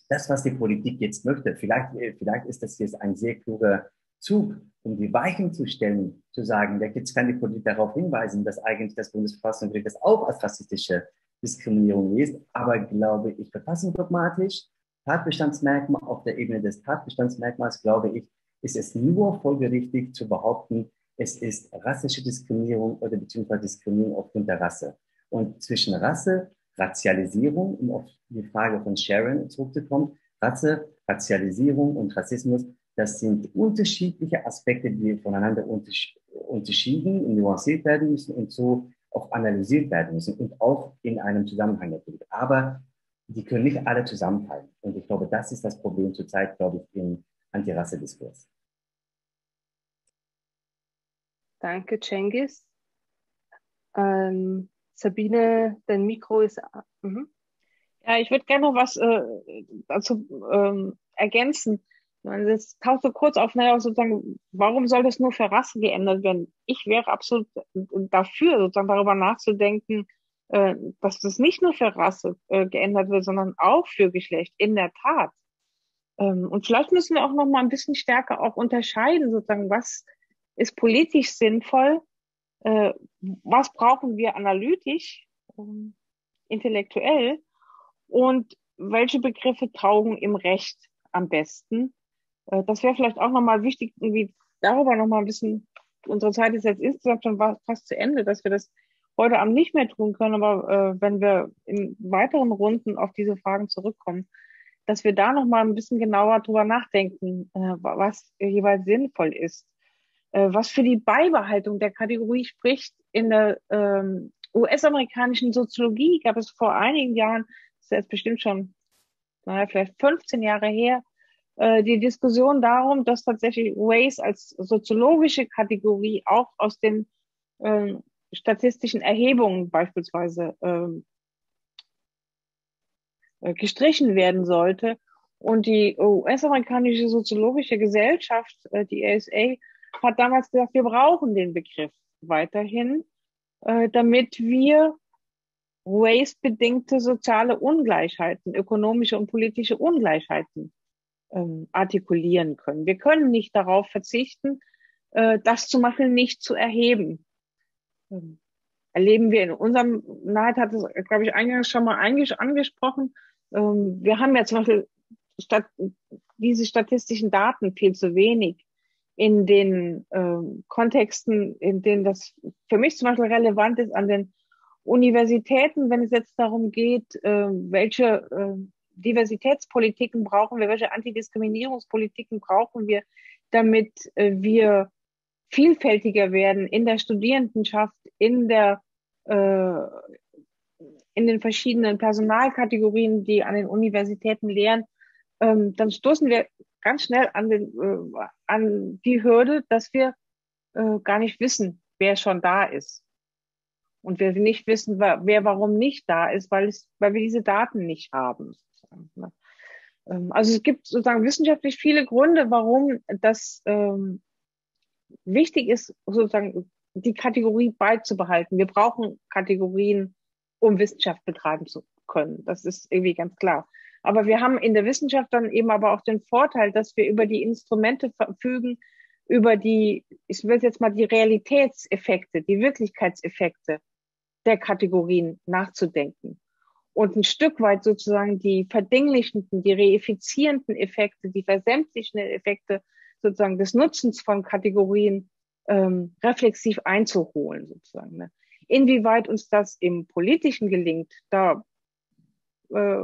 das, was die Politik jetzt möchte, vielleicht, äh, vielleicht ist das jetzt ein sehr kluger Zug, um die Weichen zu stellen, zu sagen, jetzt kann die Politik darauf hinweisen, dass eigentlich das Bundesverfassungsgericht das auch als rassistische Diskriminierung liest, aber glaube ich, verfassungsdogmatisch, Tatbestandsmerkmal auf der Ebene des Tatbestandsmerkmals, glaube ich, ist es nur folgerichtig zu behaupten, es ist rassische Diskriminierung oder beziehungsweise Diskriminierung aufgrund der Rasse. Und zwischen Rasse, Razialisierung, um auf die Frage von Sharon zurückzukommen, Rasse, Razialisierung und Rassismus das sind unterschiedliche Aspekte, die voneinander unterschieden und nuanciert werden müssen und so auch analysiert werden müssen und auch in einem Zusammenhang natürlich. Aber die können nicht alle zusammenfallen. Und ich glaube, das ist das Problem zurzeit, glaube ich, im Antirasse-Diskurs. Danke, Cengiz. Ähm, Sabine, dein Mikro ist. Mhm. Ja, ich würde gerne noch was äh, dazu ähm, ergänzen. Das taucht so kurz auf, naja, sozusagen, warum soll das nur für Rasse geändert werden? Ich wäre absolut dafür, sozusagen darüber nachzudenken, äh, dass das nicht nur für Rasse äh, geändert wird, sondern auch für Geschlecht, in der Tat. Ähm, und vielleicht müssen wir auch noch mal ein bisschen stärker auch unterscheiden, sozusagen, was ist politisch sinnvoll, äh, was brauchen wir analytisch, ähm, intellektuell und welche Begriffe taugen im Recht am besten? Äh, das wäre vielleicht auch nochmal wichtig, irgendwie darüber nochmal ein bisschen, unsere Zeit ist jetzt insgesamt schon fast zu Ende, dass wir das heute Abend nicht mehr tun können, aber äh, wenn wir in weiteren Runden auf diese Fragen zurückkommen, dass wir da nochmal ein bisschen genauer drüber nachdenken, äh, was jeweils sinnvoll ist. Äh, was für die Beibehaltung der Kategorie spricht. In der ähm, US-amerikanischen Soziologie gab es vor einigen Jahren, das ist jetzt bestimmt schon, naja, vielleicht 15 Jahre her, äh, die Diskussion darum, dass tatsächlich Race als soziologische Kategorie auch aus den äh, statistischen Erhebungen beispielsweise ähm, äh, gestrichen werden sollte. Und die US-amerikanische soziologische Gesellschaft, äh, die ASA, hat damals gesagt, wir brauchen den Begriff weiterhin, äh, damit wir race-bedingte soziale Ungleichheiten, ökonomische und politische Ungleichheiten ähm, artikulieren können. Wir können nicht darauf verzichten, äh, das zu machen, nicht zu erheben. Ähm, erleben wir in unserem, Neid hat es, glaube ich, eingangs schon mal angesprochen. Ähm, wir haben ja zum Beispiel statt, diese statistischen Daten viel zu wenig in den ähm, Kontexten, in denen das für mich zum Beispiel relevant ist, an den Universitäten, wenn es jetzt darum geht, äh, welche äh, Diversitätspolitiken brauchen wir, welche Antidiskriminierungspolitiken brauchen wir, damit äh, wir vielfältiger werden in der Studierendenschaft, in der äh, in den verschiedenen Personalkategorien, die an den Universitäten lehren, ähm, dann stoßen wir ganz schnell an, den, äh, an die Hürde, dass wir äh, gar nicht wissen, wer schon da ist. Und wir nicht wissen, wer, warum nicht da ist, weil, es, weil wir diese Daten nicht haben. Ne? Ähm, also es gibt sozusagen wissenschaftlich viele Gründe, warum das ähm, wichtig ist, sozusagen die Kategorie beizubehalten. Wir brauchen Kategorien, um Wissenschaft betreiben zu können. Das ist irgendwie ganz klar. Aber wir haben in der Wissenschaft dann eben aber auch den Vorteil, dass wir über die Instrumente verfügen, über die, ich will jetzt mal die Realitätseffekte, die Wirklichkeitseffekte der Kategorien nachzudenken und ein Stück weit sozusagen die verdinglichenden, die reifizierenden Effekte, die versämtlichen Effekte sozusagen des Nutzens von Kategorien ähm, reflexiv einzuholen sozusagen. Ne? Inwieweit uns das im Politischen gelingt, da äh,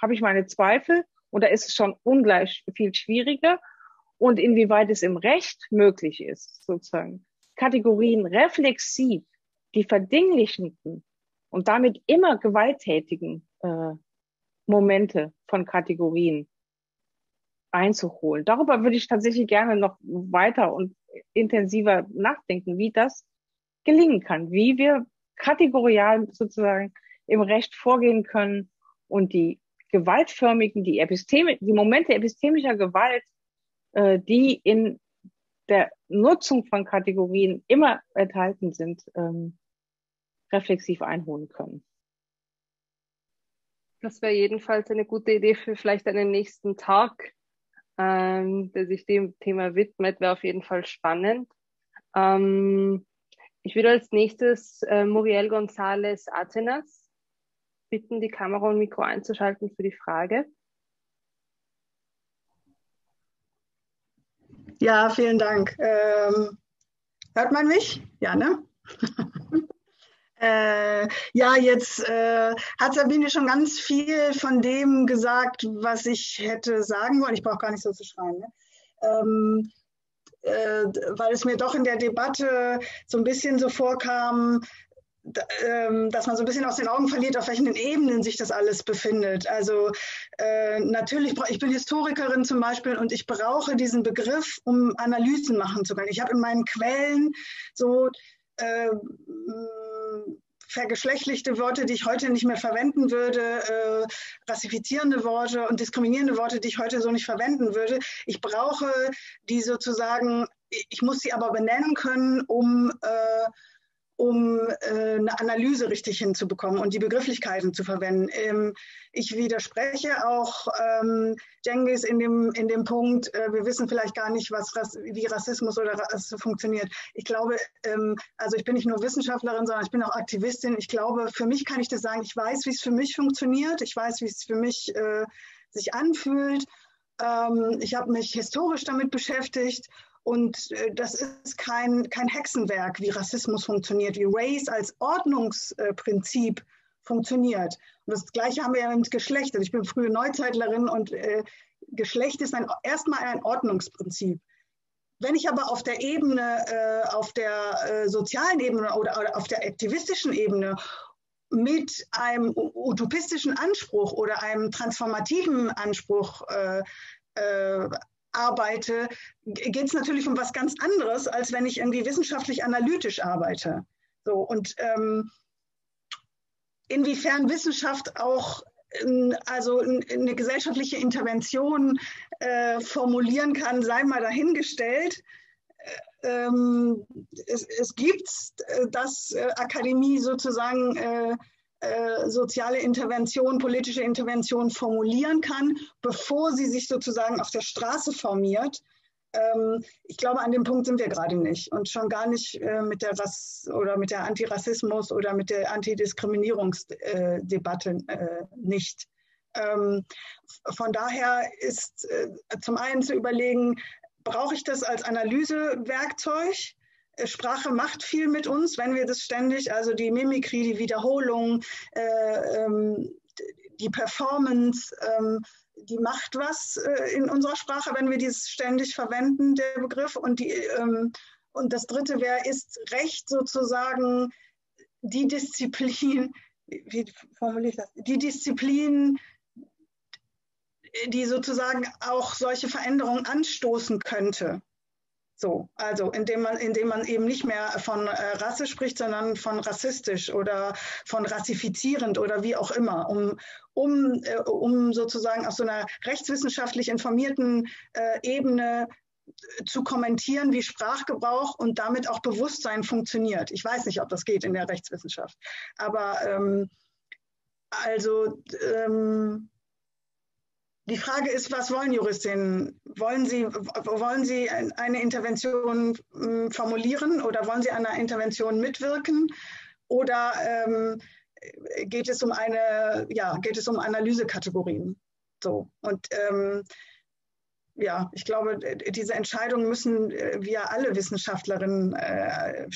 habe ich meine Zweifel und da ist es schon ungleich viel schwieriger. und inwieweit es im Recht möglich ist, sozusagen Kategorien reflexiv, die verdinglichenden und damit immer gewalttätigen äh, Momente von Kategorien einzuholen. Darüber würde ich tatsächlich gerne noch weiter und intensiver nachdenken, wie das gelingen kann, wie wir kategorial sozusagen im Recht vorgehen können und die gewaltförmigen, die Episteme, die Momente epistemischer Gewalt, äh, die in der Nutzung von Kategorien immer enthalten sind, ähm, reflexiv einholen können. Das wäre jedenfalls eine gute Idee für vielleicht einen nächsten Tag, ähm, der sich dem Thema widmet, wäre auf jeden Fall spannend. Ähm, ich würde als nächstes äh, Muriel González Atenas bitten, die Kamera und Mikro einzuschalten für die Frage. Ja, vielen Dank. Ähm, hört man mich? Ja, ne? äh, ja, jetzt äh, hat Sabine schon ganz viel von dem gesagt, was ich hätte sagen wollen. Ich brauche gar nicht so zu schreien. Ne? Ähm, äh, weil es mir doch in der Debatte so ein bisschen so vorkam, ähm, dass man so ein bisschen aus den Augen verliert, auf welchen Ebenen sich das alles befindet. Also äh, natürlich, ich bin Historikerin zum Beispiel und ich brauche diesen Begriff, um Analysen machen zu können. Ich habe in meinen Quellen so äh, vergeschlechtlichte Worte, die ich heute nicht mehr verwenden würde, äh, rassifizierende Worte und diskriminierende Worte, die ich heute so nicht verwenden würde. Ich brauche die sozusagen, ich muss sie aber benennen können, um äh, um äh, eine Analyse richtig hinzubekommen und die Begrifflichkeiten zu verwenden. Ähm, ich widerspreche auch ähm, Jengis in dem, in dem Punkt, äh, wir wissen vielleicht gar nicht, was, wie Rassismus oder Rassismus funktioniert. Ich glaube, ähm, also ich bin nicht nur Wissenschaftlerin, sondern ich bin auch Aktivistin. Ich glaube, für mich kann ich das sagen, ich weiß, wie es für mich funktioniert. Ich weiß, wie es für mich äh, sich anfühlt. Ähm, ich habe mich historisch damit beschäftigt und äh, das ist kein, kein Hexenwerk, wie Rassismus funktioniert, wie Race als Ordnungsprinzip funktioniert. Und das Gleiche haben wir ja mit Geschlecht. Also ich bin frühe Neuzeitlerin und äh, Geschlecht ist ein, erstmal ein Ordnungsprinzip. Wenn ich aber auf der Ebene, äh, auf der äh, sozialen Ebene oder, oder, auf der aktivistischen Ebene mit einem utopistischen Anspruch oder einem transformativen Anspruch äh, äh arbeite, geht es natürlich um was ganz anderes, als wenn ich irgendwie wissenschaftlich analytisch arbeite. So, und ähm, inwiefern Wissenschaft auch also eine gesellschaftliche Intervention äh, formulieren kann, sei mal dahingestellt. Äh, ähm, es, es, gibt, äh, dass äh, Akademie sozusagen äh, äh, soziale Intervention, politische Intervention formulieren kann, bevor sie sich sozusagen auf der Straße formiert. Ähm, ich glaube, an dem Punkt sind wir gerade nicht und schon gar nicht äh, mit der Rass oder mit der Antirassismus oder mit der Antidiskriminierungsdebatte äh, nicht. Ähm, von daher ist äh, zum einen zu überlegen, brauche ich das als Analysewerkzeug? Sprache macht viel mit uns, wenn wir das ständig, also die Mimikrie, die Wiederholung, äh, ähm, die Performance, ähm, die macht was äh, in unserer Sprache, wenn wir dies ständig verwenden, der Begriff. Und, die, ähm, und das Dritte wäre, ist Recht sozusagen die Disziplin, wie formuliere ich das, die Disziplin, die sozusagen auch solche Veränderungen anstoßen könnte. So, also indem man, indem man eben nicht mehr von äh, Rasse spricht, sondern von rassistisch oder von rassifizierend oder wie auch immer, um, um, äh, um sozusagen auf so einer rechtswissenschaftlich informierten äh, Ebene äh, zu kommentieren, wie Sprachgebrauch und damit auch Bewusstsein funktioniert. Ich weiß nicht, ob das geht in der Rechtswissenschaft, aber ähm, also ähm, die Frage ist, was wollen Juristinnen? Wollen sie, wollen sie eine Intervention hm, formulieren oder wollen sie an einer Intervention mitwirken? Oder ähm, geht es um eine, ja, geht es um Analysekategorien? So. Und ähm, ja, ich glaube, diese Entscheidungen müssen äh, wir alle Wissenschaftlerinnen äh,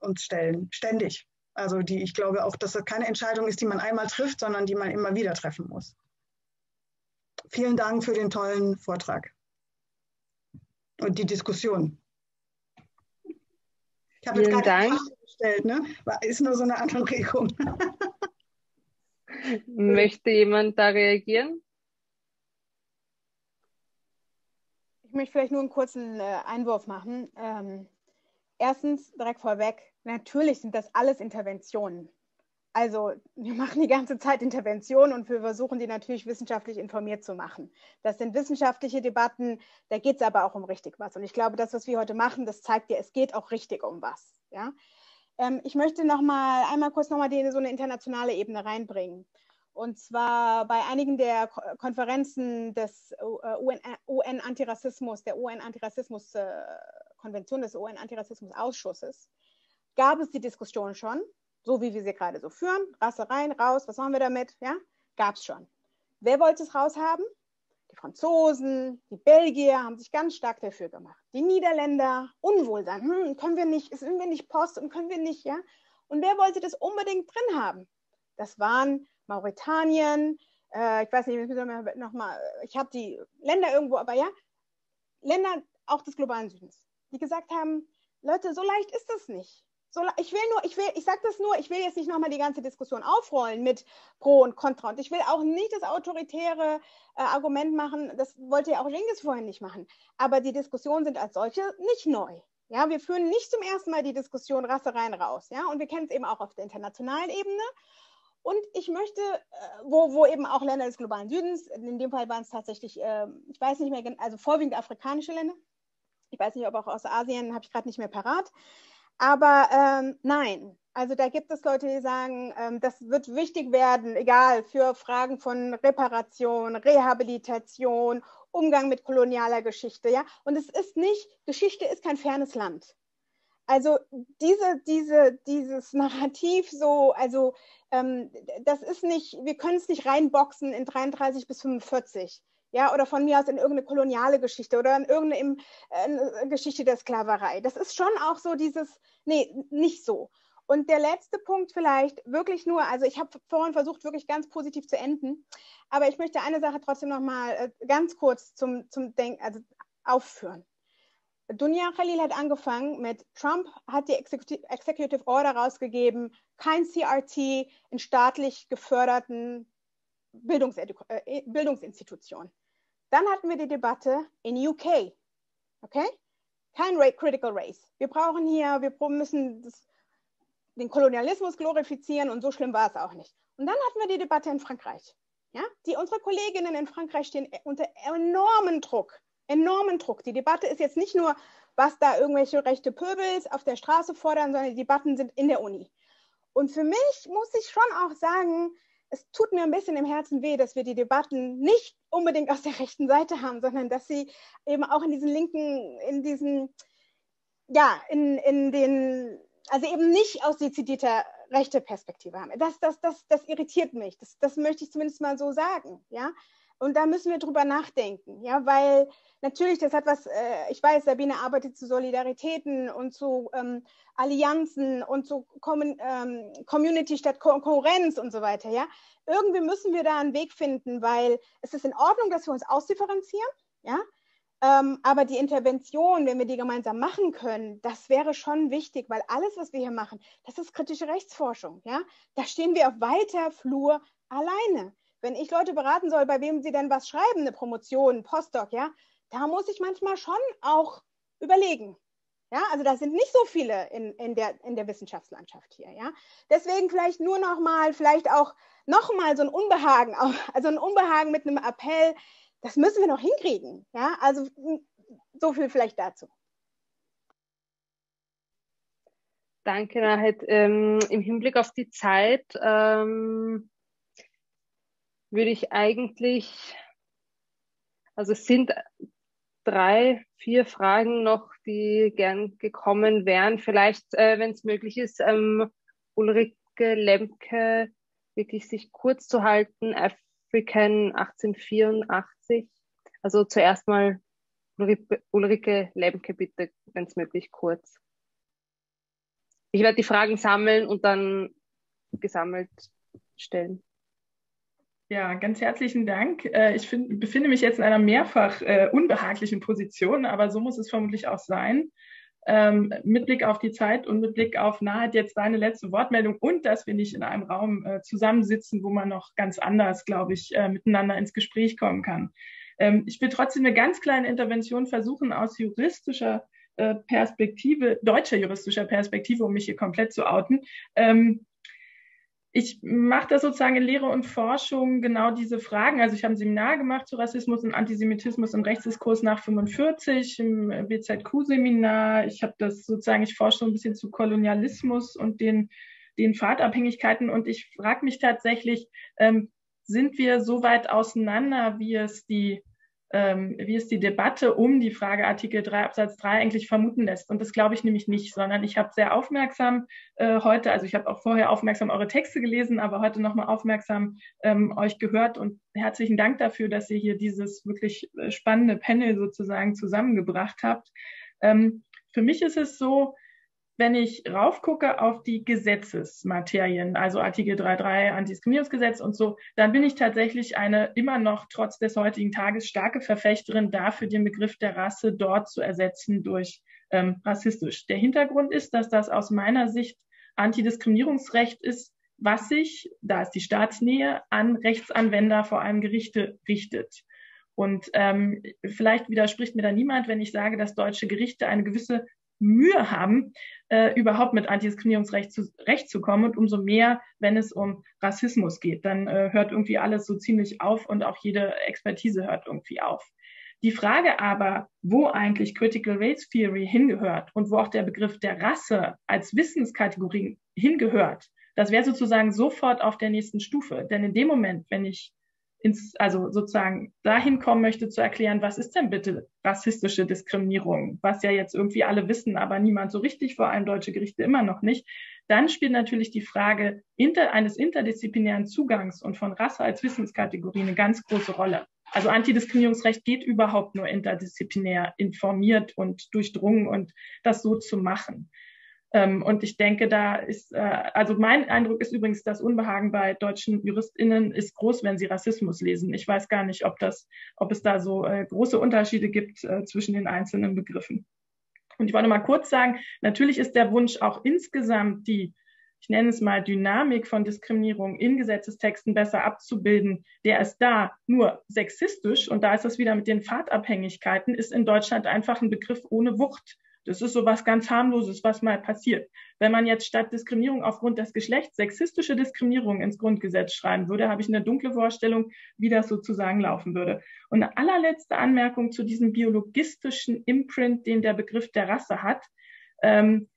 uns stellen, ständig. Also die, ich glaube auch, dass das keine Entscheidung ist, die man einmal trifft, sondern die man immer wieder treffen muss. Vielen Dank für den tollen Vortrag. und die Diskussion. Ich habe jetzt gerade Dank. gestellt, ne? Ist nur so eine Anregung. Möchte jemand da reagieren? Ich möchte vielleicht nur einen kurzen äh, Einwurf machen. Ähm, erstens, direkt vorweg, natürlich sind das alles Interventionen. Also wir machen die ganze Zeit Interventionen und wir versuchen die natürlich wissenschaftlich informiert zu machen. Das sind wissenschaftliche Debatten, da geht es aber auch um richtig was. Und ich glaube, das, was wir heute machen, das zeigt dir, es geht auch richtig um was. Ja? Ähm, ich möchte noch mal einmal kurz noch mal die, so eine internationale Ebene reinbringen. Und zwar bei einigen der Konferenzen des UN-Antirassismus, äh, der UN-Antirassismus-Konvention, des UN-Antirassismus-Ausschusses, gab es die Diskussion schon, so wie wir sie gerade so führen. Rasse rein, raus, was machen wir damit? Ja, gab es schon. Wer wollte es raushaben? Die Franzosen, die Belgier haben sich ganz stark dafür gemacht. Die Niederländer, Unwohlsein, hm, können wir nicht, sind wir nicht Post und können wir nicht, ja? Und wer wollte das unbedingt drin haben? Das waren Mauretanien, äh, ich weiß nicht, noch mal, ich habe die Länder irgendwo, aber ja, Länder auch des globalen Südens, die gesagt haben, Leute, so leicht ist das nicht. So, ich will nur, ich will, ich sage das nur, ich will jetzt nicht nochmal die ganze Diskussion aufrollen mit Pro und Contra. Und ich will auch nicht das autoritäre äh, Argument machen, das wollte ja auch Genghis vorhin nicht machen. Aber die Diskussionen sind als solche nicht neu. Ja, wir führen nicht zum ersten Mal die Diskussion Rasse rein raus. Ja, und wir kennen es eben auch auf der internationalen Ebene. Und ich möchte, äh, wo, wo eben auch Länder des globalen Südens, in dem Fall waren es tatsächlich, äh, ich weiß nicht mehr, also vorwiegend afrikanische Länder. Ich weiß nicht, ob auch aus Asien, habe ich gerade nicht mehr parat. Aber ähm, nein, also da gibt es Leute, die sagen, ähm, das wird wichtig werden, egal, für Fragen von Reparation, Rehabilitation, Umgang mit kolonialer Geschichte, ja. Und es ist nicht, Geschichte ist kein fernes Land. Also diese, diese, dieses Narrativ so, also ähm, das ist nicht, wir können es nicht reinboxen in 33 bis 45 ja, oder von mir aus in irgendeine koloniale Geschichte oder in irgendeine äh, Geschichte der Sklaverei. Das ist schon auch so dieses, nee, nicht so. Und der letzte Punkt vielleicht wirklich nur, also ich habe vorhin versucht, wirklich ganz positiv zu enden, aber ich möchte eine Sache trotzdem noch mal äh, ganz kurz zum, zum Denken, also aufführen. Dunia Khalil hat angefangen mit Trump hat die Executive Order rausgegeben, kein CRT in staatlich geförderten äh, Bildungsinstitutionen. Dann hatten wir die Debatte in UK. Okay? Kein Critical Race. Wir brauchen hier, wir müssen das, den Kolonialismus glorifizieren und so schlimm war es auch nicht. Und dann hatten wir die Debatte in Frankreich. Ja? Die, unsere Kolleginnen in Frankreich stehen unter enormen Druck. Enormen Druck. Die Debatte ist jetzt nicht nur, was da irgendwelche rechte Pöbels auf der Straße fordern, sondern die Debatten sind in der Uni. Und für mich muss ich schon auch sagen, es tut mir ein bisschen im Herzen weh, dass wir die Debatten nicht unbedingt aus der rechten Seite haben, sondern dass sie eben auch in diesen linken, in diesen, ja, in, in den, also eben nicht aus dezidierter rechter Perspektive haben. Das, das, das, das irritiert mich. Das, das möchte ich zumindest mal so sagen, ja. Und da müssen wir drüber nachdenken, ja, weil natürlich, das hat was, äh, ich weiß, Sabine arbeitet zu Solidaritäten und zu ähm, Allianzen und zu Com ähm, Community statt Kon Konkurrenz und so weiter, ja. Irgendwie müssen wir da einen Weg finden, weil es ist in Ordnung, dass wir uns ausdifferenzieren, ja. Ähm, aber die Intervention, wenn wir die gemeinsam machen können, das wäre schon wichtig, weil alles, was wir hier machen, das ist kritische Rechtsforschung, ja. Da stehen wir auf weiter Flur alleine wenn ich Leute beraten soll, bei wem sie denn was schreiben, eine Promotion, ein Postdoc, ja, da muss ich manchmal schon auch überlegen. Ja, also da sind nicht so viele in, in, der, in der Wissenschaftslandschaft hier. Ja, deswegen vielleicht nur noch mal, vielleicht auch noch mal so ein Unbehagen, also ein Unbehagen mit einem Appell. Das müssen wir noch hinkriegen. Ja, also so viel vielleicht dazu. Danke, Nahed. Ähm, Im Hinblick auf die Zeit ähm, würde ich eigentlich, also es sind drei, vier Fragen noch, die gern gekommen wären. Vielleicht, äh, wenn es möglich ist, ähm, Ulrike Lemke wirklich sich kurz zu halten, African 1884. Also zuerst mal Ulrike, Lemke, bitte, wenn es möglich, kurz. Ich werde die Fragen sammeln und dann gesammelt stellen. Ja, ganz herzlichen Dank. Äh, ich find, befinde mich jetzt in einer mehrfach äh, unbehaglichen Position, aber so muss es vermutlich auch sein. Ähm, mit Blick auf die Zeit und mit Blick auf nahe jetzt deine letzte Wortmeldung und dass wir nicht in einem Raum äh, zusammensitzen, wo man noch ganz anders, glaube ich, äh, miteinander ins Gespräch kommen kann. Ähm, ich will trotzdem eine ganz kleine Intervention versuchen aus juristischer äh, Perspektive, deutscher juristischer Perspektive, um mich hier komplett zu outen. Ähm, ich mache das sozusagen in Lehre und Forschung genau diese Fragen. Also ich habe ein Seminar gemacht zu Rassismus und Antisemitismus im Rechtsdiskurs nach 45 im BZQ-Seminar. Ich habe das sozusagen, ich forsche so ein bisschen zu Kolonialismus und den, den Fahrtabhängigkeiten und ich frage mich tatsächlich, ähm, sind wir so weit auseinander, wie es die ähm, wie es die Debatte um die Frage Artikel 3 Absatz 3 eigentlich vermuten lässt. Und das glaube ich nämlich nicht, sondern ich habe sehr aufmerksam äh, heute, also ich habe auch vorher aufmerksam eure Texte gelesen, aber heute nochmal aufmerksam ähm, euch gehört und herzlichen Dank dafür, dass ihr hier dieses wirklich äh, spannende Panel sozusagen zusammengebracht habt. Ähm, für mich ist es so, wenn ich raufgucke auf die Gesetzesmaterien, also Artikel 3.3 Antidiskriminierungsgesetz und so, dann bin ich tatsächlich eine immer noch trotz des heutigen Tages starke Verfechterin dafür, den Begriff der Rasse dort zu ersetzen durch ähm, rassistisch. Der Hintergrund ist, dass das aus meiner Sicht Antidiskriminierungsrecht ist, was sich, da ist die Staatsnähe, an Rechtsanwender, vor allem Gerichte, richtet. Und ähm, vielleicht widerspricht mir da niemand, wenn ich sage, dass deutsche Gerichte eine gewisse Mühe haben, äh, überhaupt mit Antidiskriminierungsrecht zu, Recht zu kommen und umso mehr, wenn es um Rassismus geht. Dann äh, hört irgendwie alles so ziemlich auf und auch jede Expertise hört irgendwie auf. Die Frage aber, wo eigentlich Critical Race Theory hingehört und wo auch der Begriff der Rasse als Wissenskategorie hingehört, das wäre sozusagen sofort auf der nächsten Stufe. Denn in dem Moment, wenn ich ins, also sozusagen dahin kommen möchte zu erklären, was ist denn bitte rassistische Diskriminierung, was ja jetzt irgendwie alle wissen, aber niemand so richtig, vor allem deutsche Gerichte immer noch nicht, dann spielt natürlich die Frage inter, eines interdisziplinären Zugangs und von Rasse als Wissenskategorie eine ganz große Rolle. Also Antidiskriminierungsrecht geht überhaupt nur interdisziplinär informiert und durchdrungen und das so zu machen. Ähm, und ich denke, da ist, äh, also mein Eindruck ist übrigens, das Unbehagen bei deutschen JuristInnen ist groß, wenn sie Rassismus lesen. Ich weiß gar nicht, ob das, ob es da so äh, große Unterschiede gibt äh, zwischen den einzelnen Begriffen. Und ich wollte mal kurz sagen, natürlich ist der Wunsch auch insgesamt die, ich nenne es mal Dynamik von Diskriminierung in Gesetzestexten besser abzubilden, der ist da nur sexistisch und da ist das wieder mit den Fahrtabhängigkeiten, ist in Deutschland einfach ein Begriff ohne Wucht. Das ist so was ganz harmloses, was mal passiert. Wenn man jetzt statt Diskriminierung aufgrund des Geschlechts sexistische Diskriminierung ins Grundgesetz schreiben würde, habe ich eine dunkle Vorstellung, wie das sozusagen laufen würde. Und eine allerletzte Anmerkung zu diesem biologistischen Imprint, den der Begriff der Rasse hat. Ähm,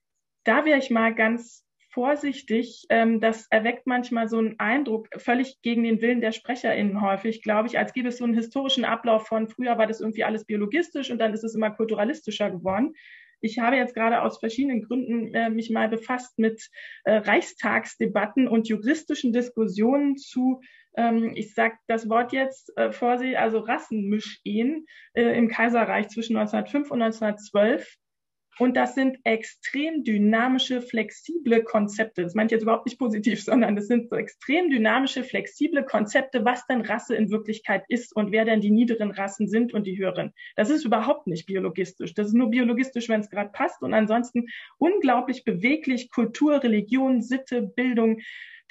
da wäre ich mal ganz vorsichtig. Ähm, das erweckt manchmal so einen Eindruck, völlig gegen den Willen der SprecherInnen häufig, glaube ich, als gäbe es so einen historischen Ablauf von früher war das irgendwie alles biologistisch und dann ist es immer kulturalistischer geworden. Ich habe jetzt gerade aus verschiedenen Gründen äh, mich mal befasst mit äh, Reichstagsdebatten und juristischen Diskussionen zu, ähm, ich sage das Wort jetzt äh, vor Sie, also Rassenmischehen äh, im Kaiserreich zwischen 1905 und 1912. Und das sind extrem dynamische, flexible Konzepte. Das meine ich jetzt überhaupt nicht positiv, sondern das sind so extrem dynamische, flexible Konzepte, was denn Rasse in Wirklichkeit ist und wer denn die niederen Rassen sind und die höheren. Das ist überhaupt nicht biologistisch. Das ist nur biologistisch, wenn es gerade passt. Und ansonsten unglaublich beweglich Kultur, Religion, Sitte, Bildung,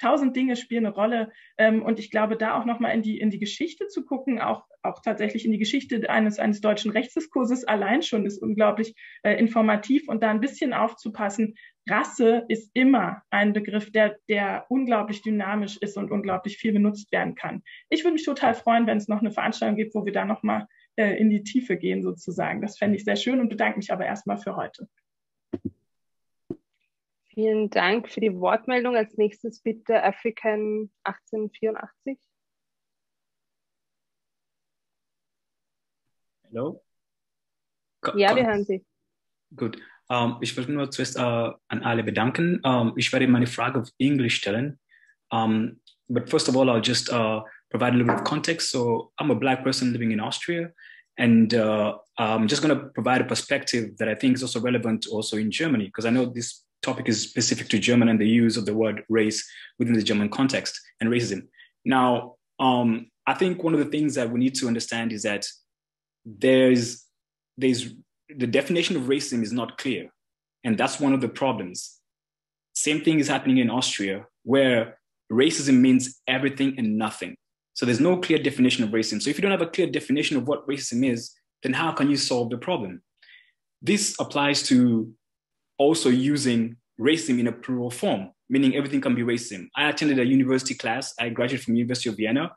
tausend Dinge spielen eine Rolle. Ähm, und ich glaube, da auch nochmal in die, in die Geschichte zu gucken, auch, auch tatsächlich in die Geschichte eines, eines deutschen Rechtsdiskurses allein schon ist unglaublich äh, informativ und da ein bisschen aufzupassen. Rasse ist immer ein Begriff, der, der unglaublich dynamisch ist und unglaublich viel benutzt werden kann. Ich würde mich total freuen, wenn es noch eine Veranstaltung gibt, wo wir da nochmal äh, in die Tiefe gehen sozusagen. Das fände ich sehr schön und bedanke mich aber erstmal für heute. Vielen Dank für die Wortmeldung. Als nächstes bitte African 1884. Hallo? Ja, wir hören Sie. Gut. Um, ich wollte nur zuerst uh, an alle bedanken. Um, ich werde meine Frage auf Englisch stellen. Um, but first of all, I'll just uh, provide a little bit of context. So I'm a black person living in Austria, and uh, I'm just going to provide a perspective that I think is also relevant also in Germany, because I know this topic is specific to German and the use of the word race within the German context and racism. Now, um, I think one of the things that we need to understand is that there's there's the definition of racism is not clear, and that's one of the problems. Same thing is happening in Austria, where racism means everything and nothing. So there's no clear definition of racism. So if you don't have a clear definition of what racism is, then how can you solve the problem? This applies to also using racism in a plural form, meaning everything can be racism. I attended a university class. I graduated from University of Vienna.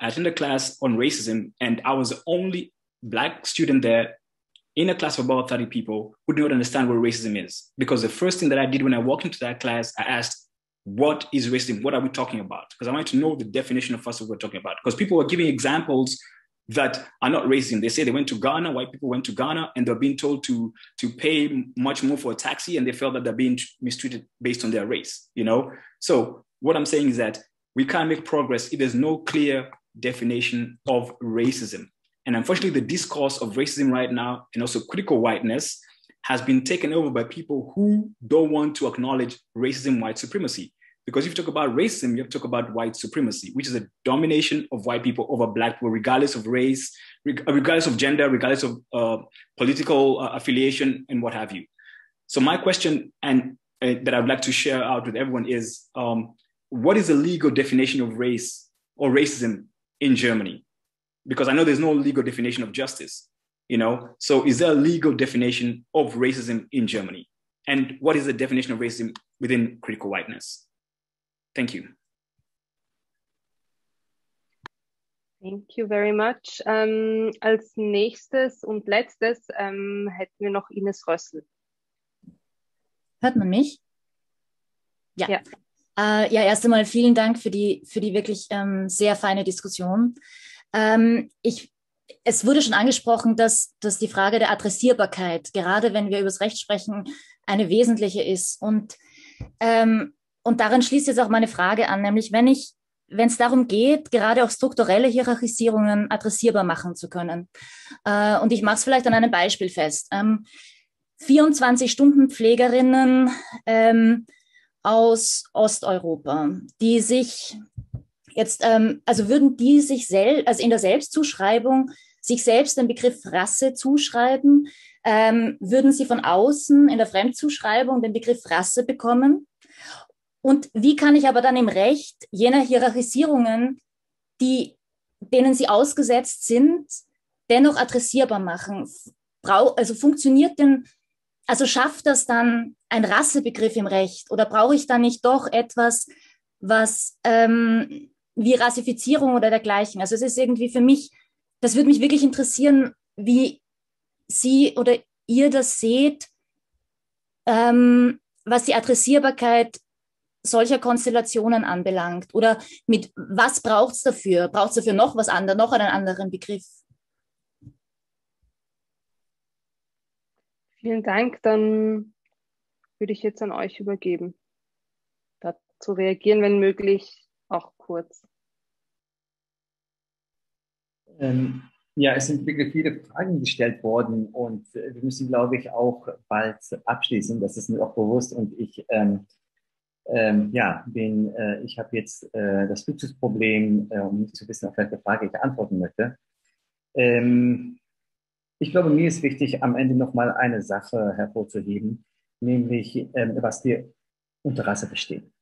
I attended a class on racism, and I was the only black student there in a class of about 30 people who do not understand what racism is. Because the first thing that I did when I walked into that class, I asked, what is racism? What are we talking about? Because I wanted to know the definition of first of what we're talking about. Because people were giving examples that are not racism. They say they went to Ghana, white people went to Ghana, and they're being told to, to pay much more for a taxi, and they felt that they're being mistreated based on their race, you know? So what I'm saying is that we can't make progress if there's no clear definition of racism. And unfortunately, the discourse of racism right now and also critical whiteness has been taken over by people who don't want to acknowledge racism, white supremacy. Because if you talk about racism, you have to talk about white supremacy, which is a domination of white people over black people, regardless of race, regardless of gender, regardless of uh, political uh, affiliation, and what have you. So my question, and uh, that I'd like to share out with everyone, is um, what is the legal definition of race or racism in Germany? Because I know there's no legal definition of justice. You know, so is there a legal definition of racism in Germany? And what is the definition of racism within critical whiteness? Thank you. Thank you very much. Ähm, als nächstes und letztes ähm, hätten wir noch Ines Rössel. Hört man mich? Ja. Ja, äh, ja erst einmal vielen Dank für die, für die wirklich ähm, sehr feine Diskussion. Ähm, ich, es wurde schon angesprochen, dass, dass die Frage der Adressierbarkeit, gerade wenn wir über das Recht sprechen, eine wesentliche ist. Und ähm, und daran schließt jetzt auch meine Frage an, nämlich wenn ich, wenn es darum geht, gerade auch strukturelle Hierarchisierungen adressierbar machen zu können. Äh, und ich mache es vielleicht an einem Beispiel fest. Ähm, 24 Stunden Pflegerinnen ähm, aus Osteuropa, die sich jetzt, ähm, also würden die sich selbst, also in der Selbstzuschreibung sich selbst den Begriff Rasse zuschreiben, ähm, würden sie von außen in der Fremdzuschreibung den Begriff Rasse bekommen und wie kann ich aber dann im Recht jener Hierarchisierungen, die, denen sie ausgesetzt sind, dennoch adressierbar machen? Brau also funktioniert denn, also schafft das dann ein Rassebegriff im Recht oder brauche ich da nicht doch etwas, was ähm, wie Rassifizierung oder dergleichen? Also es ist irgendwie für mich, das würde mich wirklich interessieren, wie Sie oder ihr das seht, ähm, was die Adressierbarkeit solcher Konstellationen anbelangt? Oder mit was braucht es dafür? Braucht es dafür noch was anderes, noch einen anderen Begriff? Vielen Dank. Dann würde ich jetzt an euch übergeben. Dazu reagieren, wenn möglich, auch kurz. Ähm, ja, es sind wirklich viele Fragen gestellt worden und wir müssen, glaube ich, auch bald abschließen. Das ist mir auch bewusst und ich ähm, ähm, ja, bin, äh, ich habe jetzt äh, das Luxusproblem, äh, um nicht zu wissen, auf welche Frage ich antworten möchte. Ähm, ich glaube, mir ist wichtig, am Ende nochmal eine Sache hervorzuheben, nämlich ähm, was wir unter Rasse verstehen.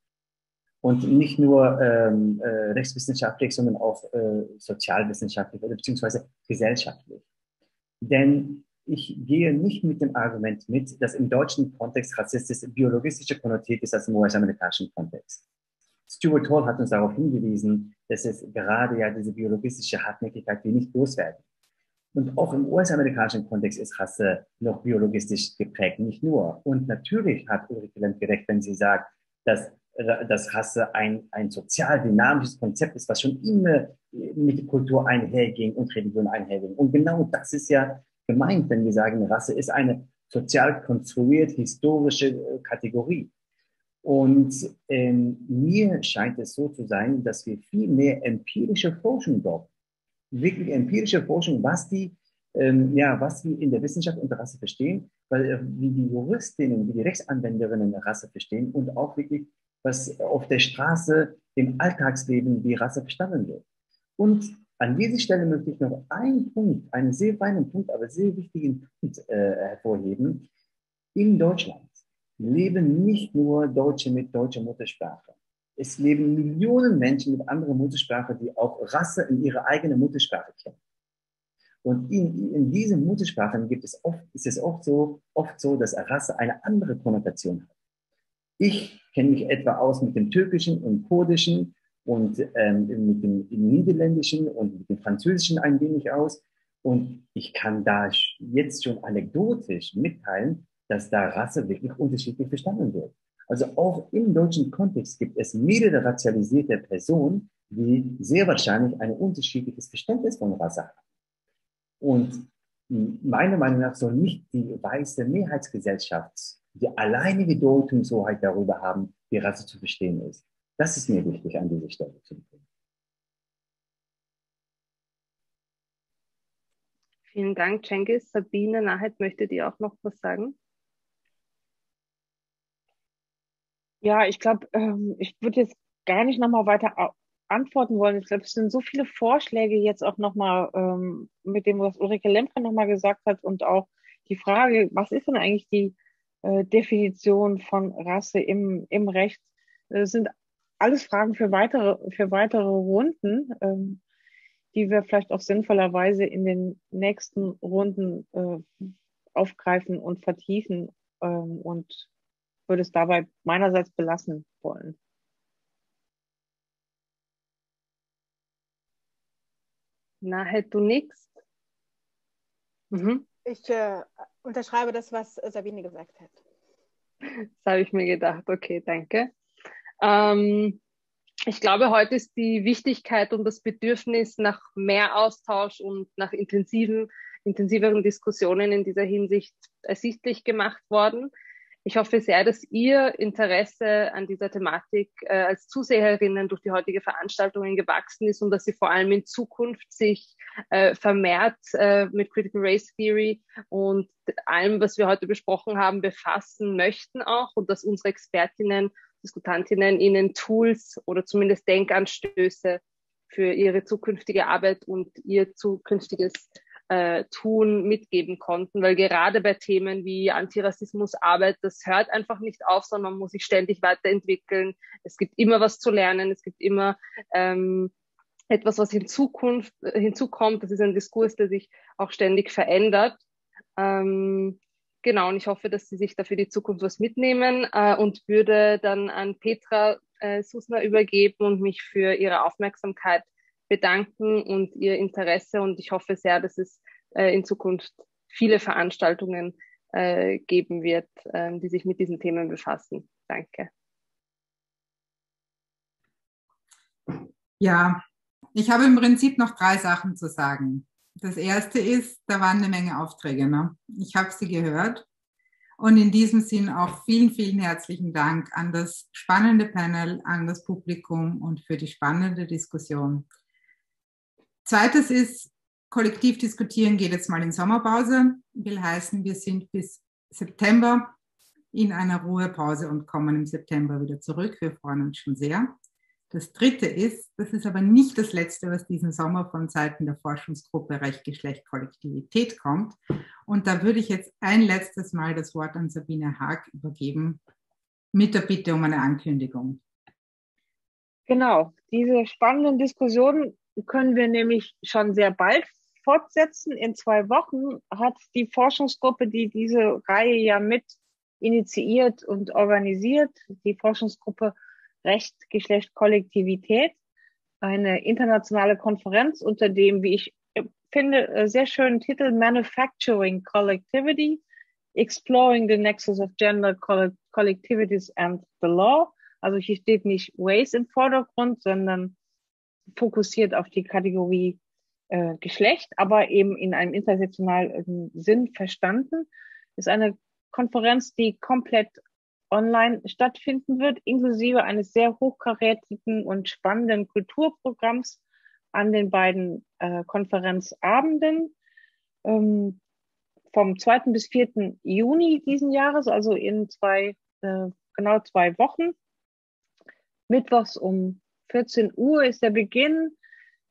Und nicht nur ähm, äh, rechtswissenschaftlich, sondern auch äh, sozialwissenschaftlich oder beziehungsweise gesellschaftlich. Denn ich gehe nicht mit dem Argument mit, dass im deutschen Kontext rassistisch biologistischer konnotiert ist als im US-amerikanischen Kontext. Stuart Hall hat uns darauf hingewiesen, dass es gerade ja diese biologistische Hartnäckigkeit, die nicht loswerden. Und auch im US-amerikanischen Kontext ist Rasse noch biologistisch geprägt, nicht nur. Und natürlich hat Ulrike Lenz gerecht, wenn sie sagt, dass, dass Rasse ein, ein sozial dynamisches Konzept ist, was schon immer mit Kultur einherging und Religion einherging. Und genau das ist ja gemeint, wenn wir sagen, Rasse ist eine sozial konstruiert historische äh, Kategorie. Und ähm, mir scheint es so zu sein, dass wir viel mehr empirische Forschung brauchen. Wirklich empirische Forschung, was die, ähm, ja, was wir in der Wissenschaft unter Rasse verstehen, weil äh, wie die Juristinnen, wie die Rechtsanwenderinnen Rasse verstehen und auch wirklich, was auf der Straße im Alltagsleben wie Rasse verstanden wird. Und an dieser Stelle möchte ich noch einen Punkt, einen sehr feinen Punkt, aber sehr wichtigen Punkt äh, hervorheben. In Deutschland leben nicht nur Deutsche mit deutscher Muttersprache. Es leben Millionen Menschen mit anderer Muttersprache, die auch Rasse in ihrer eigenen Muttersprache kennen. Und in, in diesen Muttersprachen gibt es oft, ist es oft so, oft so, dass Rasse eine andere Konnotation hat. Ich kenne mich etwa aus mit dem Türkischen und Kurdischen und ähm, mit dem Niederländischen und mit dem Französischen ein wenig aus. Und ich kann da jetzt schon anekdotisch mitteilen, dass da Rasse wirklich unterschiedlich verstanden wird. Also auch im deutschen Kontext gibt es mehrere racialisierte Personen, die sehr wahrscheinlich ein unterschiedliches Verständnis von Rasse haben. Und meiner Meinung nach soll nicht die weiße Mehrheitsgesellschaft die alleinige Deutungshoheit darüber haben, wie Rasse zu verstehen ist. Das ist mir wichtig an dieser Stelle zu betonen. Vielen Dank, Cengiz. Sabine Nahed möchte dir auch noch was sagen. Ja, ich glaube, ähm, ich würde jetzt gar nicht nochmal weiter antworten wollen. Ich glaube, es sind so viele Vorschläge jetzt auch nochmal ähm, mit dem, was Ulrike Lemke nochmal gesagt hat und auch die Frage, was ist denn eigentlich die äh, Definition von Rasse im, im Recht? Das sind alles Fragen für weitere, für weitere Runden, ähm, die wir vielleicht auch sinnvollerweise in den nächsten Runden äh, aufgreifen und vertiefen ähm, und würde es dabei meinerseits belassen wollen. Na, hätt du nichts? Mhm. Ich äh, unterschreibe das, was Sabine gesagt hat. Das habe ich mir gedacht. Okay, danke. Ähm, ich glaube, heute ist die Wichtigkeit und das Bedürfnis nach mehr Austausch und nach intensiven, intensiveren Diskussionen in dieser Hinsicht ersichtlich gemacht worden. Ich hoffe sehr, dass Ihr Interesse an dieser Thematik äh, als Zuseherinnen durch die heutige Veranstaltung gewachsen ist und dass Sie vor allem in Zukunft sich äh, vermehrt äh, mit Critical Race Theory und allem, was wir heute besprochen haben, befassen möchten auch und dass unsere Expertinnen Diskutantinnen Ihnen Tools oder zumindest Denkanstöße für Ihre zukünftige Arbeit und Ihr zukünftiges äh, Tun mitgeben konnten, weil gerade bei Themen wie Antirassismusarbeit, das hört einfach nicht auf, sondern man muss sich ständig weiterentwickeln. Es gibt immer was zu lernen, es gibt immer ähm, etwas, was in Zukunft äh, hinzukommt. Das ist ein Diskurs, der sich auch ständig verändert. Ähm, Genau, und ich hoffe, dass Sie sich dafür die Zukunft was mitnehmen äh, und würde dann an Petra äh, Susner übergeben und mich für Ihre Aufmerksamkeit bedanken und Ihr Interesse. Und ich hoffe sehr, dass es äh, in Zukunft viele Veranstaltungen äh, geben wird, äh, die sich mit diesen Themen befassen. Danke. Ja, ich habe im Prinzip noch drei Sachen zu sagen. Das erste ist, da waren eine Menge Aufträge. Ne? Ich habe sie gehört. Und in diesem Sinn auch vielen, vielen herzlichen Dank an das spannende Panel, an das Publikum und für die spannende Diskussion. Zweites ist, kollektiv diskutieren geht jetzt mal in Sommerpause. Will heißen, wir sind bis September in einer Ruhepause und kommen im September wieder zurück. Wir freuen uns schon sehr. Das dritte ist, das ist aber nicht das letzte, was diesen Sommer von Seiten der Forschungsgruppe Recht, Geschlecht, Kollektivität kommt. Und da würde ich jetzt ein letztes Mal das Wort an Sabine Haag übergeben, mit der Bitte um eine Ankündigung. Genau, diese spannenden Diskussionen können wir nämlich schon sehr bald fortsetzen. In zwei Wochen hat die Forschungsgruppe, die diese Reihe ja mit initiiert und organisiert, die Forschungsgruppe Recht, Geschlecht, Kollektivität, eine internationale Konferenz unter dem, wie ich finde, äh, sehr schönen Titel Manufacturing Collectivity, Exploring the Nexus of Gender Collectivities and the Law. Also hier steht nicht Ways im Vordergrund, sondern fokussiert auf die Kategorie äh, Geschlecht, aber eben in einem intersektionalen Sinn verstanden. Ist eine Konferenz, die komplett online stattfinden wird, inklusive eines sehr hochkarätigen und spannenden Kulturprogramms an den beiden äh, Konferenzabenden ähm, vom 2. bis 4. Juni diesen Jahres, also in zwei, äh, genau zwei Wochen. Mittwochs um 14 Uhr ist der Beginn.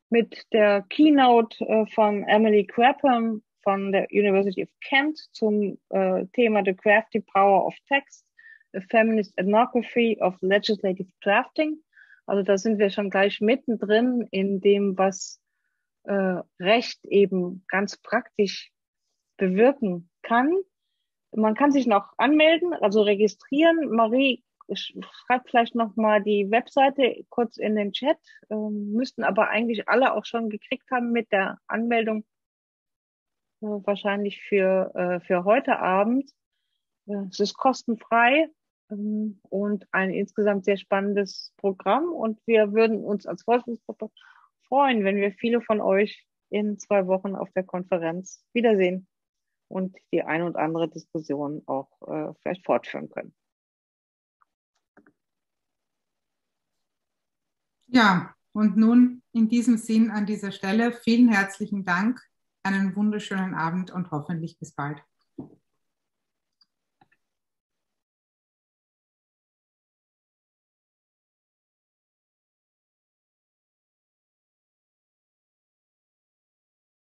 mit der Keynote äh, von Emily Crapham von der University of Kent zum äh, Thema The Crafty Power of Text, a Feminist Ethnography of Legislative Drafting. Also da sind wir schon gleich mittendrin in dem, was äh, Recht eben ganz praktisch bewirken kann. Man kann sich noch anmelden, also registrieren. Marie schreibt vielleicht noch mal die Webseite kurz in den Chat. Ähm, müssten aber eigentlich alle auch schon gekriegt haben mit der Anmeldung äh, wahrscheinlich für, äh, für heute Abend. Äh, es ist kostenfrei und ein insgesamt sehr spannendes Programm. Und wir würden uns als Forschungsgruppe freuen, wenn wir viele von euch in zwei Wochen auf der Konferenz wiedersehen und die ein und andere Diskussion auch äh, vielleicht fortführen können. Ja, und nun in diesem Sinn an dieser Stelle vielen herzlichen Dank, einen wunderschönen Abend und hoffentlich bis bald.